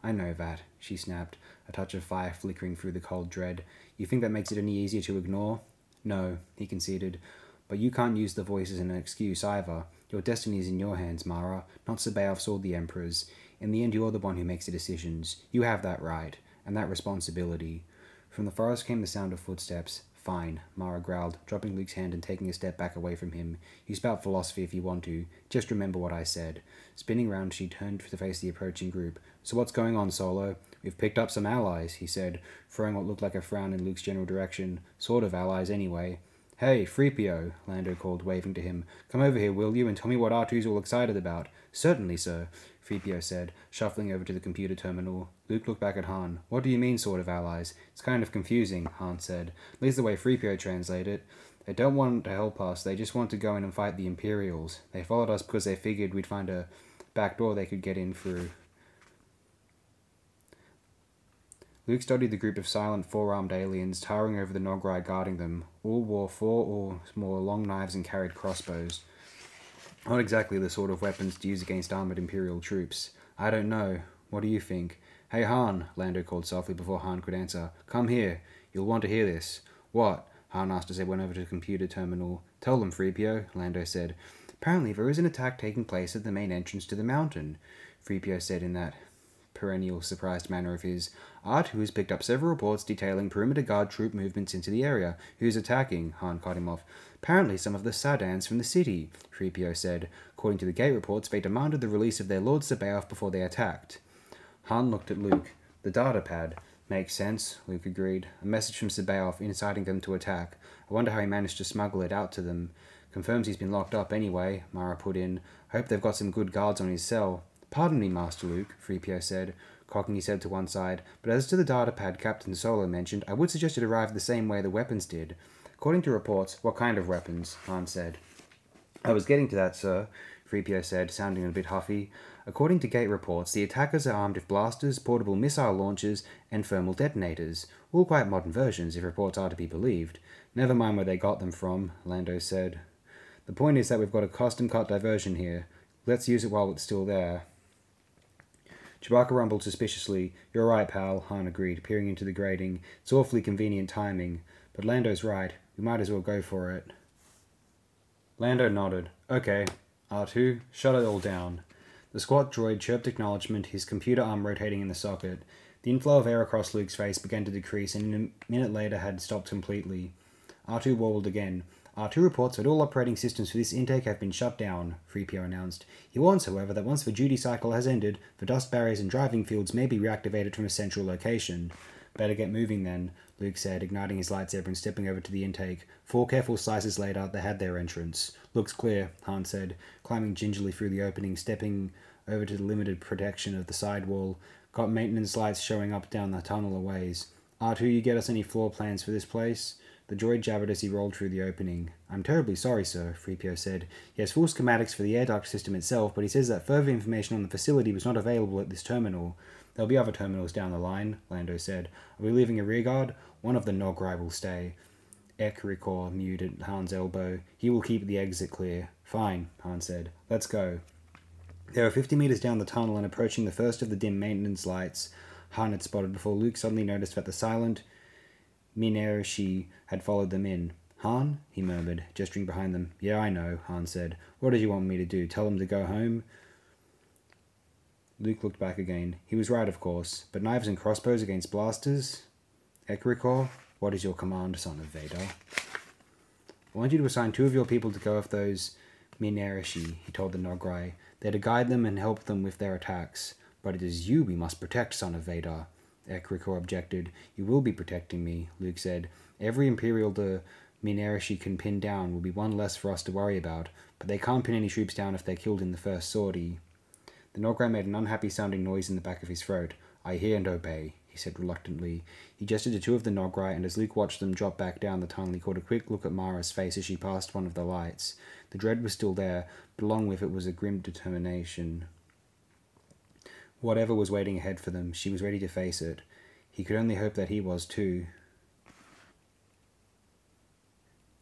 I know that, she snapped, a touch of fire flickering through the cold dread. You think that makes it any easier to ignore? No, he conceded. But you can't use the voice as an excuse either. Your destiny is in your hands, Mara, not C'baoth's or the Emperor's. In the end, you're the one who makes the decisions. You have that right, and that responsibility. From the forest came the sound of footsteps. Fine, Mara growled, dropping Luke's hand and taking a step back away from him. You spout philosophy if you want to. Just remember what I said. Spinning round, she turned to face the approaching group. So what's going on, Solo? We've picked up some allies, he said, throwing what looked like a frown in Luke's general direction. Sort of allies, anyway. Hey, Threepio, Lando called, waving to him. Come over here, will you, and tell me what R2's all excited about. Certainly, sir. Threepio said, shuffling over to the computer terminal. Luke looked back at Han. What do you mean, sort of allies? It's kind of confusing, Han said. At least the way Threepio translated it. They don't want to help us, they just want to go in and fight the Imperials. They followed us because they figured we'd find a back door they could get in through. Luke studied the group of silent four-armed aliens towering over the Noghri guarding them. All wore four or more long knives and carried crossbows. Not exactly the sort of weapons to use against armored Imperial troops. I don't know. What do you think? Hey Han, Lando called softly before Han could answer. Come here. You'll want to hear this. What? Han asked as they went over to the computer terminal. Tell them, Threepio, Lando said. Apparently there is an attack taking place at the main entrance to the mountain, Threepio said in that perennial surprised manner of his. R2 has picked up several reports detailing perimeter guard troop movements into the area. Who's attacking? Han cut him off. Apparently some of the Psadans from the city, Threepio said. According to the gate reports, they demanded the release of their Lord C'baoth before they attacked. Han looked at Luke. The data pad. Makes sense, Luke agreed. A message from C'baoth inciting them to attack. I wonder how he managed to smuggle it out to them. Confirms he's been locked up anyway, Mara put in. Hope they've got some good guards on his cell. Pardon me, Master Luke, Threepio said, cocking his head to one side, but as to the data pad Captain Solo mentioned, I would suggest it arrived the same way the weapons did. According to reports, what kind of weapons? Han said. I was getting to that, sir, Threepio said, sounding a bit huffy. According to Gate reports, the attackers are armed with blasters, portable missile launchers, and thermal detonators. All quite modern versions, if reports are to be believed. Never mind where they got them from, Lando said. The point is that we've got a custom cut diversion here. Let's use it while it's still there. Chewbacca rumbled suspiciously. You're right, pal, Han agreed, peering into the grating. It's awfully convenient timing. But Lando's right. We might as well go for it. Lando nodded. Okay. R2, shut it all down. The squat droid chirped acknowledgement, his computer arm rotating in the socket. The inflow of air across Luke's face began to decrease, and a minute later had stopped completely. R2 warbled again. Uh, R2 reports that all operating systems for this intake have been shut down, Threepio announced. He warns, however, that once the duty cycle has ended, the dust barriers and driving fields may be reactivated from a central location. Better get moving then, Luke said, igniting his lightsaber and stepping over to the intake. Four careful slices later, they had their entrance. Looks clear, Han said, climbing gingerly through the opening, stepping over to the limited protection of the side wall. Got maintenance lights showing up down the tunnel a ways. R2, you get us any floor plans for this place? The droid jabbered as he rolled through the opening. I'm terribly sorry, sir, Threepio said. He has full schematics for the air duct system itself, but he says that further information on the facility was not available at this terminal. There'll be other terminals down the line, Lando said. Are we leaving a rearguard? One of the Noghri will stay. Ekhrikhor mewed at Han's elbow. He will keep the exit clear. Fine, Han said. Let's go. They were fifty meters down the tunnel and approaching the first of the dim maintenance lights Han had spotted before Luke suddenly noticed that the silent Myneyrshi had followed them in. Han? he murmured, gesturing behind them. Yeah, I know, Han said. What did you want me to do? Tell them to go home? Luke looked back again. He was right, of course. But knives and crossbows against blasters? Ekhrikhor, what is your command, son of Vader? I want you to assign two of your people to go with those Myneyrshi, he told the Noghri. They're to guide them and help them with their attacks. But it is you we must protect, son of Vader. Ekhrikhor objected. You will be protecting me, Luke said. Every Imperial the Myneyrshi can pin down will be one less for us to worry about, but they can't pin any troops down if they're killed in the first sortie. The Noghri made an unhappy sounding noise in the back of his throat. I hear and obey, he said reluctantly. He gestured to two of the Noghri, and as Luke watched them drop back down the tunnel, he caught a quick look at Mara's face as she passed one of the lights. The dread was still there, but along with it was a grim determination. Whatever was waiting ahead for them, she was ready to face it. He could only hope that he was too.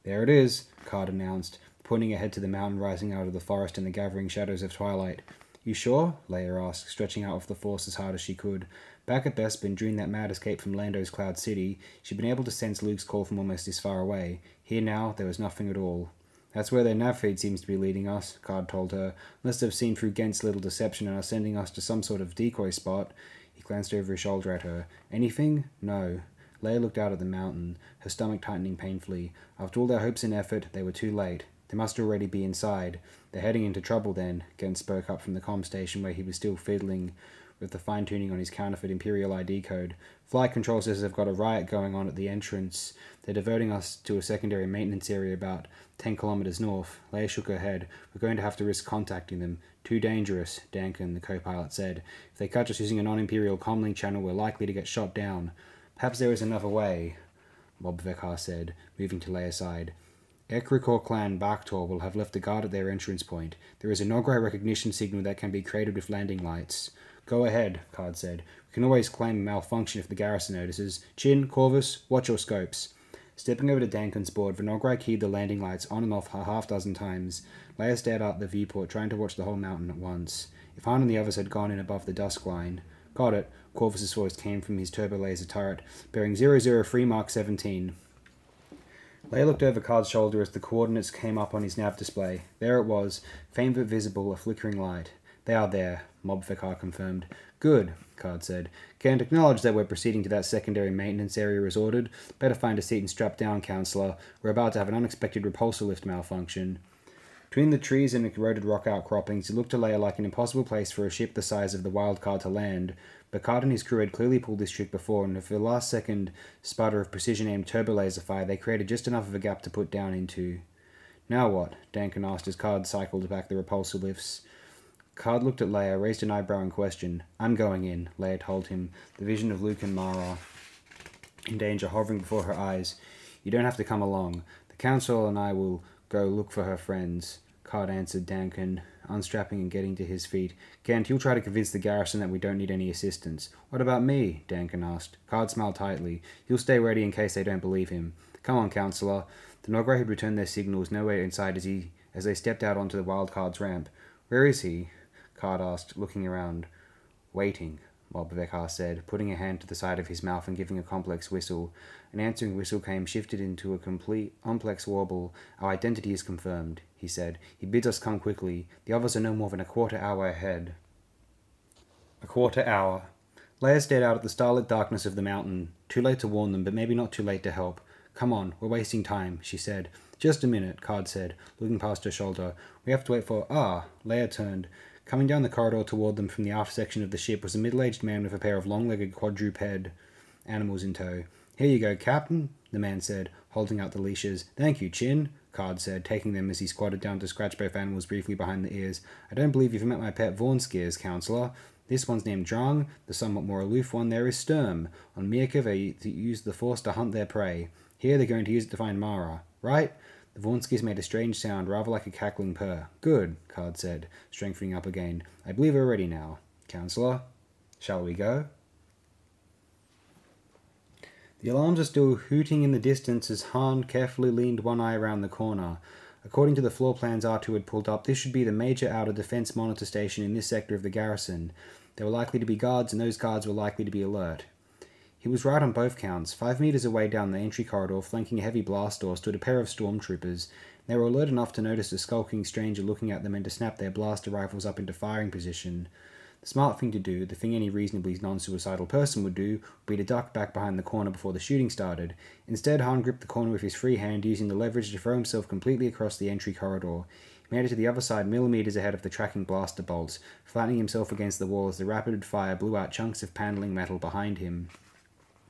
There it is, Karrde announced, pointing ahead to the mountain rising out of the forest in the gathering shadows of twilight. You sure? Leia asked, stretching out with the force as hard as she could. Back at Bespin, during that mad escape from Lando's Cloud City, she'd been able to sense Luke's call from almost this far away. Here now, there was nothing at all. That's where their nav feed seems to be leading us, Karrde told her. Unless they've seen through Ghent's little deception and are sending us to some sort of decoy spot. He glanced over his shoulder at her. Anything? No. Leia looked out at the mountain, her stomach tightening painfully. After all their hopes and effort, they were too late. They must already be inside. They're heading into trouble then, Ghent spoke up from the com station where he was still fiddling with the fine tuning on his counterfeit Imperial ID code. Flight control says they've got a riot going on at the entrance. They're diverting us to a secondary maintenance area about 10 kilometers north. Leia shook her head. We're going to have to risk contacting them. Too dangerous, Dankin, the co pilot said. If they catch us using a non Imperial comlink channel, we're likely to get shot down. Perhaps there is another way, Mobvekhar said, moving to Leia's side. Ekhrikhor clan Baktor will have left a guard at their entrance point. There is a Noghri recognition signal that can be created with landing lights. Go ahead, Karrde said. Can always claim a malfunction if the garrison notices. Chin, Corvus, watch your scopes. Stepping over to Dankin's board, the keyed the landing lights on and off a half dozen times. Leia stared out the viewport, trying to watch the whole mountain at once. If Han and the others had gone in above the dusk line. Got it. Corvus's voice came from his turbo laser turret, bearing 003 Mark 17. Leia looked over Karrde's shoulder as the coordinates came up on his nav display. There it was, faint but visible, a flickering light. They are there, Mobvekhar confirmed. Good, Karrde said. Can't acknowledge that we're proceeding to that secondary maintenance area as ordered. Better find a seat and strap down, Counselor. We're about to have an unexpected repulsor lift malfunction. Between the trees and the corroded rock outcroppings, it looked to Leia like an impossible place for a ship the size of the Wild Karrde to land, but Karrde and his crew had clearly pulled this trick before, and for the last second sputter of precision aimed turbo laser fire, they created just enough of a gap to put down into. Now what? Dankin asked as Karrde cycled back the repulsor lifts. Karrde looked at Leia, raised an eyebrow in question. I'm going in, Leia told him, the vision of Luke and Mara in danger hovering before her eyes. You don't have to come along. The Council and I will go look for her friends. Karrde answered Dankin, unstrapping and getting to his feet. Ghent, you'll try to convince the garrison that we don't need any assistance. What about me? Dankin asked. Karrde smiled tightly. He'll stay ready in case they don't believe him. Come on, Counselor. The Noghri had returned their signals nowhere in sight as he as they stepped out onto the Wild Karrde's ramp. Where is he? Karrde asked, looking around. Waiting, Mob said, putting a hand to the side of his mouth and giving a complex whistle. An answering whistle came, shifted into a complete, complex warble. Our identity is confirmed, he said. He bids us come quickly. The others are no more than a quarter hour ahead. A quarter hour. Leia stared out at the starlit darkness of the mountain. Too late to warn them, but maybe not too late to help. Come on, we're wasting time, she said. Just a minute, Karrde said, looking past her shoulder. We have to wait for. Ah! Leia turned. Coming down the corridor toward them from the aft section of the ship was a middle aged man with a pair of long legged quadruped animals in tow. Here you go, Captain, the man said, holding out the leashes. Thank you, Chin, Karrde said, taking them as he squatted down to scratch both animals briefly behind the ears. I don't believe you've met my pet vornskrs, Counselor. This one's named Drang. The somewhat more aloof one there is Sturm. On Myrkr, they use the Force to hunt their prey. Here they're going to use it to find Mara. Right? The vornskrs made a strange sound, rather like a cackling purr. Good, Karrde said, strengthening up again. I believe we're ready now. Counselor, shall we go? The alarms are still hooting in the distance as Han carefully leaned one eye around the corner. According to the floor plans R2 had pulled up, this should be the major outer defense monitor station in this sector of the garrison. There were likely to be guards, and those guards were likely to be alert. He was right on both counts. Five meters away down the entry corridor, flanking a heavy blast door, stood a pair of stormtroopers. They were alert enough to notice a skulking stranger looking at them and to snap their blaster rifles up into firing position. The smart thing to do, the thing any reasonably non suicidal person would do, would be to duck back behind the corner before the shooting started. Instead, Han gripped the corner with his free hand, using the leverage to throw himself completely across the entry corridor. He made it to the other side millimeters ahead of the tracking blaster bolts, flattening himself against the wall as the rapid fire blew out chunks of paneling metal behind him.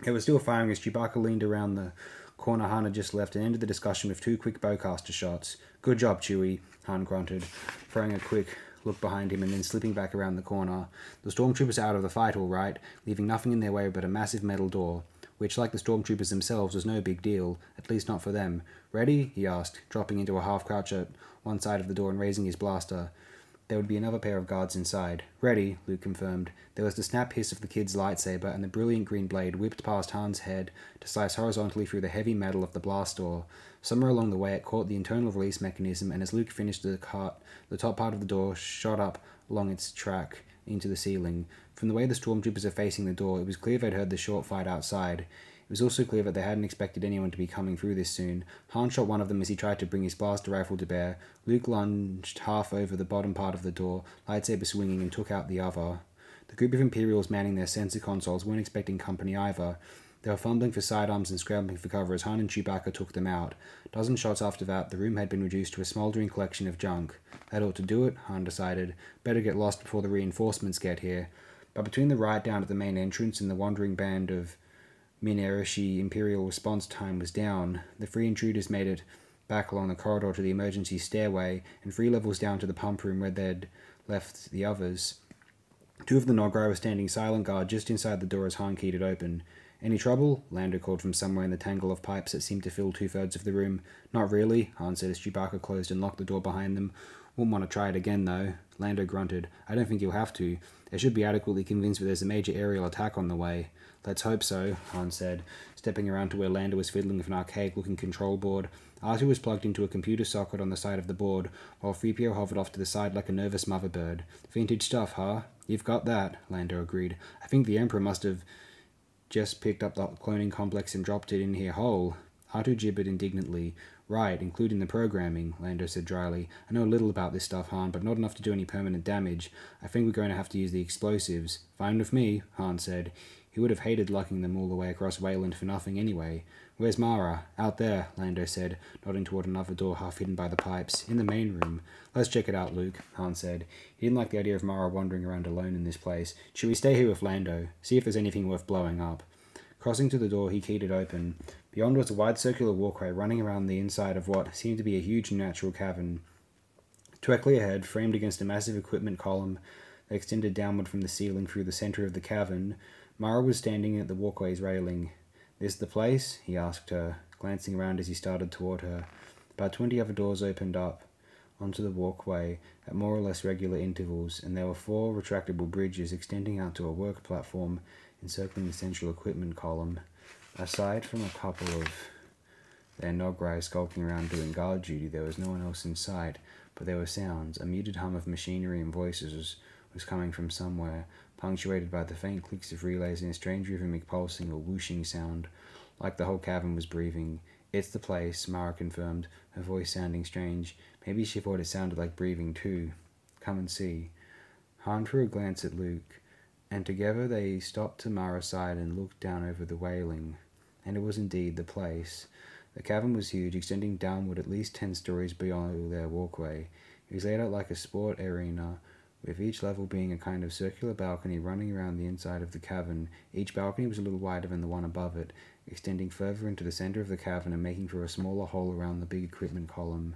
They was still firing as Chewbacca leaned around the corner Han had just left and ended the discussion with two quick bowcaster shots. Good job, Chewie, Han grunted, throwing a quick look behind him, and then slipping back around the corner. The stormtroopers are out of the fight, all right, leaving nothing in their way but a massive metal door, which, like the stormtroopers themselves, was no big deal, at least not for them. Ready? he asked, dropping into a half crouch at one side of the door and raising his blaster. There would be another pair of guards inside. Ready, Luke confirmed. There was the snap hiss of the kid's lightsaber, and the brilliant green blade whipped past Han's head to slice horizontally through the heavy metal of the blast door. Somewhere along the way, it caught the internal release mechanism, and as Luke finished the cart, the top part of the door shot up along its track into the ceiling. From the way the stormtroopers were facing the door, it was clear they'd heard the short fight outside. It was also clear that they hadn't expected anyone to be coming through this soon. Han shot one of them as he tried to bring his blaster rifle to bear. Luke lunged half over the bottom part of the door, lightsaber swinging, and took out the other. The group of Imperials manning their sensor consoles weren't expecting company either. They were fumbling for sidearms and scrambling for cover as Han and Chewbacca took them out. A dozen shots after that, the room had been reduced to a smouldering collection of junk. That ought to do it, Han decided. Better get lost before the reinforcements get here. But between the ride down to the main entrance and the wandering band of Myneyrshi Imperial response time was down. The three intruders made it back along the corridor to the emergency stairway, and three levels down to the pump room where they'd left the others. Two of the Noghri were standing silent guard just inside the door as Han keyed it open. Any trouble? Lando called from somewhere in the tangle of pipes that seemed to fill two thirds of the room. Not really, Han said as Chewbacca closed and locked the door behind them. Wouldn't want to try it again, though. Lando grunted. I don't think you'll have to. They should be adequately convinced that there's a major aerial attack on the way. Let's hope so, Han said, stepping around to where Lando was fiddling with an archaic looking control board. R2 was plugged into a computer socket on the side of the board, while 3PO hovered off to the side like a nervous mother bird. Vintage stuff, huh? You've got that, Lando agreed. I think the Emperor must have just picked up the cloning complex and dropped it in here whole. R2 gibbered indignantly. Right, including the programming, Lando said dryly. I know a little about this stuff, Han, but not enough to do any permanent damage. I think we're going to have to use the explosives. Fine with me, Han said. He would have hated lugging them all the way across Wayland for nothing anyway. Where's Mara? Out there, Lando said, nodding toward another door half hidden by the pipes. In the main room. Let's check it out, Luke, Han said. He didn't like the idea of Mara wandering around alone in this place. Should we stay here with Lando? See if there's anything worth blowing up. Crossing to the door, he keyed it open. Beyond was a wide circular walkway running around the inside of what seemed to be a huge natural cavern. Directly ahead, framed against a massive equipment column that extended downward from the ceiling through the center of the cavern, Mara was standing at the walkway's railing. This the place? he asked her, glancing around as he started toward her. About twenty other doors opened up onto the walkway at more or less regular intervals, and there were four retractable bridges extending out to a work platform encircling the central equipment column. Aside from a couple of their Noghri skulking around doing guard duty, there was no one else in sight, but there were sounds. A muted hum of machinery and voices was, was coming from somewhere, punctuated by the faint clicks of relays and a strange rhythmic pulsing or whooshing sound, like the whole cavern was breathing. It's the place, Mara confirmed, her voice sounding strange. Maybe she thought it sounded like breathing too. Come and see. Han threw a glance at Luke, and together they stopped to Mara's side and looked down over the wailing. And it was indeed the place. The cavern was huge, extending downward at least ten stories beyond their walkway. It was laid out like a sport arena, with each level being a kind of circular balcony running around the inside of the cavern. Each balcony was a little wider than the one above it, extending further into the center of the cavern and making for a smaller hole around the big equipment column.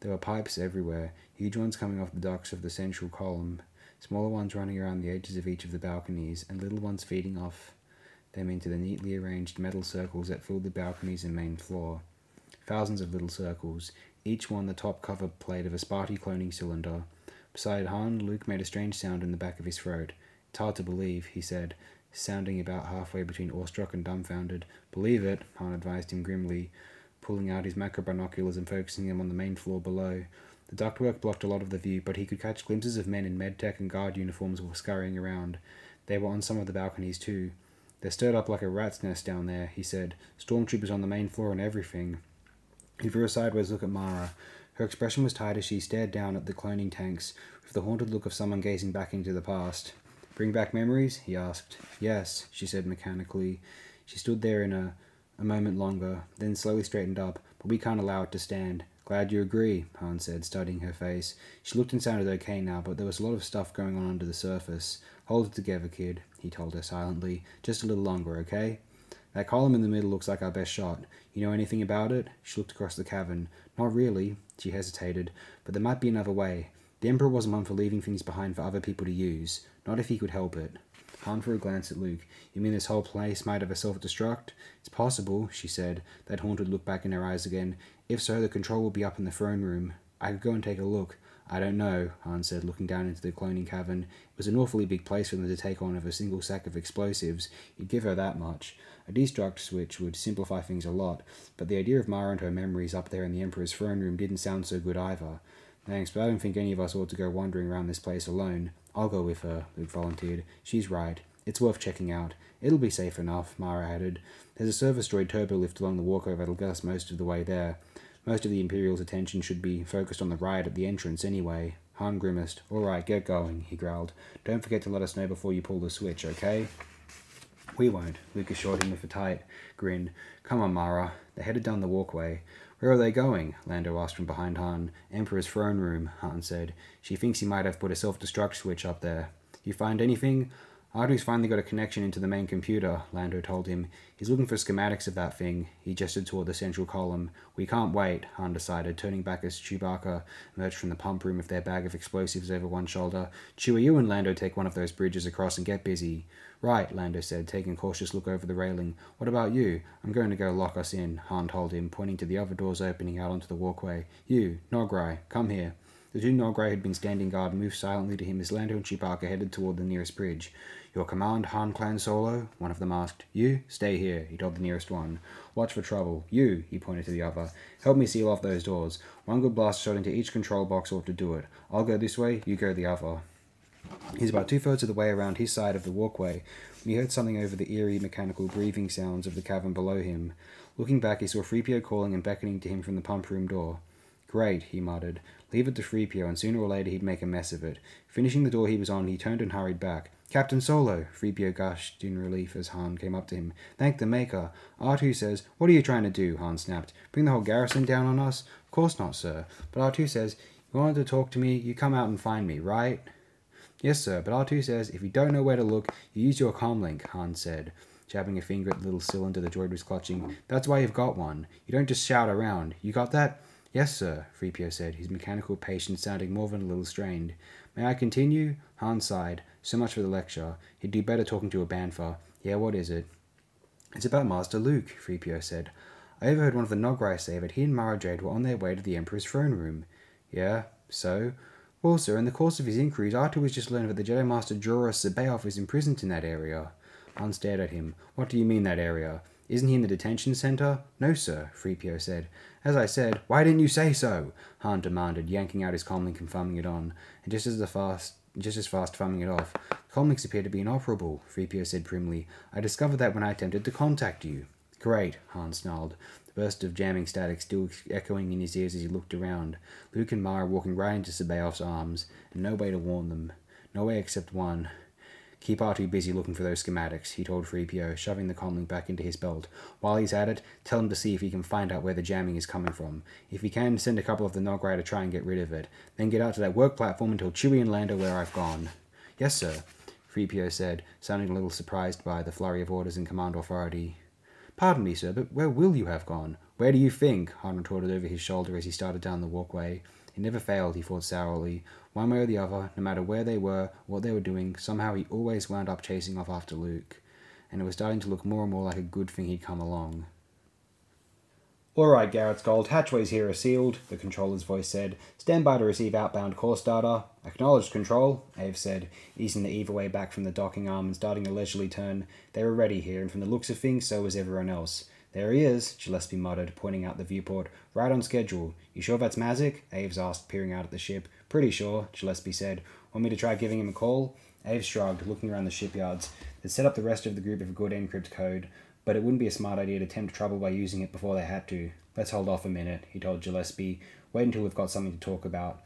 There were pipes everywhere, huge ones coming off the ducts of the central column, smaller ones running around the edges of each of the balconies, and little ones feeding off them into the neatly arranged metal circles that filled the balconies and main floor. Thousands of little circles, each one the top cover plate of a Spaarti cloning cylinder. Beside Han, Luke made a strange sound in the back of his throat. It's hard to believe, he said, sounding about halfway between awestruck and dumbfounded. Believe it, Han advised him grimly, pulling out his macro binoculars and focusing them on the main floor below. The ductwork blocked a lot of the view, but he could catch glimpses of men in medtech and guard uniforms were scurrying around. They were on some of the balconies too. They're stirred up like a rat's nest down there, he said. Stormtroopers on the main floor and everything. He threw a sideways look at Mara. Her expression was tight as she stared down at the cloning tanks, with the haunted look of someone gazing back into the past. Bring back memories? he asked. Yes, she said mechanically. She stood there in a, a moment longer, then slowly straightened up. But we can't allow it to stand. Glad you agree, Han said, studying her face. She looked and sounded okay now, but there was a lot of stuff going on under the surface. Hold it together, kid, he told her silently. Just a little longer, okay? That column in the middle looks like our best shot. You know anything about it? She looked across the cavern. Not really, she hesitated, but there might be another way. The Emperor wasn't one for leaving things behind for other people to use, not if he could help it. Han threw a glance at Luke. You mean this whole place might have a self-destruct? It's possible, she said, that haunted look back in her eyes again. If so, the control will be up in the throne room. I could go and take a look. I don't know, Han said, looking down into the cloning cavern. It was an awfully big place for them to take on of a single sack of explosives. You'd give her that much. A destruct switch would simplify things a lot, but the idea of Mara and her memories up there in the Emperor's throne room didn't sound so good either. Thanks, but I don't think any of us ought to go wandering around this place alone. I'll go with her, Luke volunteered. She's right. It's worth checking out. It'll be safe enough, Mara added. There's a service droid turbo lift along the walkover that'll get us most of the way there. Most of the Imperial's attention should be focused on the riot at the entrance anyway. Han grimaced. All right, get going, he growled. Don't forget to let us know before you pull the switch, okay? We won't, Luke assured him with a tight grin. Come on, Mara. They headed down the walkway. Where are they going? Lando asked from behind Han. Emperor's throne room, Han said. She thinks he might have put a self-destruct switch up there. You find anything? Artoo's finally got a connection into the main computer, Lando told him. He's looking for schematics of that thing. He gestured toward the central column. We can't wait, Han decided, turning back as Chewbacca emerged from the pump room with their bag of explosives over one shoulder. Chewie, you and Lando take one of those bridges across and get busy. Right, Lando said, taking a cautious look over the railing. What about you? I'm going to go lock us in, Han told him, pointing to the other doors opening out onto the walkway. You, Noghri, come here. The two Noghri had been standing guard moved silently to him as Lando and Chewbacca headed toward the nearest bridge. Your command, Han Clan Solo? One of them asked. You? Stay here, he told the nearest one. Watch for trouble. You, he pointed to the other. Help me seal off those doors. One good blast shot into each control box ought to do it. I'll go this way, you go the other. He's about two thirds of the way around his side of the walkway when he heard something over the eerie mechanical breathing sounds of the cavern below him. Looking back, he saw Threepio calling and beckoning to him from the pump room door. Great, he muttered. Leave it to Threepio, and sooner or later he'd make a mess of it. Finishing the door he was on, he turned and hurried back. Captain Solo! Threepio gushed in relief as Han came up to him. Thank the Maker. R2 says, What are you trying to do? Han snapped. Bring the whole garrison down on us? Of course not, sir. But R2 says, You wanted to talk to me, you come out and find me, right? Yes, sir, but R2 says, If you don't know where to look, you use your comlink, Han said. jabbing a finger at the little cylinder the droid was clutching. That's why you've got one. You don't just shout around. You got that? Yes, sir, Threepio said, his mechanical patience sounding more than a little strained. May I continue? Han sighed. So much for the lecture. He'd do better talking to a Bantha. Yeah, what is it? It's about Master Luke, Threepio said. I overheard one of the Noghri say that he and Mara Jade were on their way to the Emperor's throne room. Yeah, so? Well, sir, in the course of his inquiries, Artoo has just learned that the Jedi Master Joruus C'baoth is imprisoned in that area. Han stared at him. What do you mean, that area? Isn't he in the detention center? No, sir, Freepio said. As I said, why didn't you say so? Han demanded, yanking out his comlink and thumbing it on, and just as the fast just as fast thumbing it off. Comlinks appear to be inoperable, Threepio said primly. I discovered that when I attempted to contact you. Great, Han snarled, the burst of jamming static still echoing in his ears as he looked around. Luke and Mara walking right into C'baoth's arms, and no way to warn them. No way except one. Keep Artoo busy looking for those schematics, he told Threepio, shoving the comlink back into his belt. While he's at it, tell him to see if he can find out where the jamming is coming from. If he can, send a couple of the Noghri to try and get rid of it. Then get out to that work platform until Chewie and Lando where I've gone. Yes, sir, Threepio said, sounding a little surprised by the flurry of orders and command authority. Pardon me, sir, but where will you have gone? Where do you think? Han retorted over his shoulder as he started down the walkway. It never failed, he thought sourly. One way or the other, no matter where they were, what they were doing, somehow he always wound up chasing off after Luke. And it was starting to look more and more like a good thing he'd come along. All right, Garrett's Gold. Hatchways here are sealed, the controller's voice said. Stand by to receive outbound course data. Acknowledged, Control, Ave said, easing the Etherway back from the docking arm and starting a leisurely turn. They were ready here, and from the looks of things, so was everyone else. There he is, Gillespie muttered, pointing out the viewport. Right on schedule. You sure that's Mazzic? Aves asked, peering out at the ship. Pretty sure, Gillespie said. Want me to try giving him a call? Aves shrugged, looking around the shipyards. They'd set up the rest of the group with a good encrypt code, but it wouldn't be a smart idea to tempt trouble by using it before they had to. Let's hold off a minute, he told Gillespie. Wait until we've got something to talk about.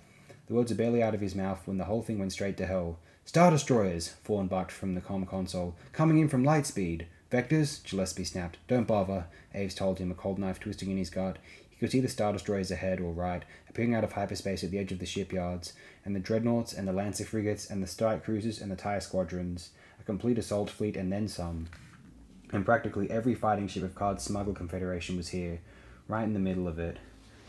The words were barely out of his mouth when the whole thing went straight to hell. Star destroyers, Thrawn barked from the com console. Coming in from light speed. Vectors? Gillespie snapped. Don't bother, Aves told him, a cold knife twisting in his gut. He could see the Star Destroyers ahead, all right, appearing out of hyperspace at the edge of the shipyards, and the dreadnoughts and the lancer frigates and the strike cruisers and the tie squadrons. A complete assault fleet and then some. And practically every fighting ship of Karrde's smuggle confederation was here, right in the middle of it.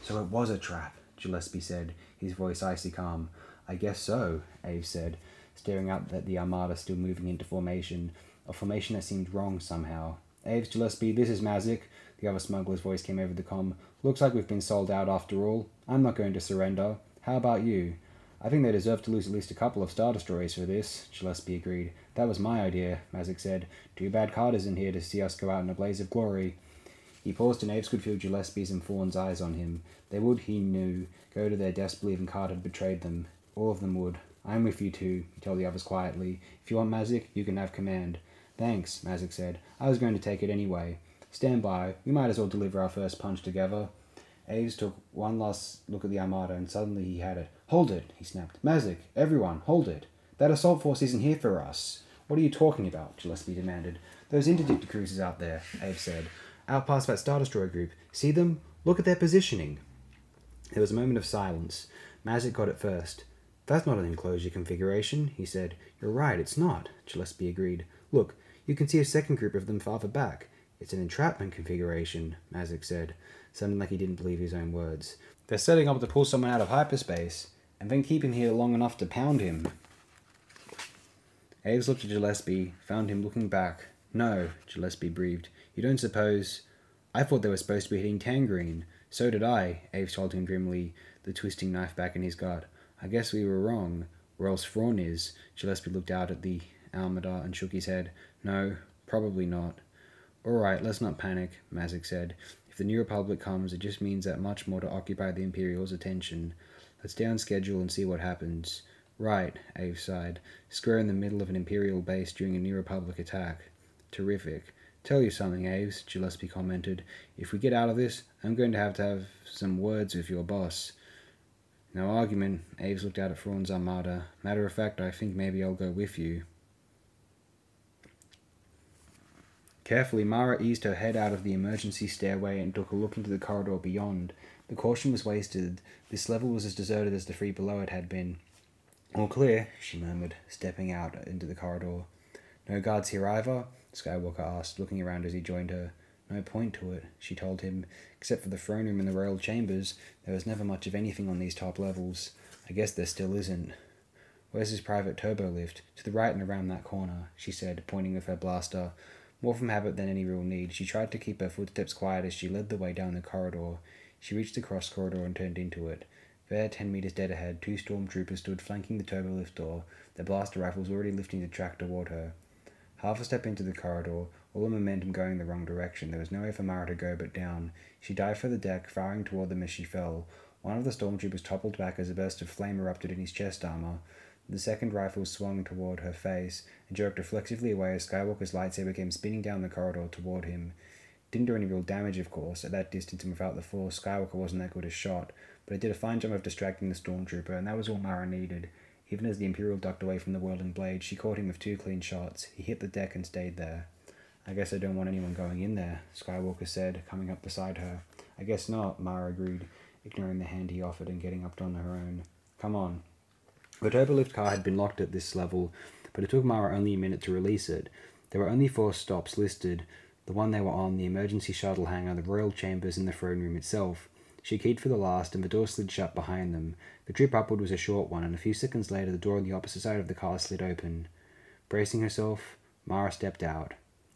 So it was a trap, Gillespie said, his voice icy calm. I guess so, Aves said, staring out at the armada still moving into formation a formation that seemed wrong somehow. Aves Gillespie, this is Mazzic. The other smuggler's voice came over the com. Looks like we've been sold out after all. I'm not going to surrender. How about you? I think they deserve to lose at least a couple of Star Destroyers for this, Gillespie agreed. That was my idea, Mazzic said. Too bad Karrde's in here to see us go out in a blaze of glory. He paused and Aves could feel Gillespie's and Thrawn's eyes on him. They would, he knew, go to their deaths believing Karrde had betrayed them. All of them would. I'm with you too, he told the others quietly. If you want Mazzic, you can have command. Thanks, Mazzic said. I was going to take it anyway. Stand by. We might as well deliver our first punch together. Aves took one last look at the Armada, and suddenly he had it. Hold it, he snapped. Mazzic, everyone, hold it. That assault force isn't here for us. What are you talking about? Gillespie demanded. Those interdictor cruisers out there, Aves said. Out past that Star Destroyer group. See them? Look at their positioning. There was a moment of silence. Mazzic got it first. That's not an enclosure configuration, he said. You're right, it's not, Gillespie agreed. Look, you can see a second group of them farther back. It's an entrapment configuration, Mazzic said, sounding like he didn't believe his own words. They're setting up to pull someone out of hyperspace, and then keep him here long enough to pound him. Aves looked at Gillespie, found him looking back. No, Gillespie breathed. You don't suppose... I thought they were supposed to be hitting Tangrene. So did I, Aves told him grimly, the twisting knife back in his gut. I guess we were wrong. Where else Thrawn is? Gillespie looked out at the Armada and shook his head. No, probably not. All right, let's not panic, Mazzic said. If the New Republic comes, it just means that much more to occupy the Imperial's attention. Let's on schedule and see what happens. Right, Ave sighed. Square in the middle of an Imperial base during a New Republic attack. Terrific. Tell you something, Aves, Gillespie commented. If we get out of this, I'm going to have to have some words with your boss. No argument. Aves looked out at Thrawn's armada. Matter of fact, I think maybe I'll go with you. Carefully, Mara eased her head out of the emergency stairway and took a look into the corridor beyond. The caution was wasted. This level was as deserted as the three below it had been. All clear, she murmured, stepping out into the corridor. No guards here either? Skywalker asked, looking around as he joined her. No point to it, she told him. Except for the throne room and the royal chambers, there was never much of anything on these top levels. I guess there still isn't. Where's his private turbo lift? To the right and around that corner, she said, pointing with her blaster. More from habit than any real need, she tried to keep her footsteps quiet as she led the way down the corridor. She reached the cross corridor and turned into it. There, ten meters dead ahead, two stormtroopers stood flanking the turbo lift door, their blaster rifles already lifting the track toward her. Half a step into the corridor, all the momentum going the wrong direction. There was nowhere for Mara to go but down. She dived for the deck, firing toward them as she fell. One of the stormtroopers toppled back as a burst of flame erupted in his chest armor. The second rifle swung toward her face and jerked reflexively away as Skywalker's lightsaber came spinning down the corridor toward him. Didn't do any real damage, of course. At that distance and without the force, Skywalker wasn't that good a shot, but it did a fine job of distracting the stormtrooper, and that was all Mara needed. Even as the Imperial ducked away from the whirling blade, she caught him with two clean shots. He hit the deck and stayed there. I guess I don't want anyone going in there, Skywalker said, coming up beside her. I guess not, Mara agreed, ignoring the hand he offered and getting up on her own. Come on. The turbolift car had been locked at this level, but it took Mara only a minute to release it. There were only four stops listed the one they were on, the emergency shuttle hangar, the royal chambers, and the throne room itself. She keyed for the last, and the door slid shut behind them. The trip upward was a short one, and a few seconds later the door on the opposite side of the car slid open. Bracing herself, Mara stepped out,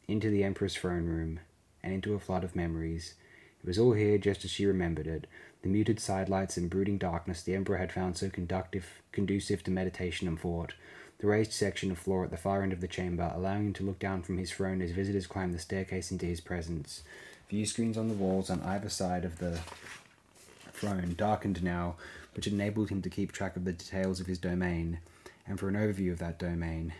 into the Emperor's throne room, and into a flood of memories. It was all here just as she remembered it. The muted sidelights and brooding darkness the Emperor had found so conductive, conducive to meditation and thought. The raised section of floor at the far end of the chamber, allowing him to look down from his throne as visitors climbed the staircase into his presence. View screens on the walls on either side of the throne, darkened now, which enabled him to keep track of the details of his domain, and for an overview of that domain.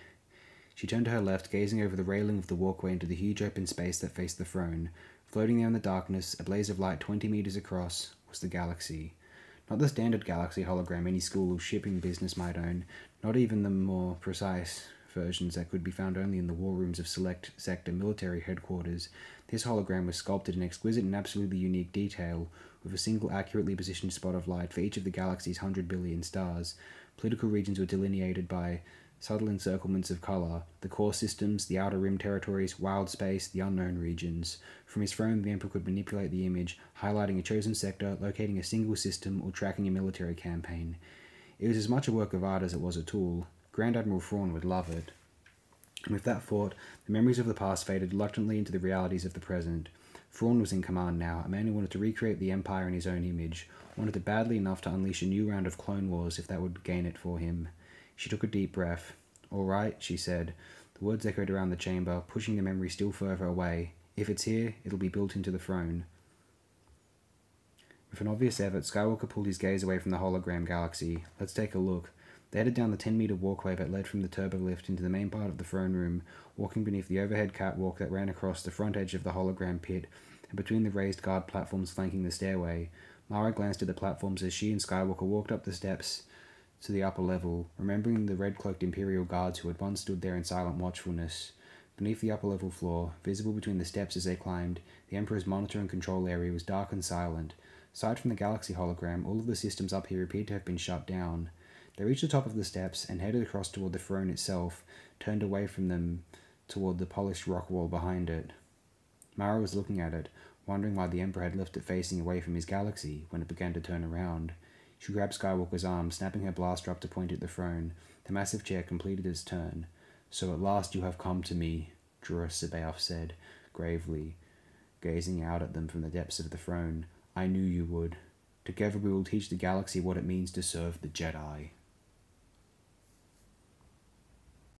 She turned to her left, gazing over the railing of the walkway into the huge open space that faced the throne. Floating there in the darkness, a blaze of light twenty meters across, was the galaxy. Not the standard galaxy hologram any school or shipping business might own, not even the more precise versions that could be found only in the war rooms of select sector military headquarters. This hologram was sculpted in exquisite and absolutely unique detail, with a single accurately positioned spot of light for each of the galaxy's hundred billion stars. Political regions were delineated by subtle encirclements of color, the core systems, the outer rim territories, wild space, the unknown regions. From his throne, the Emperor could manipulate the image, highlighting a chosen sector, locating a single system, or tracking a military campaign. It was as much a work of art as it was a tool. Grand Admiral Thrawn would love it. And with that thought, the memories of the past faded reluctantly into the realities of the present. Thrawn was in command now, a man who wanted to recreate the Empire in his own image, wanted it badly enough to unleash a new round of Clone Wars if that would gain it for him. She took a deep breath. All right, she said. The words echoed around the chamber, pushing the memory still further away. If it's here, it'll be built into the throne. With an obvious effort, Skywalker pulled his gaze away from the hologram galaxy. Let's take a look. They headed down the 10 meter walkway that led from the turbo lift into the main part of the throne room, walking beneath the overhead catwalk that ran across the front edge of the hologram pit and between the raised guard platforms flanking the stairway. Mara glanced at the platforms as she and Skywalker walked up the steps to the upper level, remembering the red cloaked Imperial guards who had once stood there in silent watchfulness. Beneath the upper level floor, visible between the steps as they climbed, the Emperor's monitor and control area was dark and silent. Aside from the galaxy hologram, all of the systems up here appeared to have been shut down. They reached the top of the steps and headed across toward the throne itself, turned away from them toward the polished rock wall behind it. Mara was looking at it, wondering why the Emperor had left it facing away from his galaxy when it began to turn around. She grabbed Skywalker's arm, snapping her blaster up to point at the throne. The massive chair completed its turn. So at last you have come to me, Drura C'baoth said, gravely, gazing out at them from the depths of the throne. I knew you would. Together we will teach the galaxy what it means to serve the Jedi.